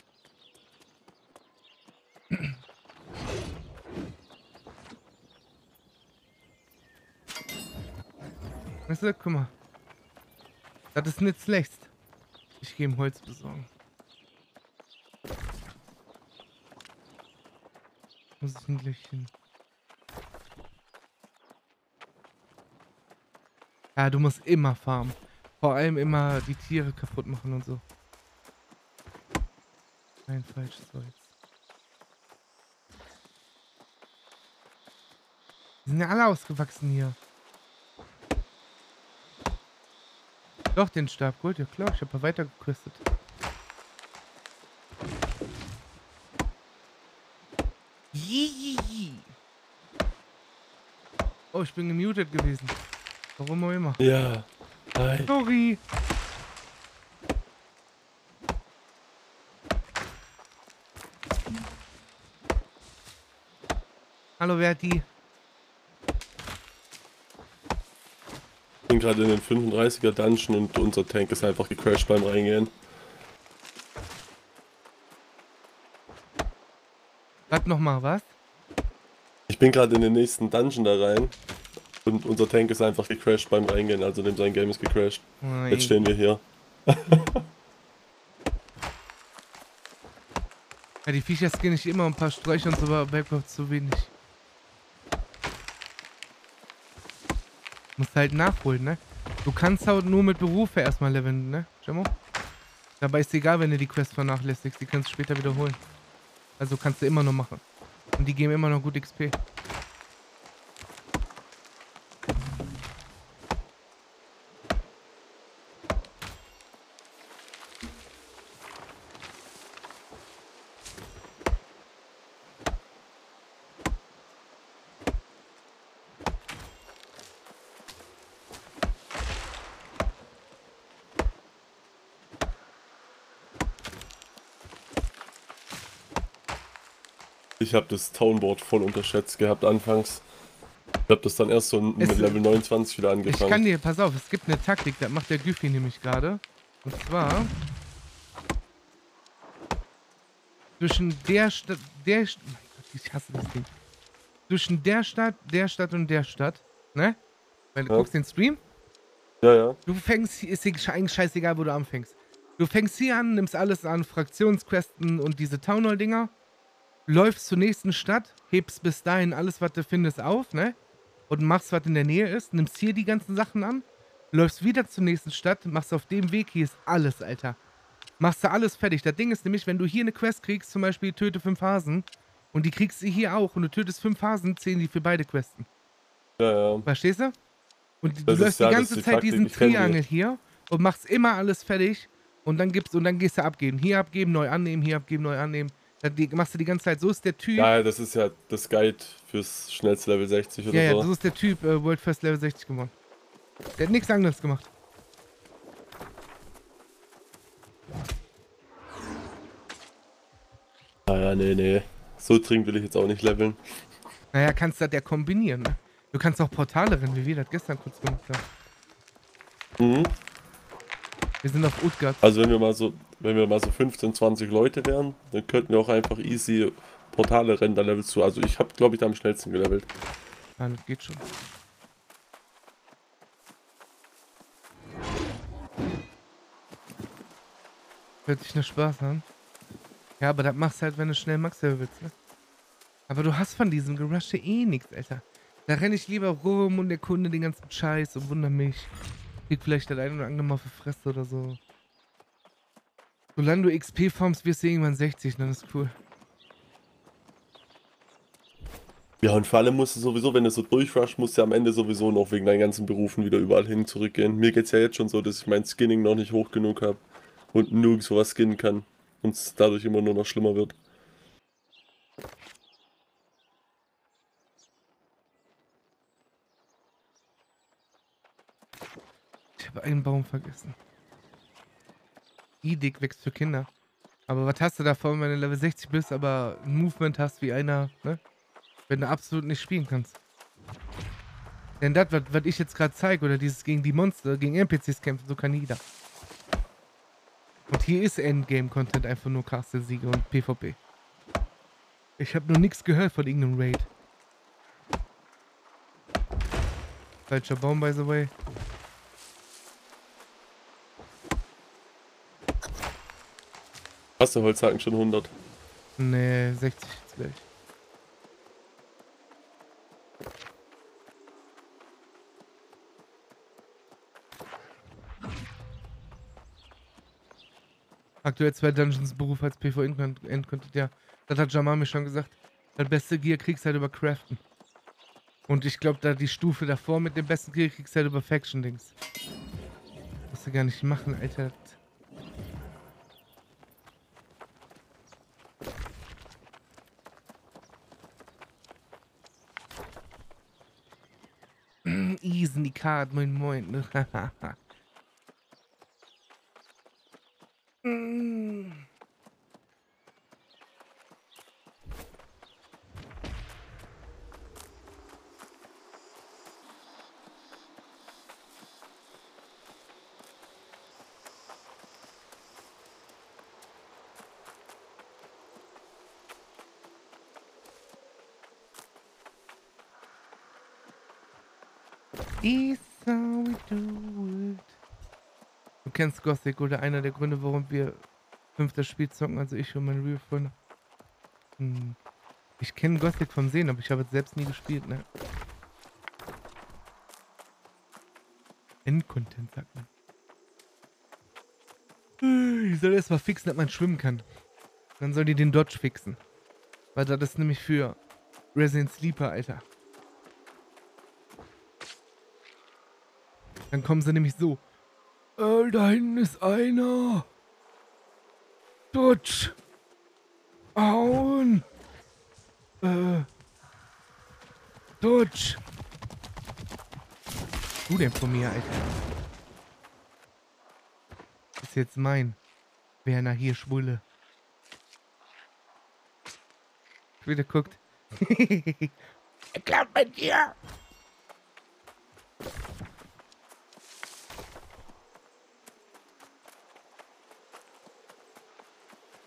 Weißt du, guck mal. Das ist nicht schlecht. Ich gehe ihm Holz besorgen. Muss ich gleich hin? Ja, du musst immer farmen. Vor allem immer die Tiere kaputt machen und so. Kein falsches Holz. Die sind ja alle ausgewachsen hier. Doch, den Stab Gold, ja klar, ich habe weiter gequestet. Oh, ich bin gemutet gewesen. Warum auch immer. Ja. Hi. Sorry. Hallo Verti. Ich bin gerade in den 35er Dungeon und unser Tank ist einfach gecrashed beim Reingehen. Sag nochmal was? Ich bin gerade in den nächsten Dungeon da rein und unser Tank ist einfach gecrashed beim Reingehen, also dem sein Game ist gecrashed. Nein. Jetzt stehen wir hier. [laughs] Ja, die Viecher skinne ich immer ein paar Sträucher und so, aber Backpack zu wenig. Musst halt nachholen, ne? Du kannst halt nur mit Berufe erstmal leveln, ne? Jamo? Dabei ist egal, wenn du die Quest vernachlässigst, die kannst du später wiederholen. Also kannst du immer noch machen. Und die geben immer noch gut XP. Ich habe das Townboard voll unterschätzt gehabt anfangs. Ich habe das dann erst so mit Es- Level 29 wieder Ich kann angefangen. dir, pass auf, es gibt eine Taktik, das macht der Güffi nämlich gerade. Und zwar zwischen der Stadt, der, St- mein Gott, ich hasse das Ding. Zwischen der Stadt, der Stadt und der Stadt, ne? Weil du Ja. guckst den Stream, Ja, ja. du fängst, ist dir eigentlich scheißegal, wo du anfängst. Du fängst hier an, nimmst alles an, Fraktionsquesten und diese Townhall-Dinger, läufst zur nächsten Stadt, hebst bis dahin alles, was du findest, auf, ne? Und machst, was in der Nähe ist, nimmst hier die ganzen Sachen an, läufst wieder zur nächsten Stadt, machst auf dem Weg, hier ist alles, Alter. Machst du alles fertig. Das Ding ist nämlich, wenn du hier eine Quest kriegst, zum Beispiel töte fünf Hasen, und die kriegst du hier auch, und du tötest fünf Hasen, zählen die für beide Questen. Ja, ja. Verstehst du? Und du Das ist läufst ja- die ganze die Zeit Taktik, diesen. Triangel hier und machst immer alles fertig und dann gibst und dann gehst du abgeben. Hier abgeben, neu annehmen, hier abgeben, neu annehmen. Die, machst du die ganze Zeit. So ist der Typ. Ja, das ist ja das Guide fürs schnellste Level 60 oder ja, ja, so. so ist der Typ äh, World First Level 60 gewonnen. Der hat nichts anderes gemacht. Ah ja, nee, nee. So dringend will ich jetzt auch nicht leveln. Naja, kannst du das ja kombinieren, ne? Du kannst auch Portale rennen, wie wir das gestern kurz gemacht haben. Mhm. Wir sind auf Utgard. Also wenn wir mal so, wenn wir mal so 15, 20 Leute wären, dann könnten wir auch einfach easy Portale rennen, da Level zu. Also ich habe, glaube ich, da am schnellsten gelevelt. Ja, das geht schon. Hört sich nur Spaß an. Ja, aber das machst halt, wenn du schnell Max willst, ne? Aber du hast von diesem Gerushe eh nichts, Alter. Da renne ich lieber rum und der Kunde den ganzen Scheiß und wundere mich. Krieg vielleicht das ein oder andere Mal für Fresse oder so. Solange du XP formst, wirst du irgendwann 60, dann ist cool. Ja, und vor allem musst du sowieso, wenn du so durchrushst, musst du am Ende sowieso noch wegen deinen ganzen Berufen wieder überall hin zurückgehen. Mir geht's ja jetzt schon so, dass ich mein Skinning noch nicht hoch genug habe und nirgendwo was skinnen kann und es dadurch immer nur noch schlimmer wird. Ich habe einen Baum vergessen. Idig wächst für Kinder. Aber was hast du davon, wenn du Level 60 bist, aber ein Movement hast wie einer, ne? Wenn du absolut nicht spielen kannst. Denn das, was ich jetzt gerade zeige, oder dieses gegen die Monster, gegen NPCs kämpfen, so kann jeder. Und hier ist Endgame-Content einfach nur Castle-Siege und PvP. Ich habe nur nichts gehört von irgendeinem Raid. Falscher Baum, by the way. Hast du Holzhaken schon 100? Nee, 60 jetzt gleich. Aktuell zwei Dungeons Beruf als PvE-Endcontent, ja. Das hat Jamal mir schon gesagt. Das beste Gear kriegst du halt über Craften. Und ich glaube, da die Stufe davor mit dem besten Gear kriegst du halt über Faction-Dings. Musst du gar nicht machen, Alter. Mm, Easy Card, moin moin. [laughs] Mm. Is how we do it. Kennst Gothic oder einer der Gründe, warum wir fünftes Spiel zocken, also ich und meine Real Freunde. Hm. Ich kenne Gothic vom Sehen, aber ich habe es selbst nie gespielt, ne? Endcontent, sagt man. Ich soll erst mal fixen, dass man schwimmen kann. Dann soll die den Dodge fixen. Weil das ist nämlich für Resident Sleeper, Alter. Dann kommen sie nämlich so. Da hinten ist einer. Dutsch. Hauen. Äh. Dutsch. Du denn von mir, Alter? Ist jetzt mein. Werner hier Schwulle. Wieder guckt. er glaubt bei dir.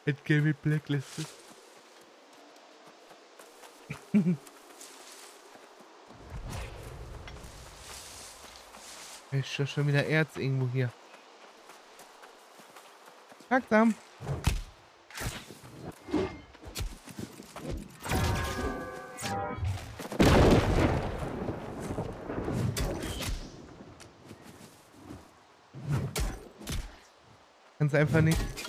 It gave me blacklisted. [laughs] Ist doch schon wieder Erz irgendwo hier. Langsam. Kannst einfach nicht.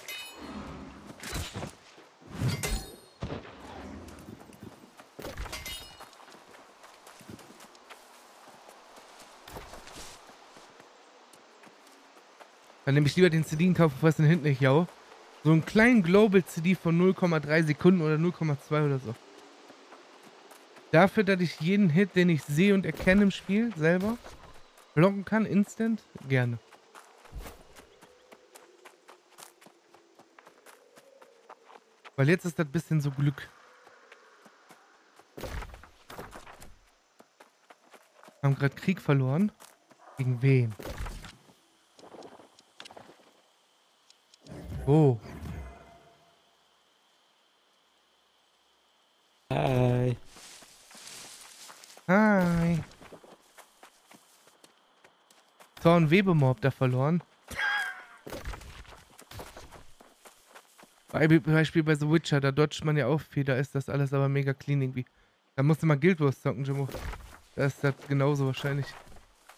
Dann nehme ich lieber den CD kaufen, was den hinten nicht jau. So einen kleinen Global CD von 0,3 Sekunden oder 0,2 oder so. Dafür, dass ich jeden Hit, den ich sehe und erkenne im Spiel selber, blocken kann, instant, gerne. Weil jetzt ist das bisschen so Glück. Haben gerade Krieg verloren. Gegen wen? Wo? Hi. Hi. So, ein Webemob da verloren. Bei Beispiel bei The Witcher, da dodgt man ja auch viel, da ist das alles aber mega clean irgendwie. Da musst du mal Guild Wars zocken, Jimmo. Da ist das genauso wahrscheinlich.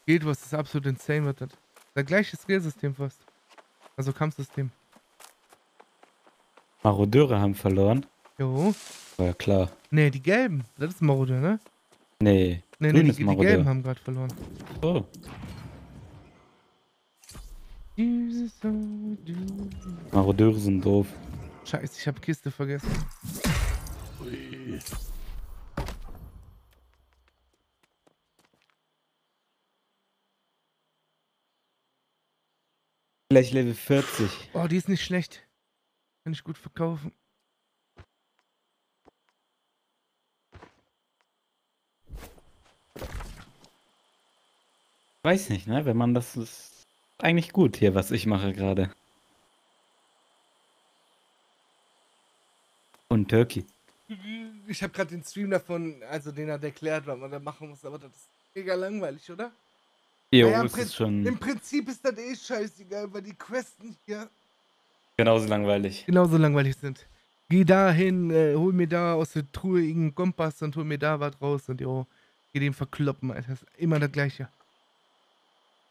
Guild Wars ist absolut insane, wird das. Das gleiche Skillsystem fast. Also Kampfsystem. Marodeure haben verloren. Jo. War ja klar. Nee, die gelben. Das ist Marode, ne? Nee. Nee, nee, die, die Marodeur. gelben haben gerade verloren. Oh. Marodeure sind doof. Scheiße, ich habe Kiste vergessen. Gleich Level 40. Oh, die ist nicht schlecht. Kann ich gut verkaufen. Weiß nicht, ne? Wenn man das ist eigentlich gut hier, was ich mache gerade. Und Turkey. Ich habe gerade den Stream davon, also den hat erklärt, was man da machen muss, aber das ist mega langweilig, oder? Jo, Naja, ist schon Im Prinzip ist das eh scheißegal, weil die Questen hier genauso langweilig. genauso langweilig sind. Geh dahin, äh, hol mir da aus der Truhe irgendeinen Kompass und hol mir da was raus und jo, geh den verkloppen, Alter. Das ist immer das Gleiche.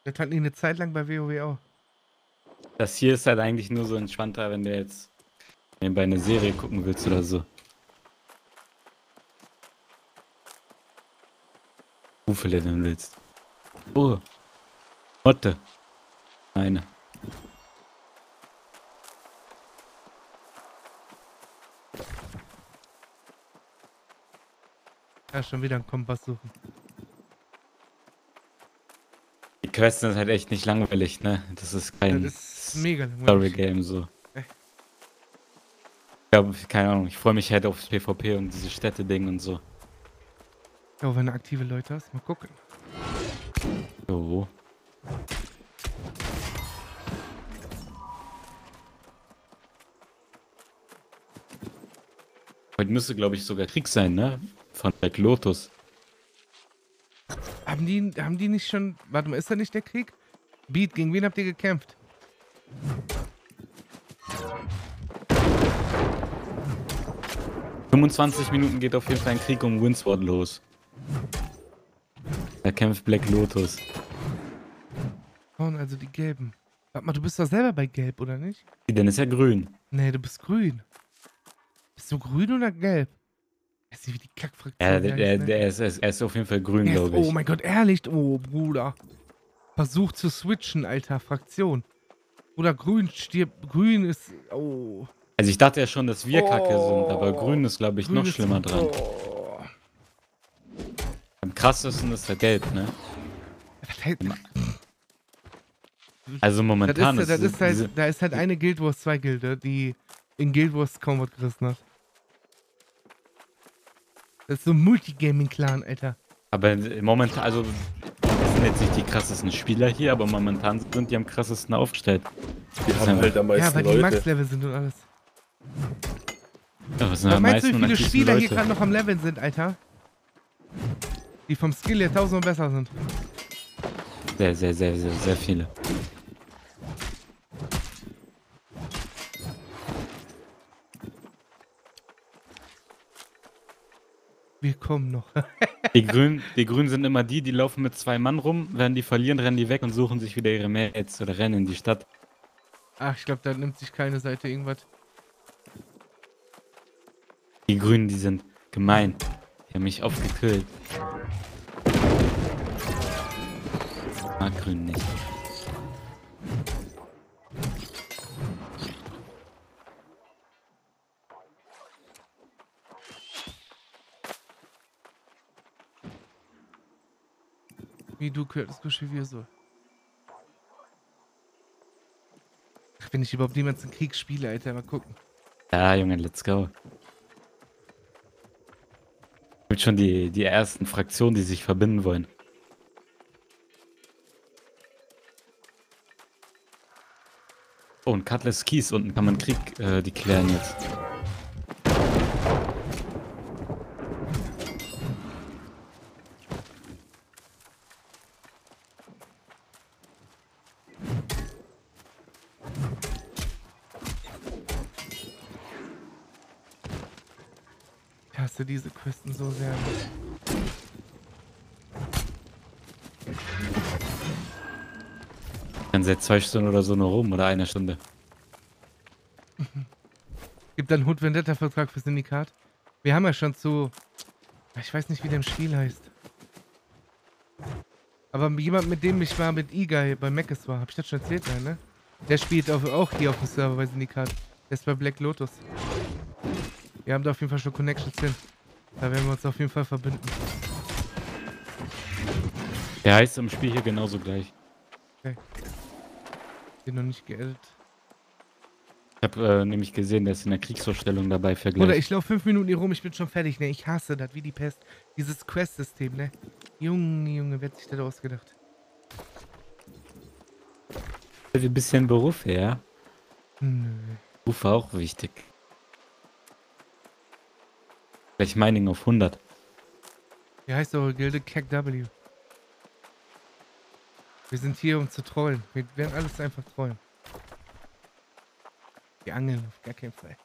Das hat eine Zeit lang bei WoW auch. Das hier ist halt eigentlich nur so entspannter, wenn du jetzt nebenbei eine Serie gucken willst oder so. Viele denn willst. Oh. Motte. Eine. Ja, schon wieder einen Kompass suchen. Die Quests sind halt echt nicht langweilig, ne? Das ist kein Das ist mega langweilig. Story-Game so. Ich glaube, keine Ahnung, ich freue mich halt aufs PvP und diese Städte-Ding und so. Ja, wenn du aktive Leute hast, mal gucken. Jo. Heute müsste, glaube ich, sogar Krieg sein, ne? Von Black Lotus. Haben die, haben die nicht schon. Warte mal, ist da nicht der Krieg? Beat, gegen wen habt ihr gekämpft? Ja. 25 Minuten geht auf jeden Fall ein Krieg um Windsward los. Da kämpft Black Lotus. Frauen, also die gelben. Warte mal, du bist doch selber bei gelb, oder nicht? Denn ist ja grün. Nee, du bist grün. Bist du grün oder gelb? Weiß nicht, wie die Kackfraktion Ja, der, der, der ist, er ist, er ist auf jeden Fall grün, Er ist- glaube ich. Oh mein Gott, ehrlich? Oh, Bruder. Versuch zu switchen, Alter. Fraktion. Bruder, grün stirbt. Grün ist. Oh. Also ich dachte ja schon, dass wir kacke sind, aber Oh. grün ist, glaube ich, Grün noch ist- schlimmer dran. Oh. Am krassesten ist der gelb, ne? Heißt- Also Das momentan ist, das ist, ist halt, diese, da ist halt eine Guild Wars 2 Gilde, die in Guild Wars kaum was gerissen hat. Das ist so ein Multigaming-Clan, Alter. aber momentan, also das sind jetzt nicht die krassesten Spieler hier, aber momentan sind die am krassesten aufgestellt. Die haben halt am Ja, meisten weil die Leute. Max-Level sind und alles. Ja, was sind Was am meinst du, meisten wie viele Spieler hier Leute? gerade noch am Leveln sind, Alter? Die vom Skill her tausendmal besser sind. Sehr, sehr, sehr, sehr, sehr viele. Wir kommen noch. [laughs] Die Grünen, die Grünen sind immer die, die laufen mit zwei Mann rum, wenn die verlieren, rennen die weg und suchen sich wieder ihre Mates oder rennen in die Stadt. Ach, ich glaube, da nimmt sich keine Seite irgendwas. Die Grünen, die sind gemein. Die haben mich oft gekillt. Ich mag Grün nicht. Wie du Curtis Kusch, wie wir so. Ach, wenn ich überhaupt niemals einen Krieg spiele, Alter, mal gucken. Ja, Junge, let's go. Gibt schon die, die ersten Fraktionen, die sich verbinden wollen. Oh, und Cutlass Keys unten kann man Krieg äh, deklären jetzt. Diese Questen so sehr. Dann seit zwei Stunden oder so nur rum oder eine Stunde. [laughs] Gibt einen Hood Vendetta-Vertrag für Syndikat. Wir haben ja schon zu. Ich weiß nicht, wie der im Spiel heißt. Aber jemand, mit dem ich war, mit E-Guy bei Macis war, hab ich das schon erzählt, nein, ne? Der spielt auf, auch hier auf dem Server bei Syndikat. Der ist bei Black Lotus. Wir haben da auf jeden Fall schon Connections hin. Da werden wir uns auf jeden Fall verbünden. Der heißt im Spiel hier genauso gleich. Den noch nicht geedit. Ich habe äh, nämlich gesehen, der ist in der Kriegsvorstellung dabei vergleicht. Oder ich laufe fünf Minuten hier rum, ich bin schon fertig, ne? Ich hasse das, wie die Pest. Dieses Quest-System, ne? Junge, Junge, wer hat sich das ausgedacht? Ein bisschen Beruf, ja. Nö. Beruf war auch wichtig. Gleich Mining auf 100. Wie heißt eure Gilde? CACW. Wir sind hier, um zu trollen. Wir werden alles einfach trollen. Wir angeln auf gar keinen Fall.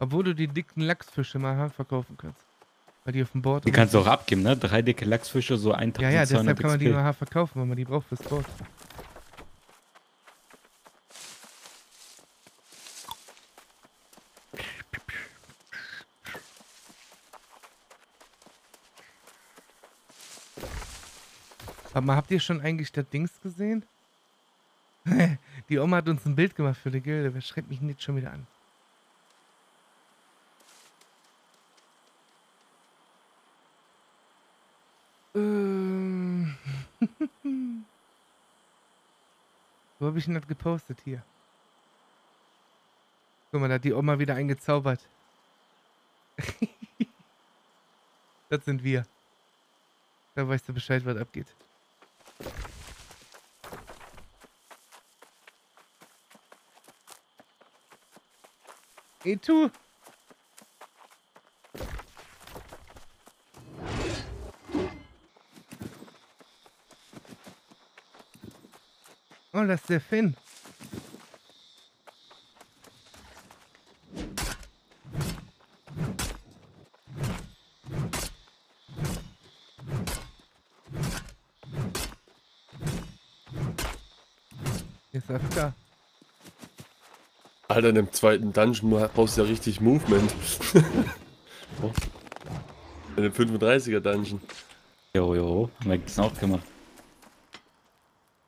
Obwohl du die dicken Lachsfische mal verkaufen kannst. Weil die auf dem Board Die kannst du auch abgeben, ne? Drei dicke Lachsfische, so 1200 Ja, ja, deshalb kann man die mal verkaufen, weil man die braucht fürs Board. Mal, habt ihr schon eigentlich das Dings gesehen? [laughs] die Oma hat uns ein Bild gemacht für die Gilde. Wer schreibt mich denn jetzt schon wieder an? Ähm. [laughs] Wo habe ich denn das gepostet hier? Guck mal, da hat die Oma wieder eingezaubert. [laughs] das sind wir. Da weißt du Bescheid, was abgeht. Et tu? Oh, das ist der Finn. Hier ist AFK. Alter, in dem zweiten Dungeon brauchst du ja richtig Movement. [laughs] In dem 35er Dungeon. Jo, jo, haben wir das auch gemacht.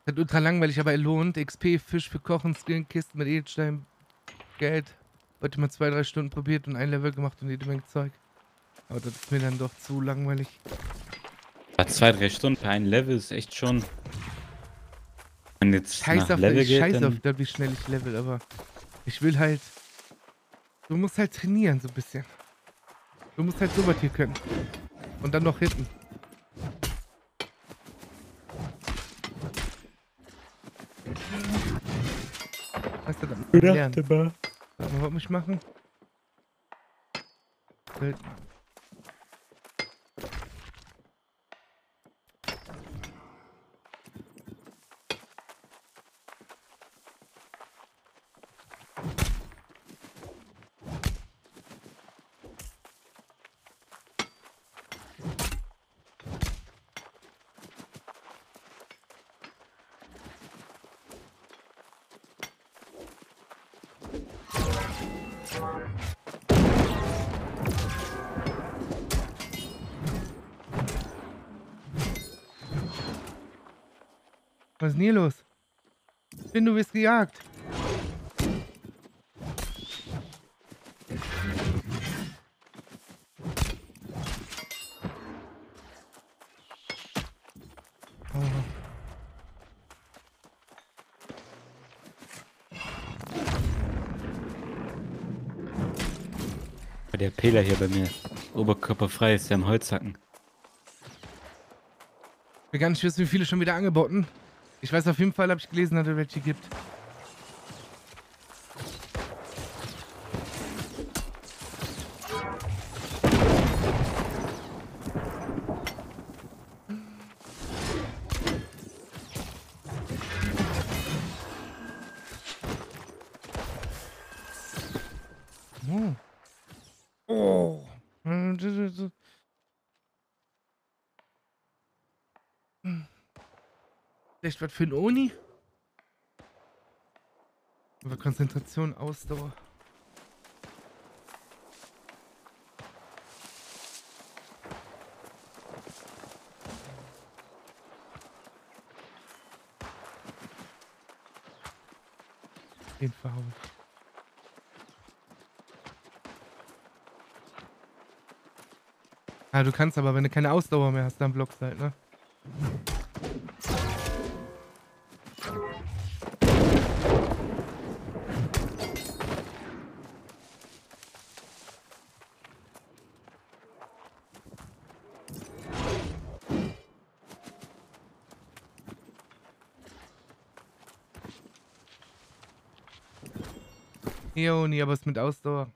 Das ist ultra langweilig, aber er lohnt. XP, Fisch für Kochen, Skillenkisten mit Edelstein, Geld. Heute mal zwei, drei Stunden probiert und ein Level gemacht und jede Menge Zeug. Aber das ist mir dann doch zu langweilig. Ja, zwei, drei Stunden für ein Level ist echt schon. Wenn jetzt Scheiß nach auf, Level ich geht, scheiß auf dann das, wie schnell ich level, aber ich will halt. Du musst halt trainieren, so ein bisschen. Du musst halt sowas hier können. Und dann noch hinten. Weißt du, dann lernen. Was muss ich machen? Bild. Was ist denn hier los? Finn, du wirst gejagt. Der Peler hier bei mir. Oberkörperfrei ist der am Holzhacken. Ich will gar nicht wissen, wie viele schon wieder angeboten. Ich weiß auf jeden Fall, habe ich gelesen, dass es welche gibt. Vielleicht was für ein Oni? Konzentration, Ausdauer. Den verhau ich. Ah, du kannst aber, wenn du keine Ausdauer mehr hast, dann blockst halt, ne? Nee, aber es mit Ausdauer.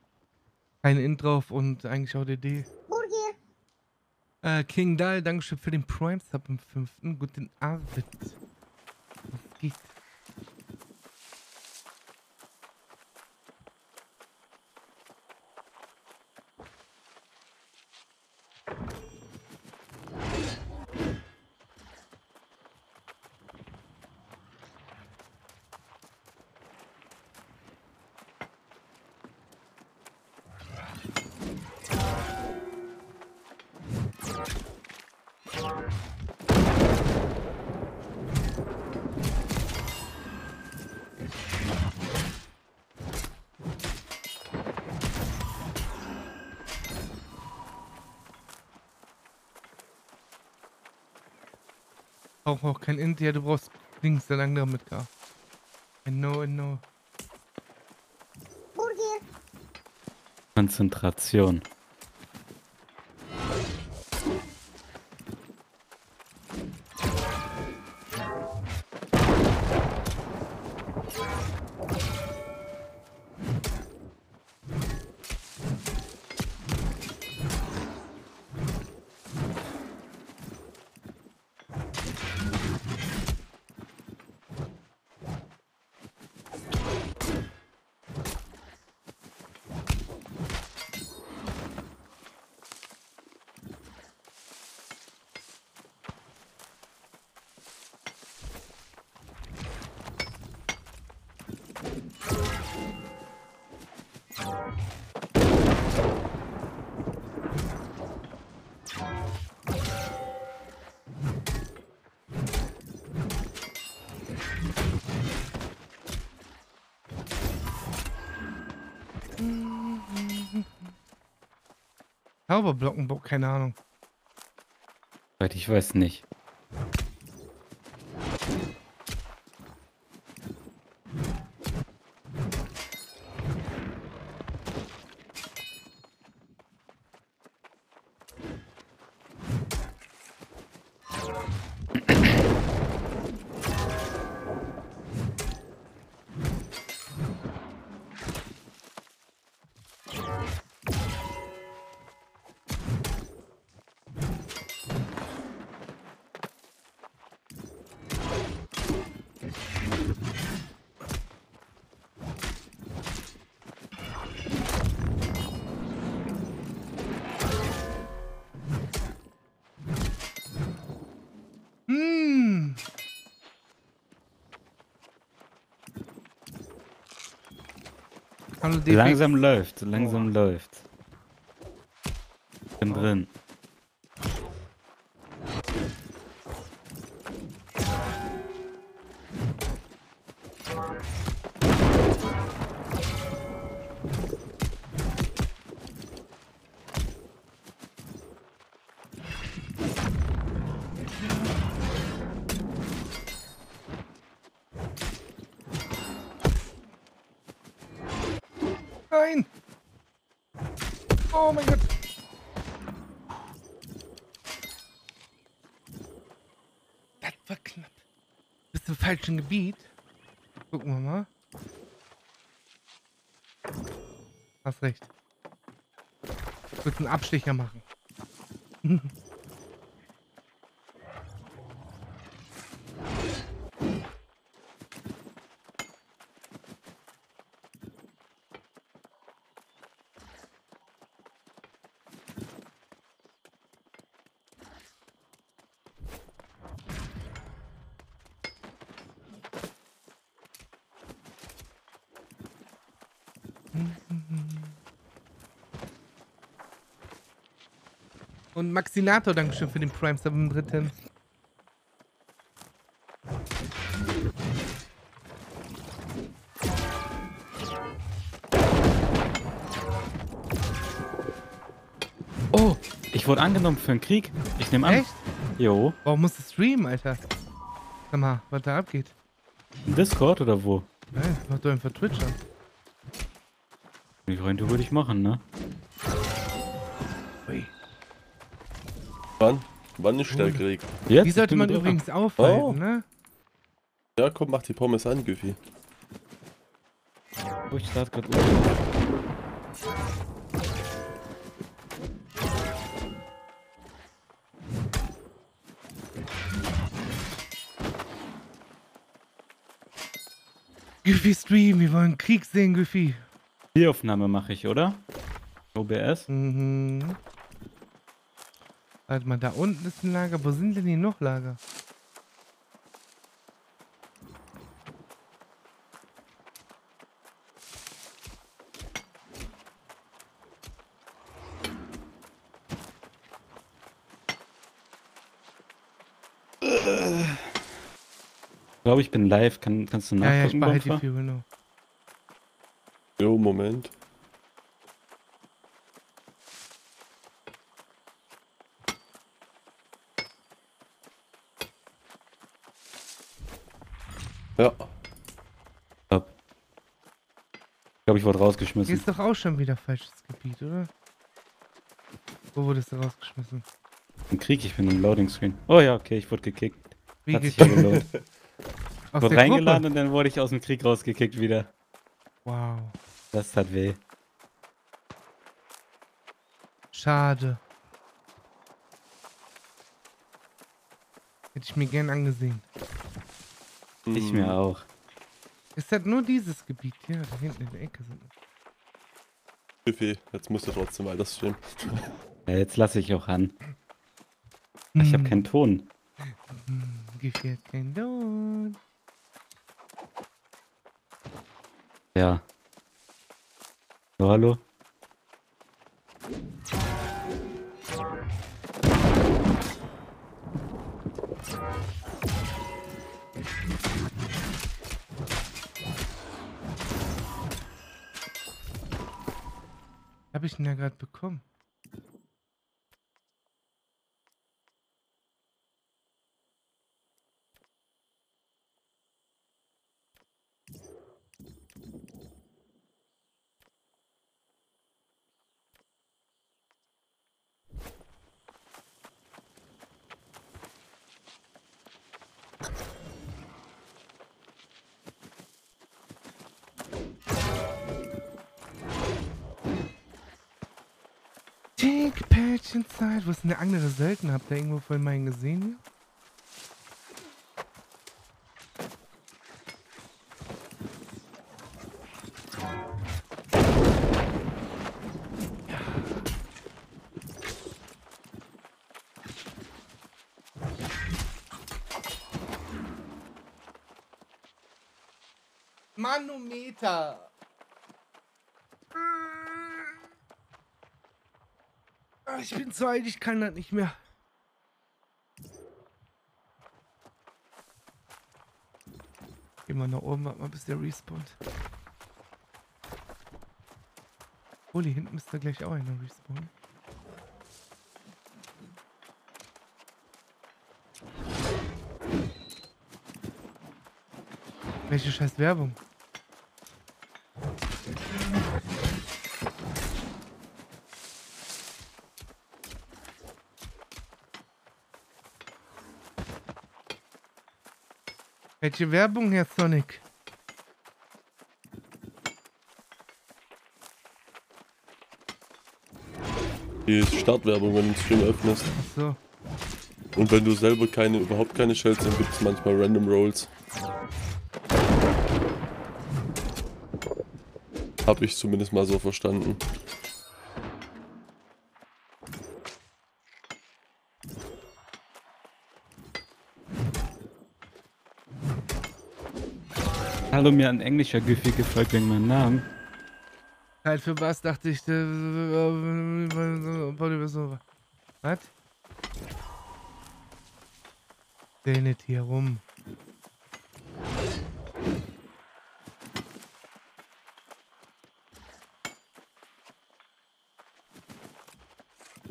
Kein Int drauf und eigentlich auch DD. Äh, King Dahl, Dankeschön für den Prime Sub im fünften. Guten Abend. Kein Int, ja, du brauchst links ein anderer mit K. I know, I know. Konzentration. Keine Ahnung. Ich weiß nicht. Langsam läuft, langsam läuft. Bin drin. Nein! Oh mein Gott! Das war knapp. Bist im falschen Gebiet? Gucken wir mal. Hast recht. Ich würde einen Abstecher machen. [laughs] Maxinator, Dankeschön für den Prime Sub im dritten. Oh, ich wurde angenommen für einen Krieg. Ich nehme an. Echt? Jo. Warum musst du streamen, Alter? Sag mal, was da abgeht. Im Discord oder wo? Nein, mach doch einfach Twitch an. Freunde würde ich machen, ne? Wann? Wann ist der Krieg? Jetzt? Die sollte man mit übrigens aufhalten, Oh. ne? Ja, komm, mach die Pommes an, Güffi. Oh, ich starte gerade um. Goofy Stream, wir wollen Krieg sehen, Goofy. Spielaufnahme mache ich, oder? OBS? Mhm. Warte mal, da unten ist ein Lager. Wo sind denn hier noch Lager? Ich glaube, ich bin live. Kann, kannst du Ja, ja, ich nachgucken, behalte die Bonfa? für Window. Jo, Moment. Ich wurde Hier rausgeschmissen. ist doch auch schon wieder falsches Gebiet, oder? Wo wurdest du rausgeschmissen? Im Krieg, ich bin im Loading Screen. Oh ja, okay, ich wurde gekickt. Wie Hat gekickt? [laughs] Ich wurde reingeladen Gruppe? und dann wurde ich aus dem Krieg rausgekickt wieder. Wow. Das tat weh. Schade. Hätte ich mir gern angesehen. Ich mir auch. Ist das nur dieses Gebiet hier? Da hinten in der Ecke sind. Güffi, jetzt musst du trotzdem weiter streamen. [laughs] Ja, jetzt lasse ich auch an. Ich habe keinen Ton. Hm, gefällt kein Lohn. Ja. So, hallo? Ja gerade bekommen. Take a patch inside. Wo ist denn der andere Söldner? Habt ihr irgendwo vorhin mal ihn gesehen hier? Manometer. Ah, Ich kann das nicht mehr. Geh mal nach oben, warte mal, bis der respawnt. Holy, hinten müsste gleich auch einer respawnen. Welche scheiß Werbung? Welche Werbung, Herr Sonic? Die Startwerbung, wenn du den Stream öffnest. Ach so. Und wenn du selber keine, überhaupt keine stellst, dann gibt es manchmal Random Rolls. Hab ich zumindest mal so verstanden. Hallo, mir ein englischer Güffi gefolgt wegen meinem Namen. Halt für was dachte ich. äh, Was? Der nicht hier rum.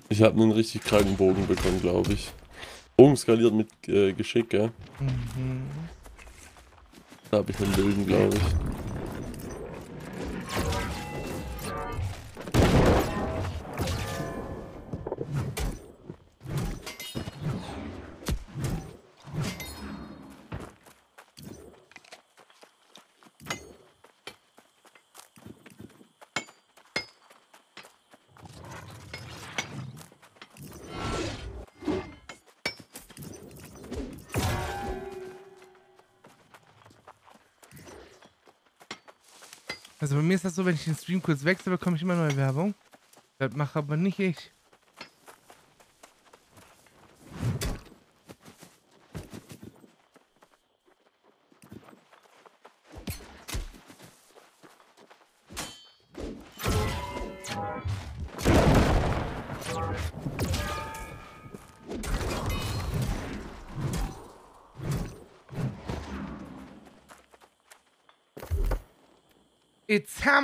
Ich habe einen richtig kranken Bogen bekommen, glaube ich. Bogen skaliert mit äh, Geschick, gell? Mhm. Da habe ich einen wilden, glaube ich. So, wenn ich den Stream kurz wechsle, bekomme ich immer neue Werbung. Das mache aber nicht ich.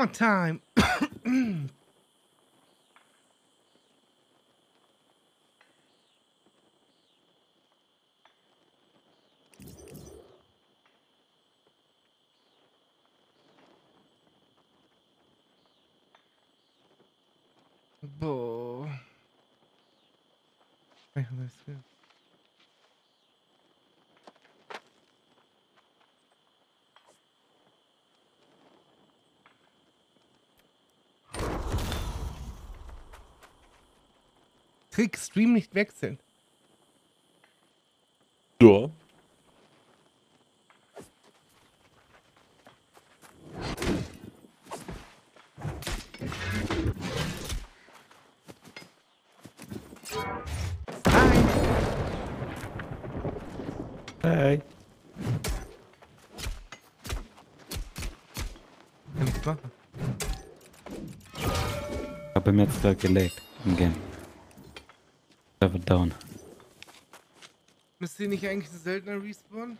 It's hammer time. [coughs] Boah. Ich weiß nicht. Trick, Stream nicht wechseln. Ja. Hey. Ich habe mir jetzt gerade gelegt im Game. Down. Müsst ihr nicht eigentlich seltener respawnen?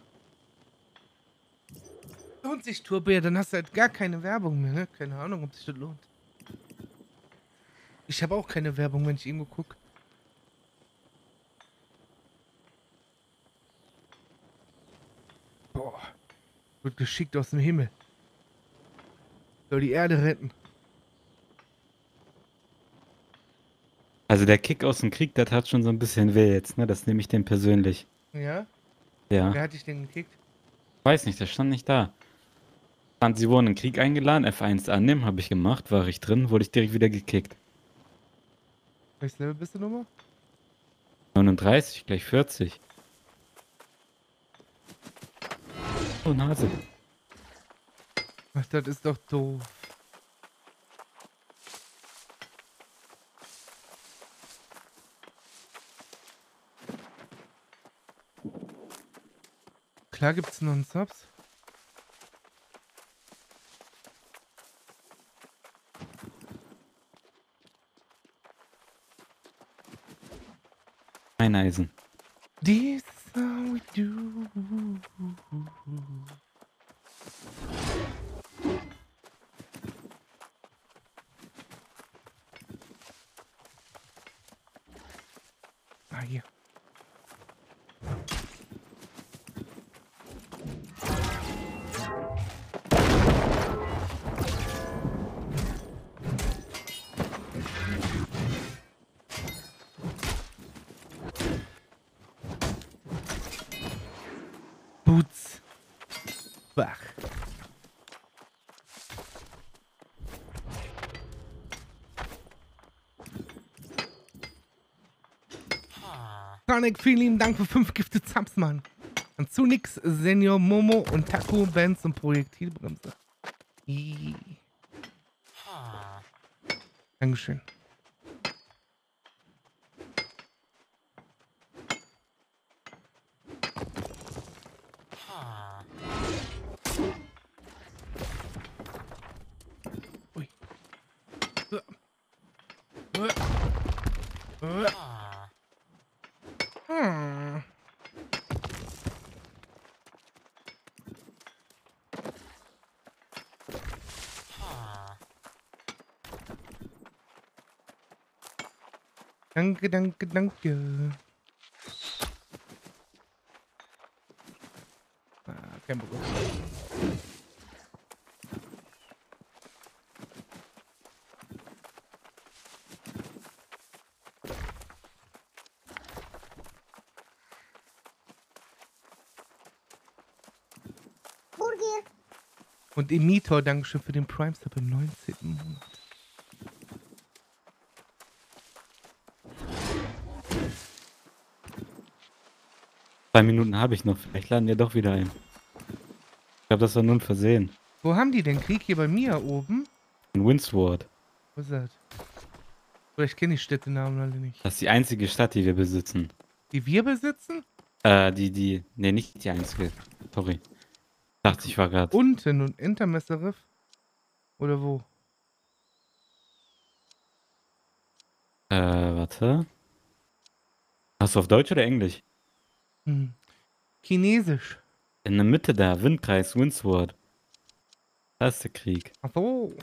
Lohnt sich, Turbo, dann hast du halt gar keine Werbung mehr, ne? Keine Ahnung, ob sich das lohnt. Ich habe auch keine Werbung, wenn ich irgendwo gucke. Boah. Wird geschickt aus dem Himmel. Soll die Erde retten. Also der Kick aus dem Krieg, der tat schon so ein bisschen weh jetzt, ne? Das nehme ich dem persönlich. Ja? Ja. Wer hat dich denn gekickt? Weiß nicht, der stand nicht da. Stand, sie wurden in den Krieg eingeladen, F1 annehmen, habe ich gemacht, war ich drin, wurde ich direkt wieder gekickt. Welches Level bist du nochmal? 39, gleich 40. Oh, Nase. Ach, das ist doch doof. Klar gibt's noch einen Subs. Ein Eisen. This is how we do. Sonic, vielen lieben Dank für fünf Gifte Zaps, Mann. Und zu nix, Senior Momo und Taco Bands und Projektilbremse. Ih. Dankeschön. Danke, danke, danke. Ah, kein Bock. Und Emitor, Dankeschön für den Prime Step im 19. Monat. Zwei Minuten habe ich noch. Vielleicht laden wir doch wieder ein. Ich glaube, das war nur ein Versehen. Wo haben die denn Krieg? Hier bei mir oben? In Windsward. Wo ist das? Ich kenne die Städtenamen alle nicht. Das ist die einzige Stadt, die wir besitzen. Die wir besitzen? Äh, die, die. Ne, nicht die einzige. Sorry. Dachte ich war gerade. Unten und Intermesserif? Oder wo? Äh, warte. Hast du auf Deutsch oder Englisch? Chinesisch. In der Mitte da, Windkreis, Windsward. Da ist der Krieg. Ach so.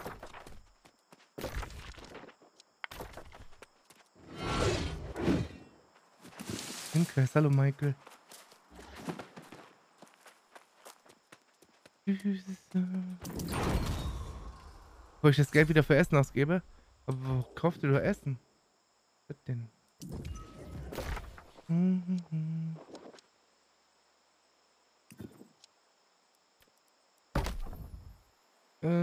Windkreis, hallo Michael. Wo ich das Geld wieder für Essen ausgebe? Aber wo kauft ihr doch Essen? Was denn? Mhm. Denk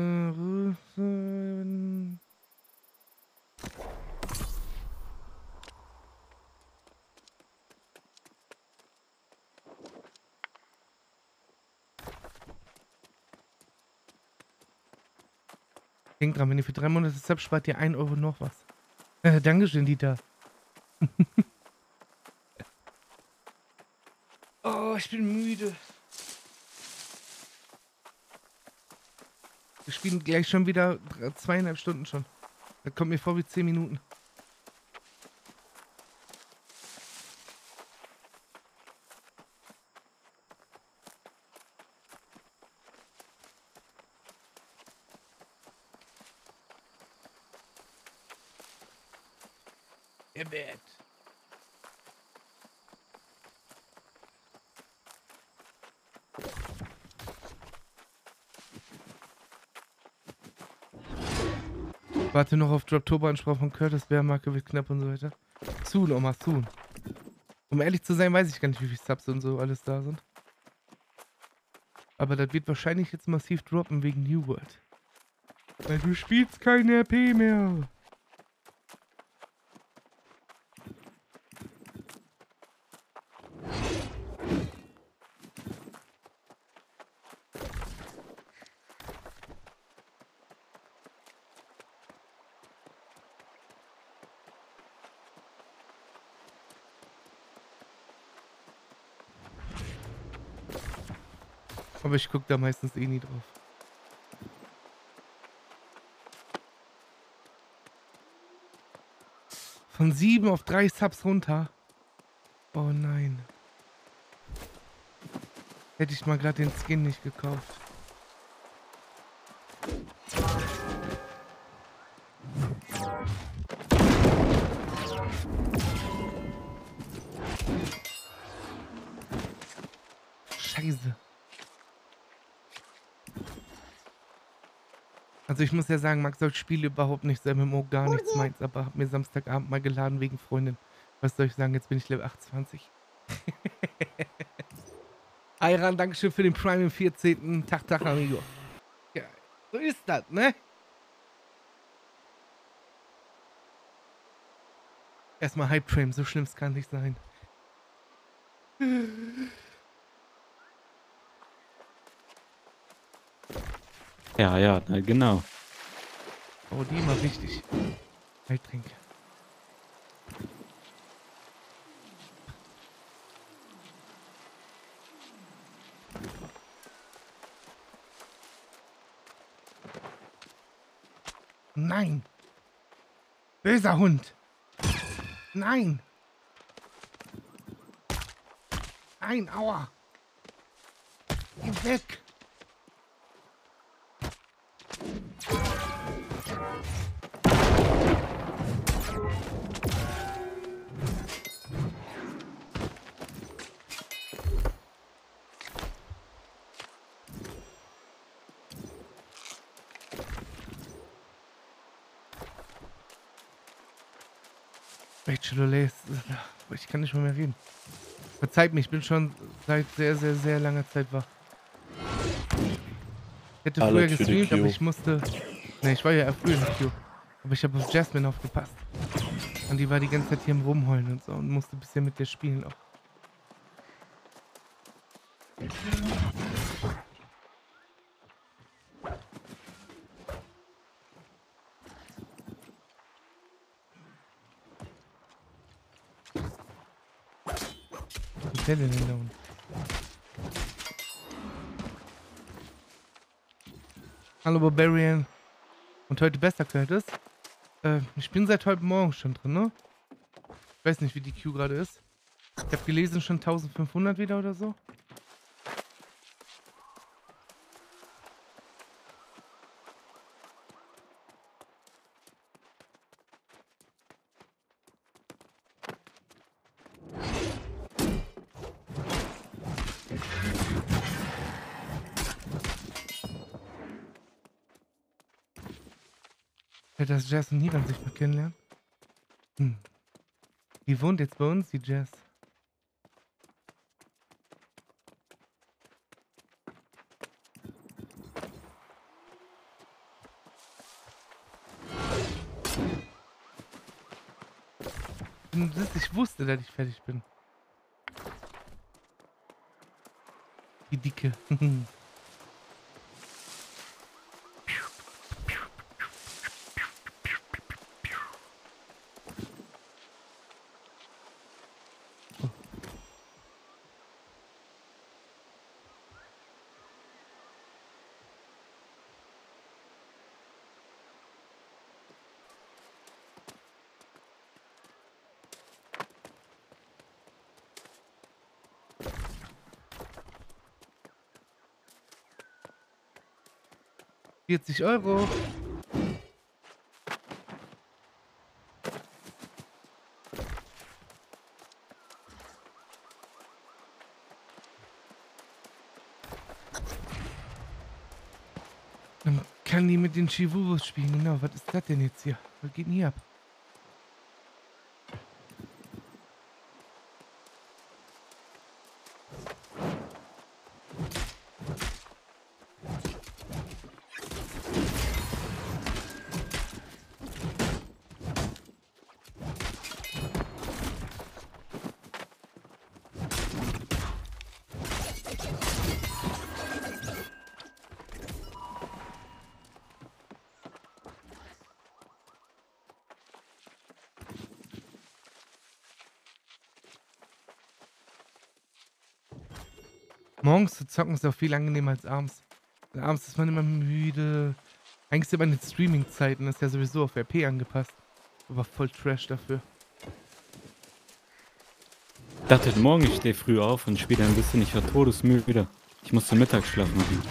dran, wenn ihr für drei Monate Sub spart, ihr 1 Euro noch was. Äh, Dankeschön, Dieter. [laughs] oh, ich bin müde. Wir spielen gleich schon wieder zweieinhalb Stunden schon. Das kommt mir vor wie zehn Minuten. Im Bett. Warte noch auf Droptober-Ansprache von Curtis, Bärmarke wird knapp und so weiter. Soon, Oma, soon. Um ehrlich zu sein, weiß ich gar nicht, wie viele Subs und so alles da sind. Aber das wird wahrscheinlich jetzt massiv droppen wegen New World. Weil du spielst keine RP mehr. Aber ich guck da meistens eh nie drauf. Von sieben auf drei Subs runter. Oh nein. Hätte ich mal gerade den Skin nicht gekauft. Also ich muss ja sagen, mag solche Spiele überhaupt nicht, sein MMO gar nichts meins, aber hab mir Samstagabend mal geladen wegen Freundin. Was soll ich sagen, jetzt bin ich Level 28. [laughs] Ayran, Dankeschön für den Prime im 14. Tag, Tag, Amigo. Ja, so ist das, ne? Erstmal Hype Train, so schlimm kann nicht sein. Ja, ja, na, genau. Oh, die mal richtig. Heiltränke. Nein! Böser Hund. Nein. Nein, aua. Geh weg. O'Leary, ich kann nicht mehr, mehr reden. Verzeiht mir, ich bin schon seit sehr, sehr, sehr langer Zeit wach. Ich hätte Alle früher gestreamt, aber ich musste... Ne, ich war ja früher in der Queue. Aber ich habe auf Jasmine aufgepasst. Und die war die ganze Zeit hier im Rumheulen und so und musste ein bisschen mit der spielen auch. Der denn unten? Hallo Barbarian. Und heute besser Curtis. Äh, ich bin seit heute Morgen schon drin, ne? Ich weiß nicht, wie die Queue gerade ist. Ich habe gelesen, schon 1500 wieder oder so. Dass Jazz und Niran sich mal kennenlernen. Hm. Die wohnt jetzt bei uns, die. Du siehst, Ich wusste, dass ich fertig bin. Die Dicke. [laughs] Vierzig Euro. Dann kann die mit den Chivurus spielen, genau. Was ist das denn jetzt hier? Was geht denn hier ab? Morgens zu zocken ist auch viel angenehmer als abends. Abends ist man immer müde. Eigentlich sind meine Streaming-Zeiten, ist ja sowieso auf RP angepasst. Aber voll Trash dafür. Ich dachte Morgen, ich stehe früh auf und spiele ein bisschen. Ich war todesmüde. Ich musste Mittagsschlaf machen.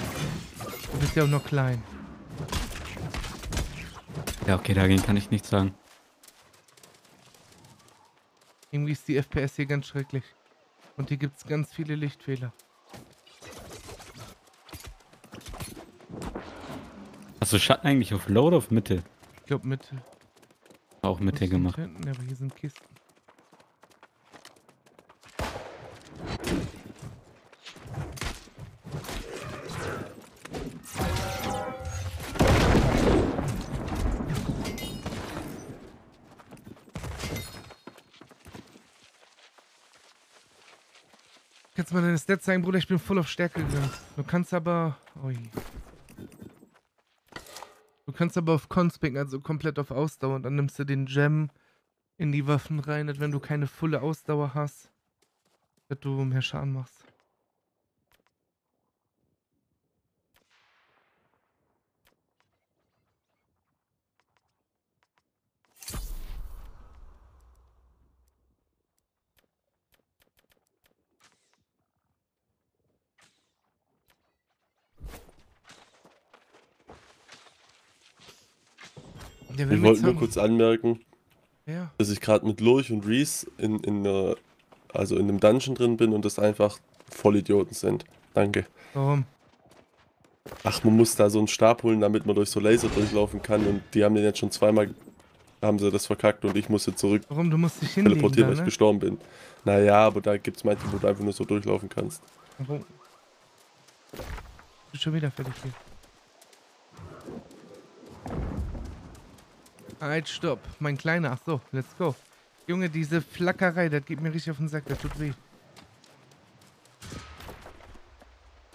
Du bist ja auch noch klein. Ja, okay, dagegen kann ich nichts sagen. Irgendwie ist die FPS hier ganz schrecklich. Und hier gibt es ganz viele Lichtfehler. Hast du Schatten eigentlich auf Low oder auf Mitte? Ich glaube Mitte. Auch Mitte gemacht. hinten, aber hier sind Kisten. Kannst mal deine Stats zeigen, Bruder? Ich bin voll auf Stärke gegangen. Du kannst aber... Ui. Du kannst aber auf Cons also komplett auf Ausdauer. Und dann nimmst du den Gem in die Waffen rein, wenn du keine volle Ausdauer hast, dass du mehr Schaden machst. Wollte nur kurz anmerken, Ja. dass ich gerade mit Lurch und Reese in, in, einer- also in einem Dungeon drin bin und das einfach Vollidioten sind. Danke. Warum? Ach, man muss da so einen Stab holen, damit man durch so Laser durchlaufen kann und die haben den jetzt schon zweimal, haben sie das verkackt und ich musste zurück Warum? Du musst dich hinlegen, teleportieren, da, weil ich ne? gestorben bin. Naja, aber da gibt es manche, wo du einfach nur so durchlaufen kannst. Warum? Bist schon wieder fertig hier. Halt, stopp. Mein Kleiner. Ach so, let's go. Junge, diese Flackerei, das geht mir richtig auf den Sack. Das tut weh.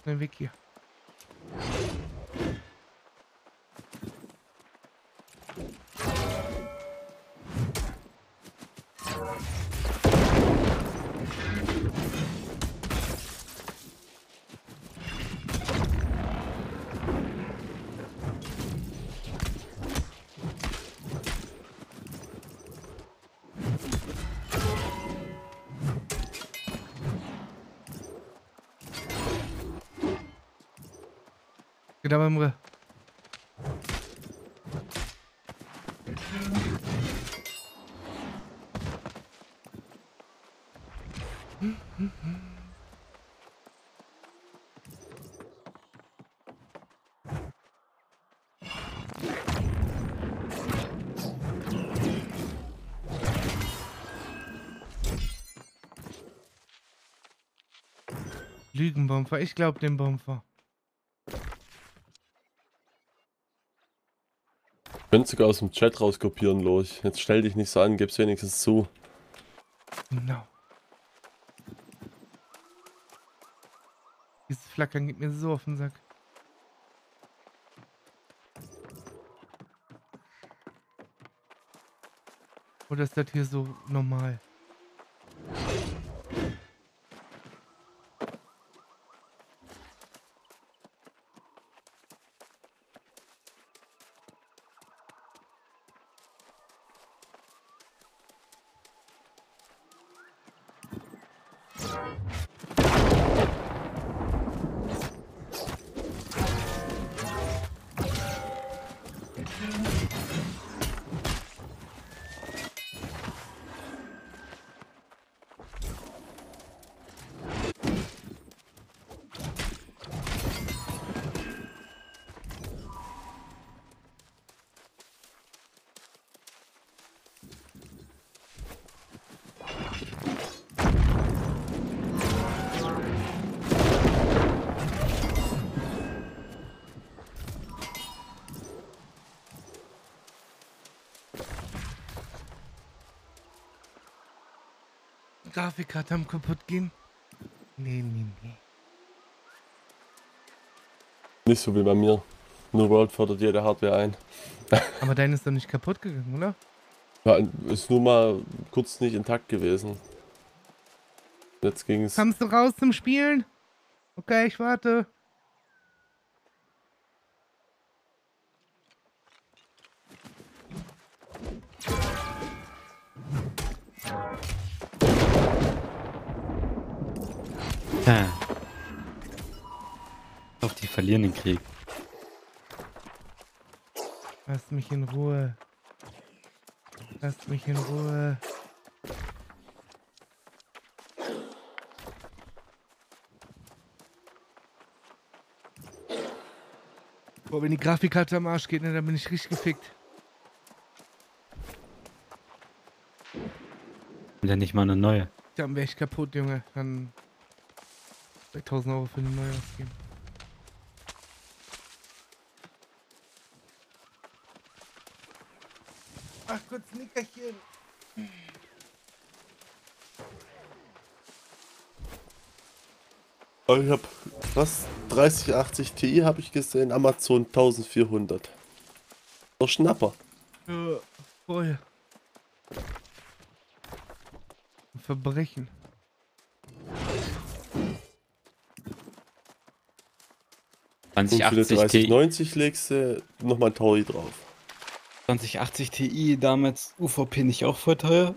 Schnell weg hier. Lügenbomber. Ich glaub dem Bomber. Könnte sogar aus dem Chat rauskopieren, Lurch. Jetzt stell dich nicht so an, gib's wenigstens zu. Genau. Dieses Flackern geht mir so auf den Sack. Oder ist das hier so normal? Grafikkarte am kaputt gehen? Nee, nee, nee. Nicht so wie bei mir. Nur World fordert jede Hardware ein. [laughs] Aber deine ist doch nicht kaputt gegangen, oder? Ja, ist nur mal kurz nicht intakt gewesen. Jetzt ging es. Kommst du raus zum Spielen? Okay, ich warte. Ich hoffe, die verlieren den Krieg. Lass mich in Ruhe. Lass mich in Ruhe. Boah, wenn die Grafikkarte am Arsch geht, ne, dann bin ich richtig gefickt. Und ja nicht mal eine neue. Dann wäre ich kaputt, Junge. Dann 1000 Euro für eine neue ausgeben. Ach kurz, Nickerchen. Oh, ich hab was? 3080 Ti habe ich gesehen, Amazon 1400. Doch Schnapper. Ja, voll. Ein Verbrechen. Und für eine 2080 Ti, 3090 legst du nochmal ein Taui drauf. 2080 Ti damals UVP nicht auch voll teuer?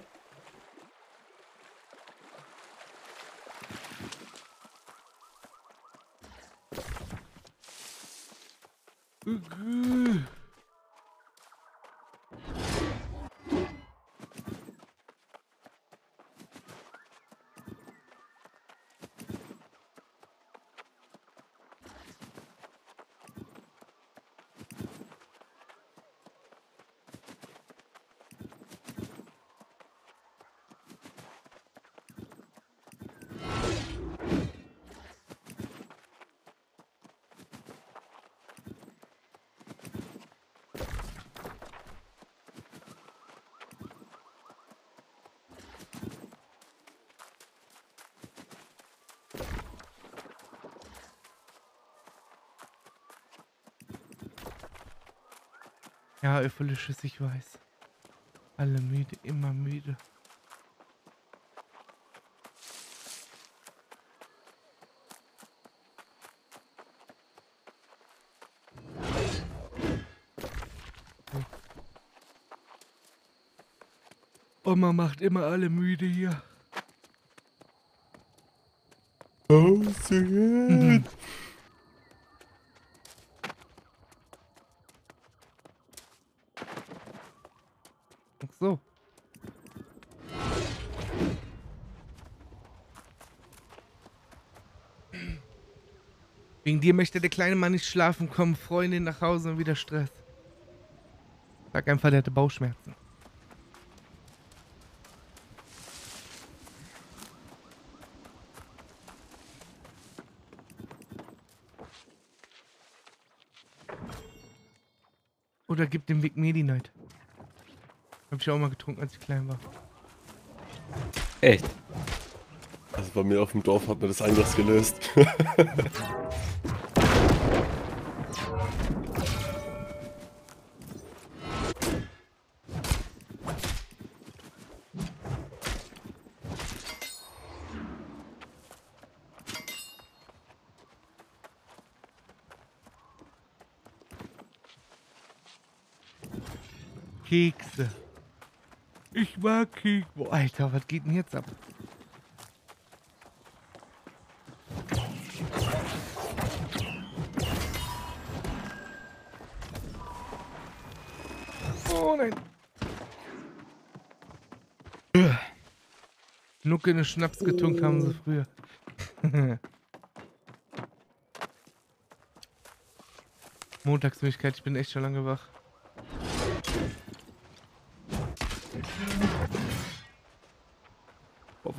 Ja, Eupholisches, ich weiß. Alle müde, immer müde. Oma macht immer alle müde hier. Oh, so [laughs] gut. Ach so. Wegen dir möchte der kleine Mann nicht schlafen kommen, Freundin nach Hause und wieder Stress. Sag einfach, der hatte Bauchschmerzen. Oder gib dem Weg Medi Night. Hab ich auch mal getrunken, als ich klein war. Echt? Also bei mir auf dem Dorf hat mir das anders gelöst. [laughs] Kekse. Boah, Alter, was geht denn jetzt ab? Oh nein. Nucke in Schnaps getunkt haben sie früher. [laughs] Montagsmüdigkeit, ich bin echt schon lange wach.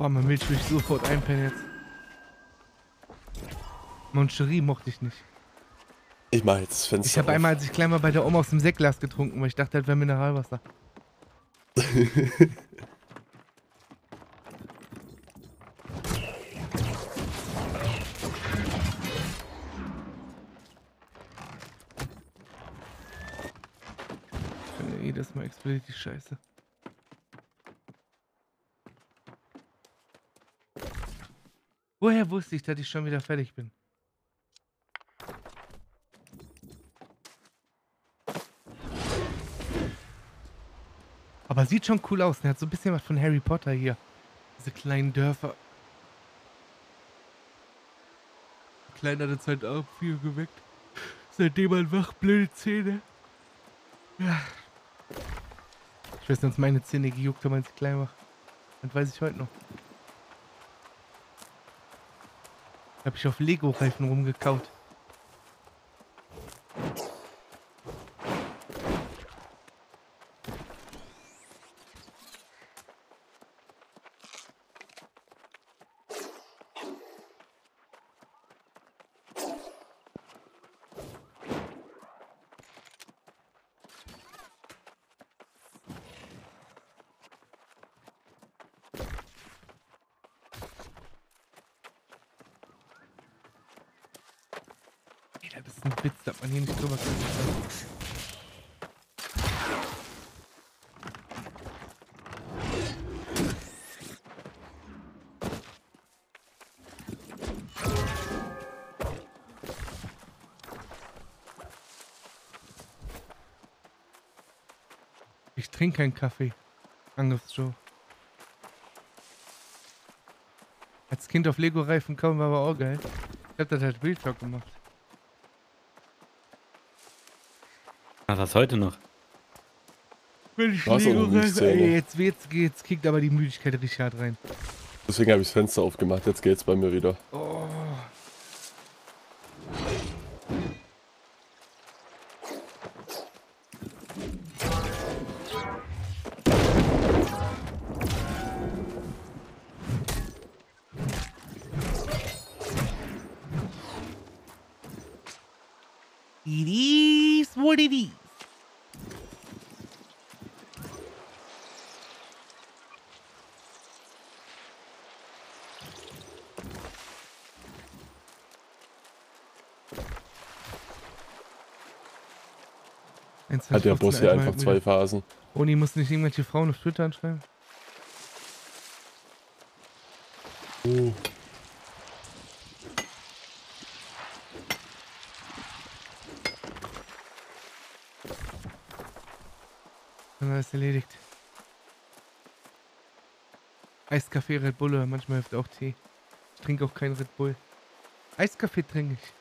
Warme Milch will ich sofort einpennen jetzt. Moncherie mochte ich nicht. Ich mach jetzt das Fenster Ich habe einmal, als ich klein war, bei der Oma aus dem Sektglas getrunken, weil ich dachte, das wäre Mineralwasser. [laughs] Jedes Mal explodiert die Scheiße. Woher wusste ich, dass ich schon wieder fertig bin? Aber sieht schon cool aus. Er hat so ein bisschen was von Harry Potter hier. Diese kleinen Dörfer. Kleiner hat Zeit auch viel geweckt. Seitdem man wach, blöde Zähne. Ja. Ich weiß nicht, meine Zähne gejuckt haben, als ich klein war. Das weiß ich heute noch. Hab ich auf Lego-Reifen rumgekaut. Ey, das ist ein Witz, dass man hier nicht drüber kann. Ich trinke keinen Kaffee. Angriffs Joe. Als Kind auf Lego-Reifen kaum war aber auch geil. Ich hab das halt Real Talk gemacht. Mach das heute noch. Wenn ich Lego-Reifen... Ey, jetzt, jetzt, jetzt kickt aber die Müdigkeit richtig hart rein. Deswegen habe ich das Fenster aufgemacht. Jetzt geht's bei mir wieder. Oh. It is what it is. Hat der Boss hier einfach zwei Phasen. Oni muss nicht irgendwelche Frauen auf Twitter anschreiben. Oh. Dann alles erledigt. Eiskaffee, Red Bull oder manchmal hilft auch Tee. Ich trinke auch keinen Red Bull. Eiskaffee trinke ich.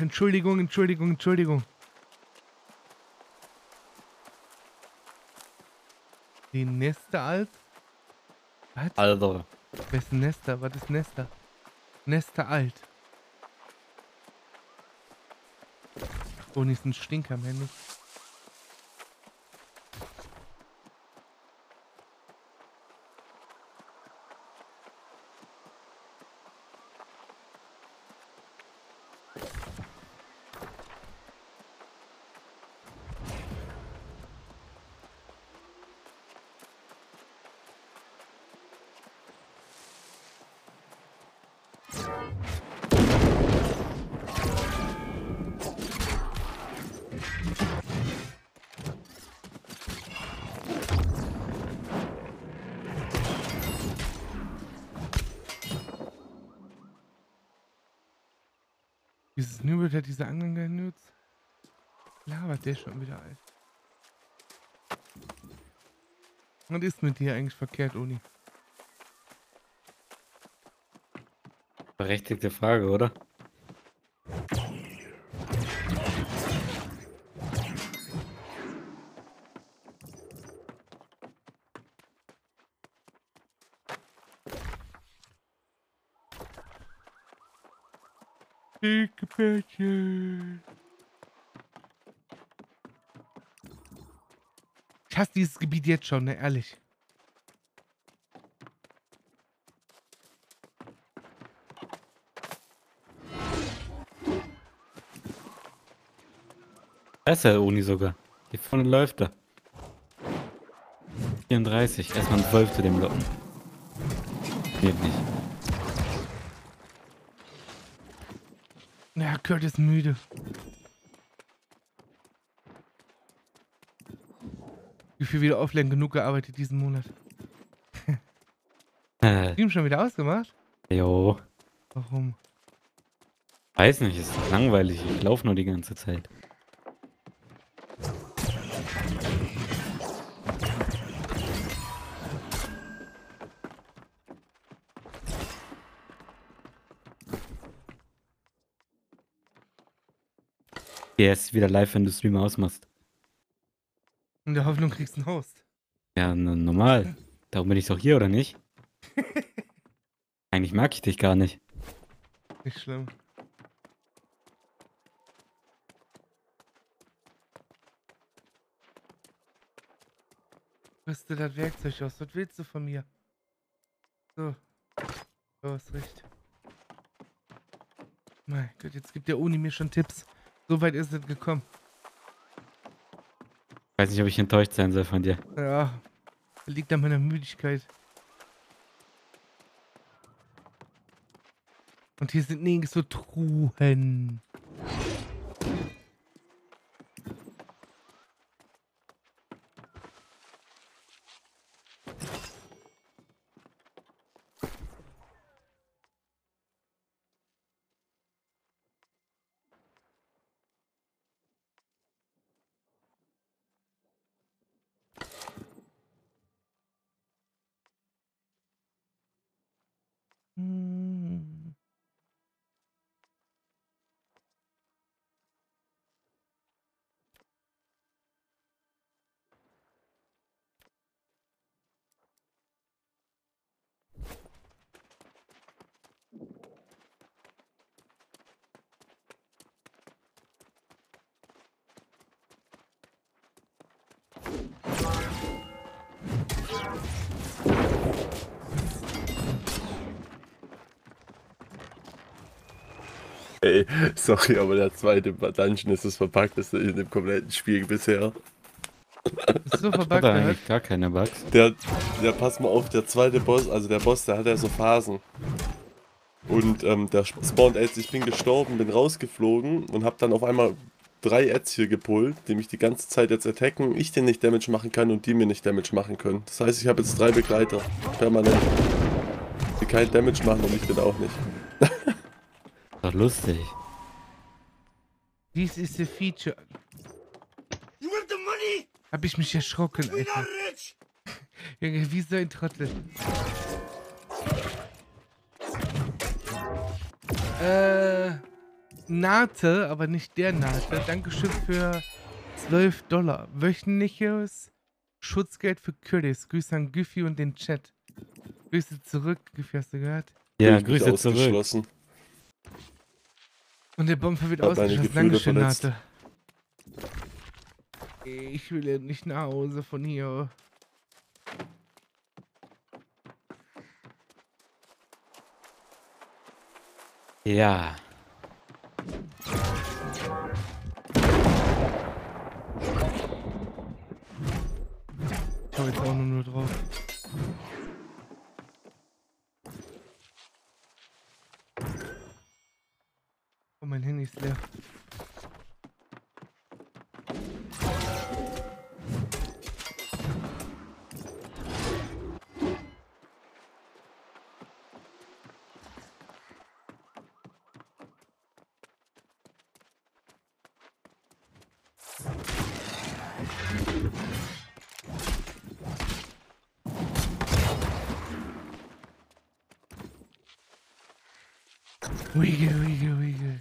Entschuldigung, Entschuldigung, Entschuldigung. Die Nester alt? Was? Alter. Wer ist Nester? Was ist Nester? Nester alt. Oh, nicht ein Stinker, mehr nicht. Dieses Nübel hat diese anderen genutzt. Labert der schon wieder alt. Was ist mit dir eigentlich verkehrt, Uni? Berechtigte Frage, oder? Dicke Bärtchen. Ich hasse dieses Gebiet jetzt schon, ne, ehrlich. Da ist der Uni sogar. Hier vorne läuft er. 34. Erstmal ein 12 zu dem Blocken. Geht nicht. Ja, Kurt ist müde. Viel wieder offline genug gearbeitet diesen Monat? [laughs] Äh, Stream schon wieder ausgemacht? jo. Warum? Weiß nicht, ist langweilig. Ich laufe nur die ganze Zeit. Er ist wieder live, wenn du Stream ausmachst. In der Hoffnung kriegst du einen Host. Ja, normal. [laughs] Darum bin ich doch hier, oder nicht? [laughs] Eigentlich mag ich dich gar nicht. Nicht schlimm. Rüste das Werkzeug aus. Was willst du von mir? So. Du hast recht. Mein Gott, jetzt gibt der Uni mir schon Tipps. So weit ist es gekommen. Weiß nicht, ob ich enttäuscht sein soll von dir. Ja. Liegt an meiner Müdigkeit. Und hier sind nirgends so Truhen. Hm. Ey, sorry, aber der zweite Dungeon ist das verpackteste in dem kompletten Spiel bisher. Ist so Ich verbuggt gehört. eigentlich gar keine Bugs. Der, der, pass mal auf, der zweite Boss, also der Boss, der hat ja so Phasen. Und ähm, der spawnt Ads, ich bin gestorben, bin rausgeflogen und hab dann auf einmal drei Ads hier gepullt, die mich die ganze Zeit jetzt attacken, ich den nicht Damage machen kann und die mir nicht Damage machen können. Das heißt, ich habe jetzt drei Begleiter, permanent. Die kein Damage machen und ich bin auch nicht. Doch lustig. Dies ist a feature. Hab ich mich erschrocken, Alter. [laughs] Junge, wie so ein Trottel. Äh, Nate, aber nicht der Nate. Dankeschön für 12 Dollar. Wöchentliches Schutzgeld für Curtis. Grüße an Güffi und den Chat. Grüße zurück, Güffi, hast du gehört? Ja, Grüße zurück. Und der Bomber wird ausgeschossen. Dankeschön, verletzt. Nate. Ich will ja nicht nach Hause von hier. Ja. Ich schau jetzt auch nur, nur drauf. Oh, mein Handy ist leer. Wiggle, wiggle, wiggle.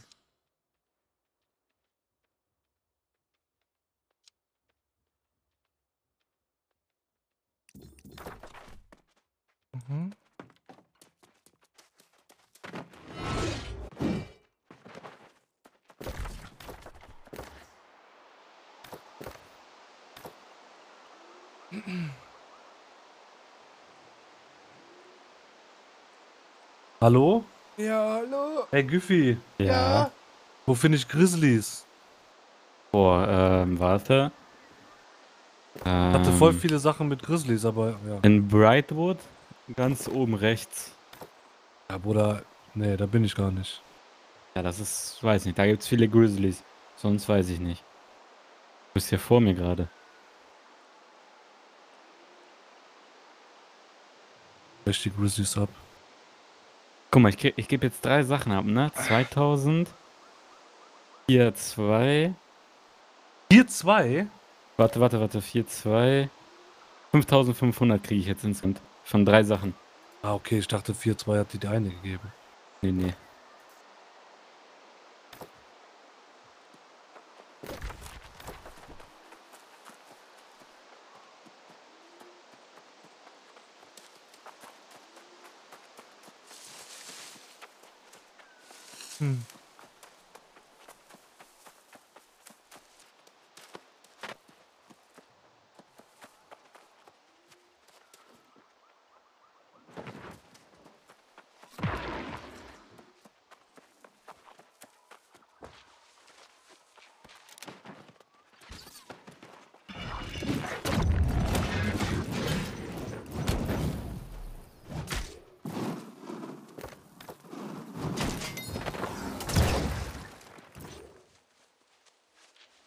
Mhm. Hallo? Ja, hallo. Hey Güffi, Ja. wo finde ich Grizzlies? Boah, ähm, warte. Ich hatte voll Ähm, viele Sachen mit Grizzlies, aber ja. In Brightwood, ganz oben rechts. Ja, Bruder, nee, da bin ich gar nicht. Ja, das ist, weiß nicht, da gibt's viele Grizzlies. Sonst weiß ich nicht. Du bist hier vor mir gerade. Brech die Grizzlies ab. Guck mal, ich, ge- ich gebe jetzt drei Sachen ab, ne? 2000. Hier 2. 4-2? Warte, warte, warte. 4, 2. 5500 kriege ich jetzt insgesamt. Von drei Sachen. Ah, okay, ich dachte 4-2 hat dir die eine gegeben. Nee, nee. Hm.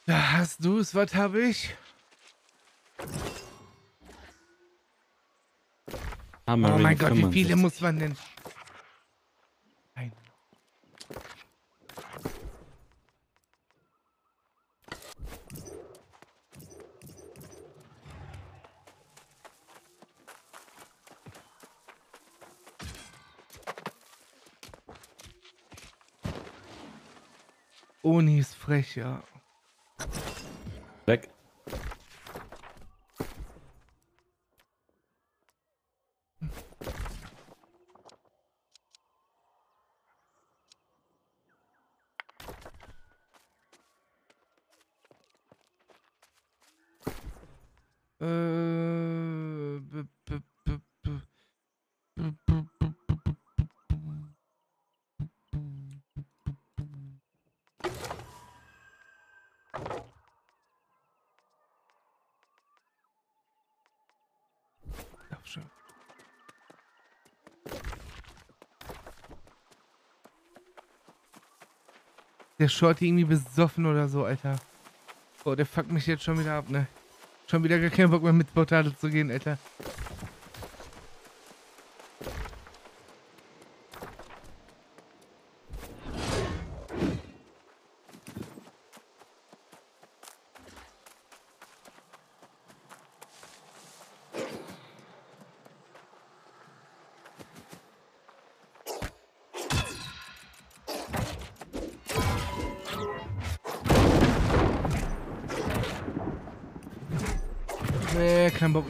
Da hast du es, was habe ich? Ah, Oh mein Gott, wie viele 65. muss man denn? Ein. Oni ist frech, ja. Weg. Shorty irgendwie besoffen oder so, Alter. Boah, der fuckt mich jetzt schon wieder ab, ne? Schon wieder gar keinen Bock mehr mit Portale zu gehen, Alter.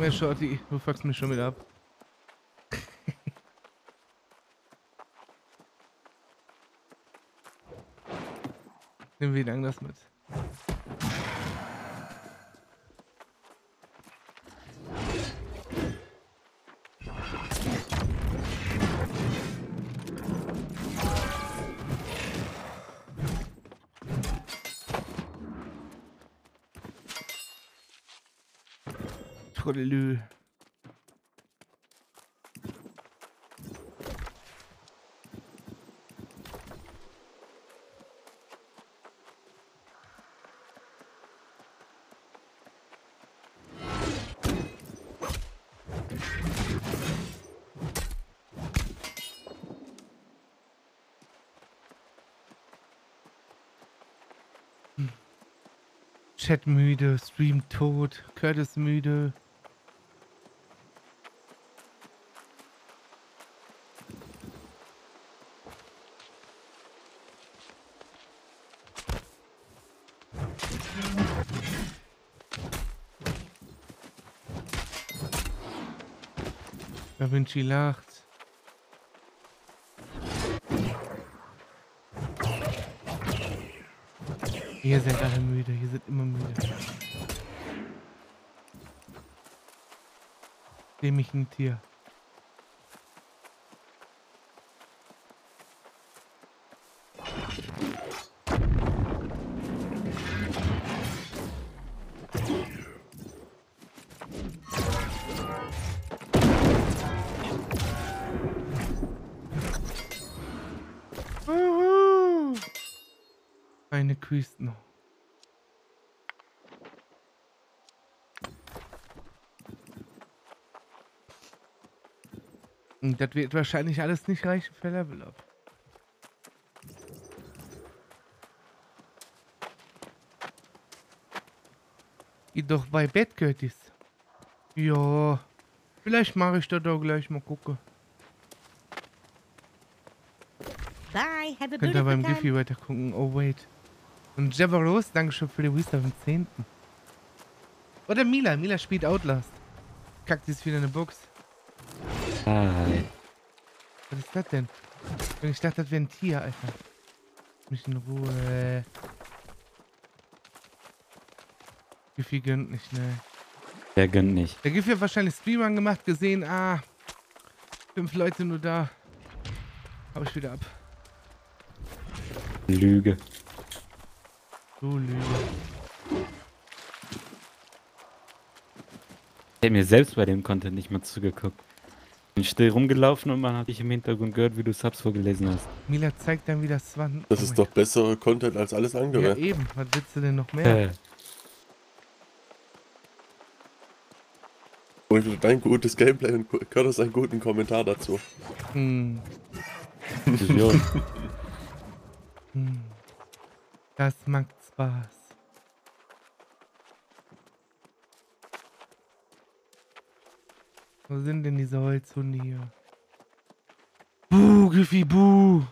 Mehr, Shorty. Du fuckst mich schon wieder ab. Nehmen wir lang das mit. Chat müde, Stream tot, Curtis müde. Da Vinci lacht. Hier sind alle müde, hier sind immer müde. Sehe mich ein Tier. Und das wird wahrscheinlich alles nicht reichen für Level Up. Geh doch bei Bett, Curtis. Ja. Vielleicht mache ich das auch gleich mal gucken. Bye. Have a Könnt ihr beim. Giffy weiter gucken. Oh, wait. Und Javaros, Dankeschön für die Wisdom am 10. Oder Mila. Mila spielt Outlast. Kackt, die ist wieder eine Box. Hi. Was ist das denn? Ich dachte, das wäre ein Tier, Alter. Mich in Ruhe. Giffy gönnt nicht, ne? Der gönnt nicht. Der Giffy hat wahrscheinlich Stream angemacht, gesehen, ah, fünf Leute nur da. Hau ich wieder ab. Lüge. Du Lüge. Ich hätte mir selbst bei dem Content nicht mal zugeguckt. Bin still rumgelaufen und man hat dich im Hintergrund gehört, wie du Subs vorgelesen hast. Mila zeigt dann wieder Swan. Das Oh ist mein doch bessere Content als alles Gott. Ja, andere. eben. Was willst du denn noch mehr? Äh, Und dein gutes Gameplay und Curtis einen guten Kommentar dazu. Hm. Vision. Hm. Das macht Spaß. Wo sind denn diese Holzhunde hier? Buh, Giffy, buh!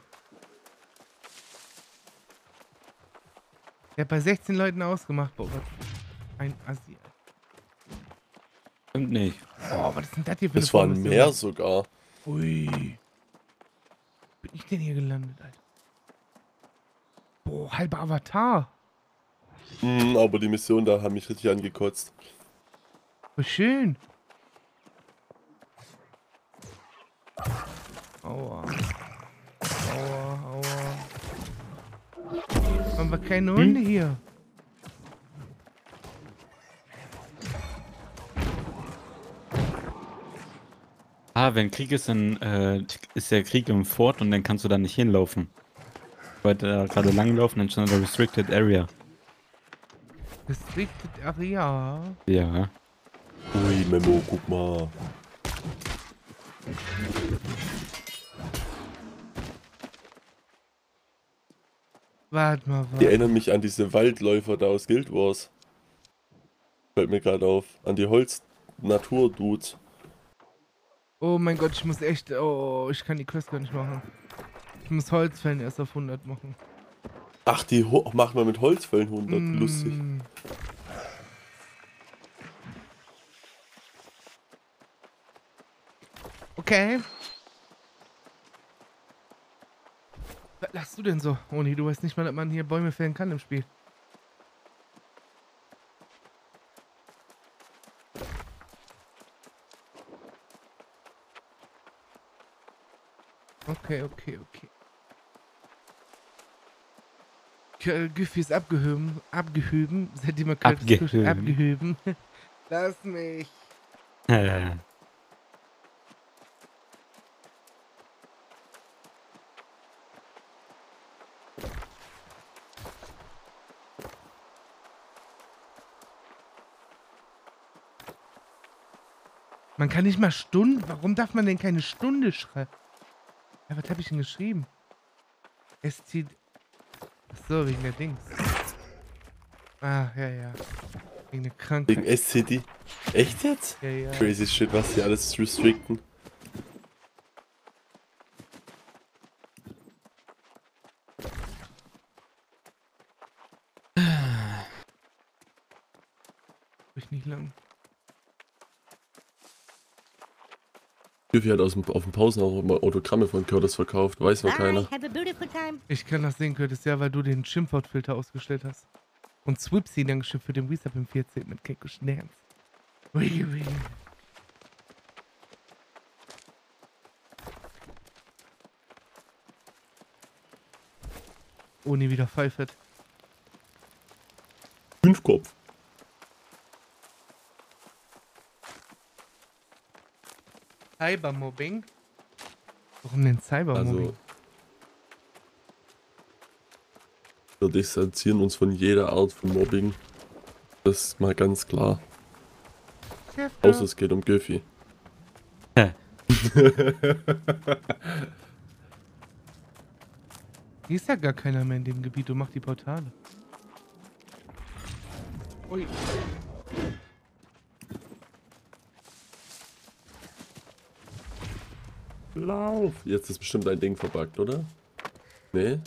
Der hat bei 16 Leuten ausgemacht. Boah, was ein Assi. Stimmt nicht. Oh, was ist denn das hier für eine waren mehr sogar. Ui. Bin ich denn hier gelandet, Alter? Boah, halber Avatar. Mhm, aber die Mission da haben mich richtig angekotzt. Voll schön. Aua. Aua, aua. Haben wir keine Hunde hier? Ah, wenn Krieg ist, dann äh, ist der Krieg im Fort und dann kannst du da nicht hinlaufen. Weiter da gerade langlaufen, dann stand da Restricted Area. Restricted Area. Ja. Ui, Memo, guck mal. Warte mal, Die warte. erinnern mich an diese Waldläufer da aus Guild Wars. Fällt mir gerade auf. An die Holz-Natur-Dudes. Oh mein Gott, ich muss echt. Oh, ich kann die Quest gar nicht machen. Ich muss Holzfällen erst auf 100 machen. Ach, die Ho machen wir mit Holzfällen 100. Lustig. Mm. Okay. Was lachst du denn so? Oni, du weißt nicht mal, dass man hier Bäume fällen kann im Spiel. Okay, okay, okay. Güffi ist abgehöben, abgehöben, seitdem er Abgehöben. abgehöben. [laughs] Lass mich. [laughs] Man kann nicht mal Stunden. Warum darf man denn keine Stunde schreiben? Ja, was habe ich denn geschrieben? ST. Achso, wegen der Dings. Ah, ja, ja. Wegen der Krankheit. Wegen SCD. Echt jetzt? Ja, ja. Crazy shit, was die alles restricten. Ich nicht lang. Güffi hat aus dem, auf dem Pausen auch immer Autogramme von Curtis verkauft. Weiß noch keiner. Ich kann das sehen, Curtis, ja, weil du den Schimpfwortfilter ausgestellt hast. Und Swipsy dann geschimpft für den Resub im 14. mit Keko Schnerz. Ui, ui. Ohne wieder pfeifert. Fünfkopf. Cybermobbing? Warum denn Cybermobbing? Also. Wir distanzieren uns von jeder Art von Mobbing. Das ist mal ganz klar. Kräfte. Außer es geht um Güffi. Hä? [laughs] Hier ist ja gar keiner mehr in dem Gebiet und macht die Portale. Ui. Lauf! Jetzt ist bestimmt ein Ding verbuggt, oder? Nee,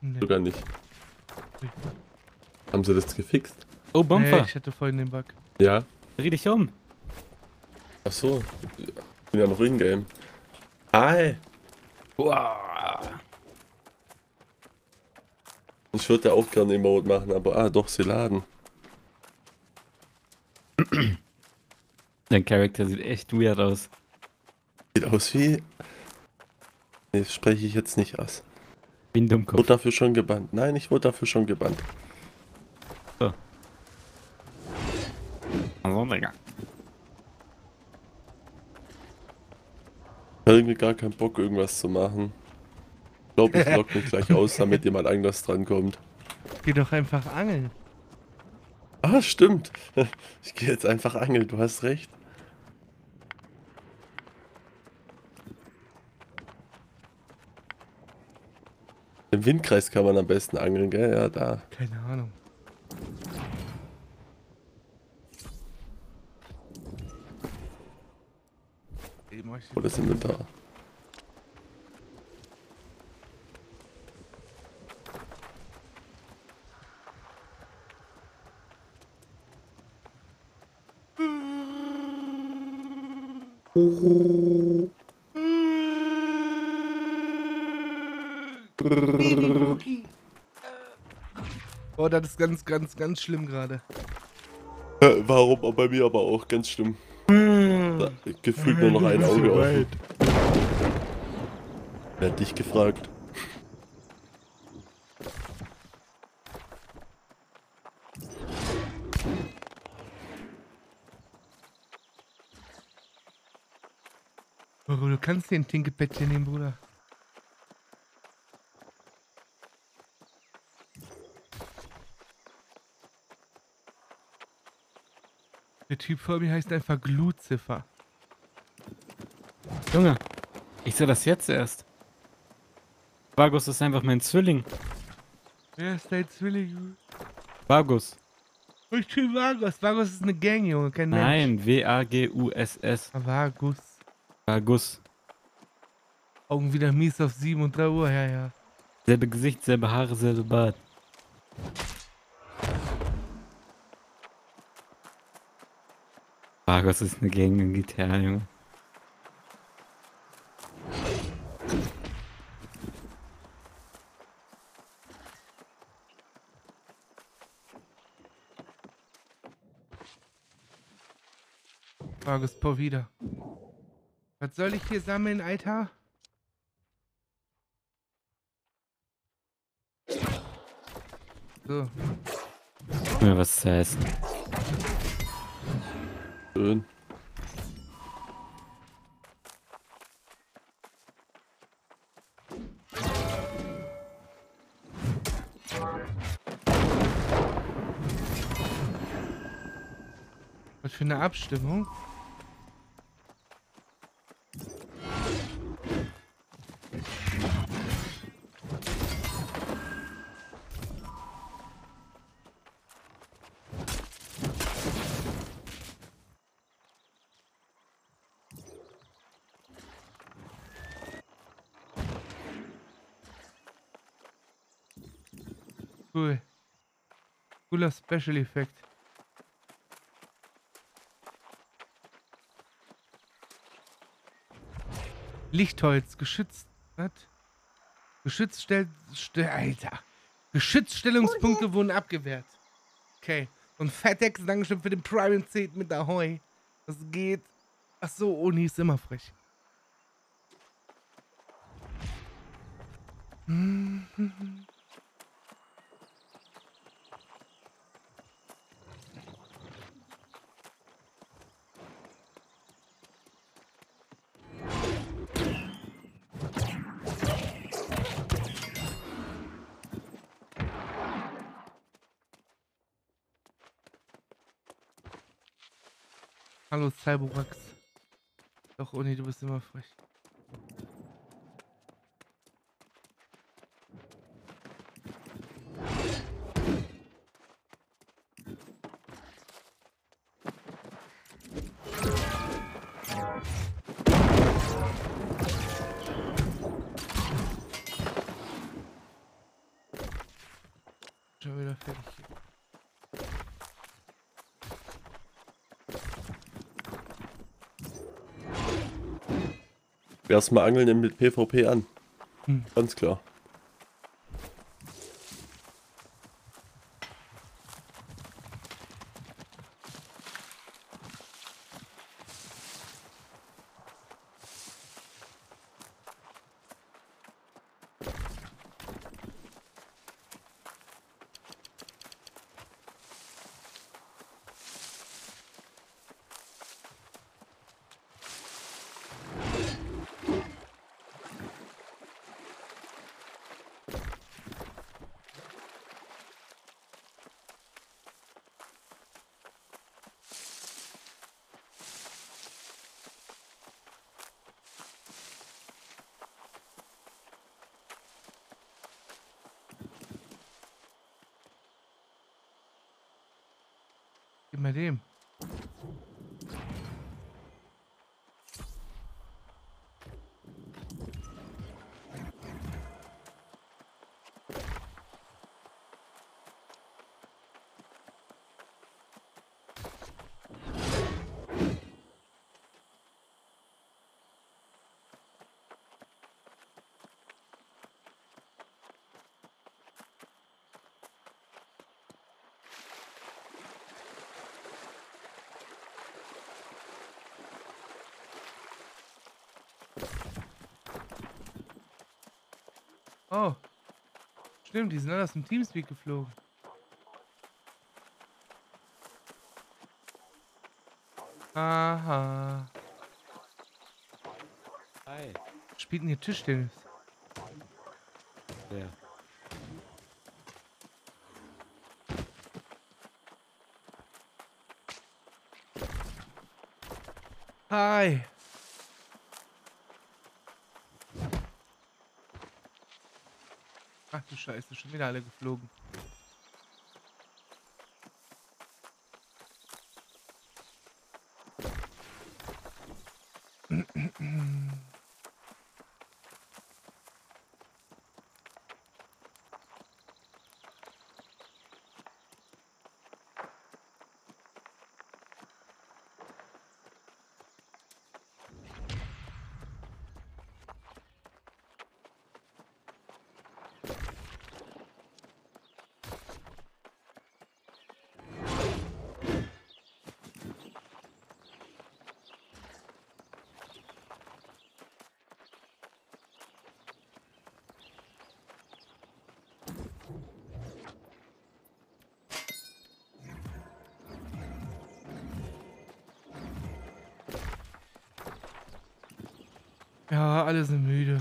Nee. sogar nicht. Haben sie das gefixt? oh, Nee, Bumper. ich hatte vorhin den Bug. Ja. Dreh dich um. Ach so. Ich bin ja noch in-game. Hi! Wow. Ich würde ja auch gerne Emote machen, aber ah, doch, sie laden. Dein Charakter sieht echt weird aus. Sieht aus wie. Nee, das spreche ich jetzt nicht aus. Wie ein Wurde Dummkopf. dafür schon gebannt. Nein, ich wurde dafür schon gebannt. Also, Digga. Ich habe irgendwie gar keinen Bock, irgendwas zu machen. Ich glaube, ich lock mich gleich aus, [laughs] damit jemand anderes drankommt. Geh doch einfach angeln. Ah, stimmt. [laughs] Ich gehe jetzt einfach angeln, du hast recht. Im Windkreis kann man am besten angeln, gell? Ja, da. Keine Ahnung. Das Inventar? Oh, das ist ganz, ganz, ganz schlimm gerade. Warum? Bei mir aber auch ganz schlimm. Da, gefühlt nur noch ein Auge offen. Wer hat dich gefragt? Bro, du kannst dir ein Tinkebettchen nehmen, Bruder. Der Typ vor mir heißt einfach Glutziffer. Junge, ich sehe das jetzt erst. Vargus ist einfach mein Zwilling. Wer ist dein Zwilling? Vargus. Ich bin Vargus. Vargus ist eine Gang, Junge, kein Mensch. Nein, W-A-G-U-S-S. Vargus. Vargus. Augen wieder mies auf 7 und 3 Uhr, ja, ja. Selbe Gesicht, selbe Haare, selbe Bart. Vargus ist eine Gang in GTA, Junge. Vargus, po wieder. Was soll ich hier sammeln, Alter? So, Mir was zu essen. Schön. was für eine Abstimmung? Cool. Cooler Special Effekt. Lichtholz, geschützt. Was? Geschützstell... Ste Alter. Geschützstellungspunkte wurden abgewehrt. Okay. Und Fetex, Dankeschön für den Prime 10 mit Ahoi. Das geht. Ach so, Uni ist immer frech. Cyberwax. Doch, Uni, du bist immer frech. Erstmal Angeln mit PvP an. Hm. Ganz klar. Gib mal dem. Oh. Stimmt, die sind alle aus dem Teamspeak geflogen. Aha. Hi. Spielt denn hier Tischtennis? Ja. Hi. Du Scheiße, schon wieder alle geflogen. Ja, alle sind müde.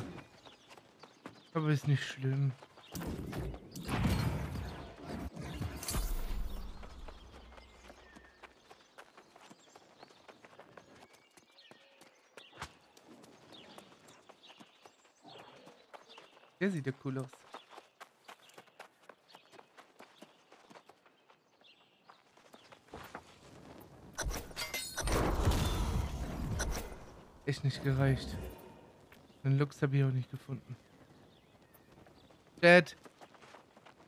Aber ist nicht schlimm. Der sieht ja cool aus. Echt nicht gereicht. Den Lux habe ich auch nicht gefunden. Dad,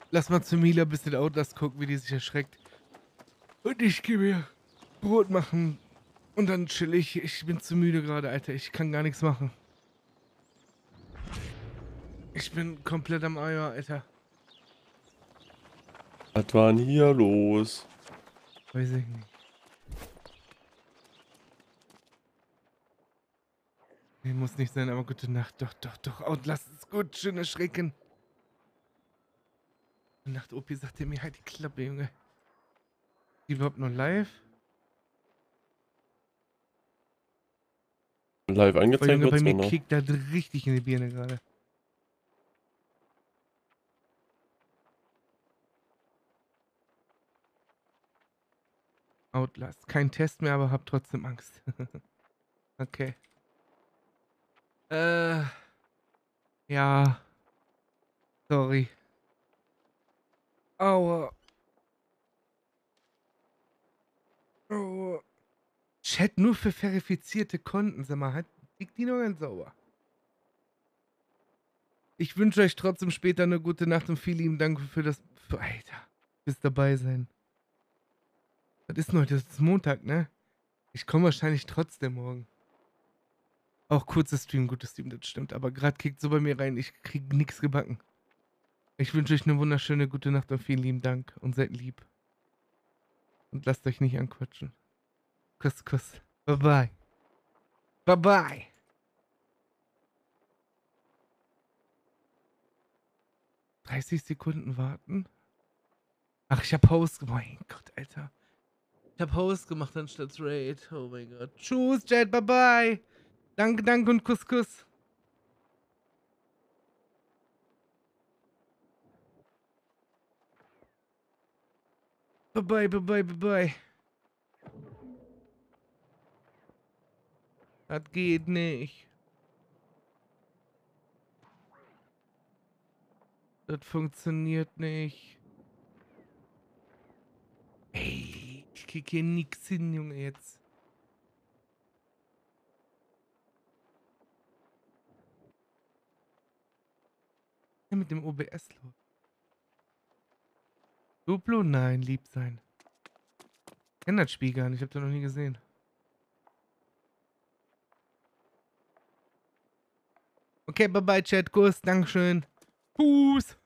lass mal zu Mila ein bisschen Outlast gucken, wie die sich erschreckt. Und ich gehe mir Brot machen. Und dann chill ich. Ich bin zu müde gerade, Alter. Ich kann gar nichts machen. Ich bin komplett am Eier, Alter. Was war denn hier los? Weiß ich nicht. Nicht sein, aber gute Nacht. Doch, doch, doch. Outlast ist gut. Schöne Schrecken. Gute Nacht, Opi, sagt er mir halt die Klappe, Junge. Die überhaupt noch live? Live angezeigt Junge, bei mir kickt da richtig in die Birne gerade. Outlast. Kein Test mehr, aber hab trotzdem Angst. [laughs] okay. Äh. Ja. Sorry. Aua. Aua. Chat nur für verifizierte Konten. Sag mal, hat liegt die noch ganz sauber. Ich wünsche euch trotzdem später eine gute Nacht und vielen lieben Dank für das. Für, Alter. Fürs dabei sein. Was ist denn heute? Das ist Montag, ne? Ich komme wahrscheinlich trotzdem morgen. Auch kurzer Stream, gutes Stream, das stimmt. Aber gerade kickt so bei mir rein, ich krieg nichts gebacken. Ich wünsche euch eine wunderschöne gute Nacht und vielen lieben Dank und seid lieb. Und lasst euch nicht anquatschen. Kuss, Kuss. Bye bye. Bye bye. Dreißig Sekunden warten? Ach, ich hab Host gemacht. Mein Gott, Alter. Ich hab Host gemacht anstatt Raid. Oh mein Gott. Tschüss, Jet. Bye bye. Danke, danke und Kuss, Kuss. Bye bye, bye bye, bye. Das geht nicht. Das funktioniert nicht. Ey, ich krieg hier nix hin, Junge, jetzt. Ja, mit dem OBS. Duplo? Nein, lieb sein. Ich kenn das Spiel gar nicht, ich hab das noch nie gesehen. Okay, bye bye, Chat, Kuss, Dankeschön. Fuß.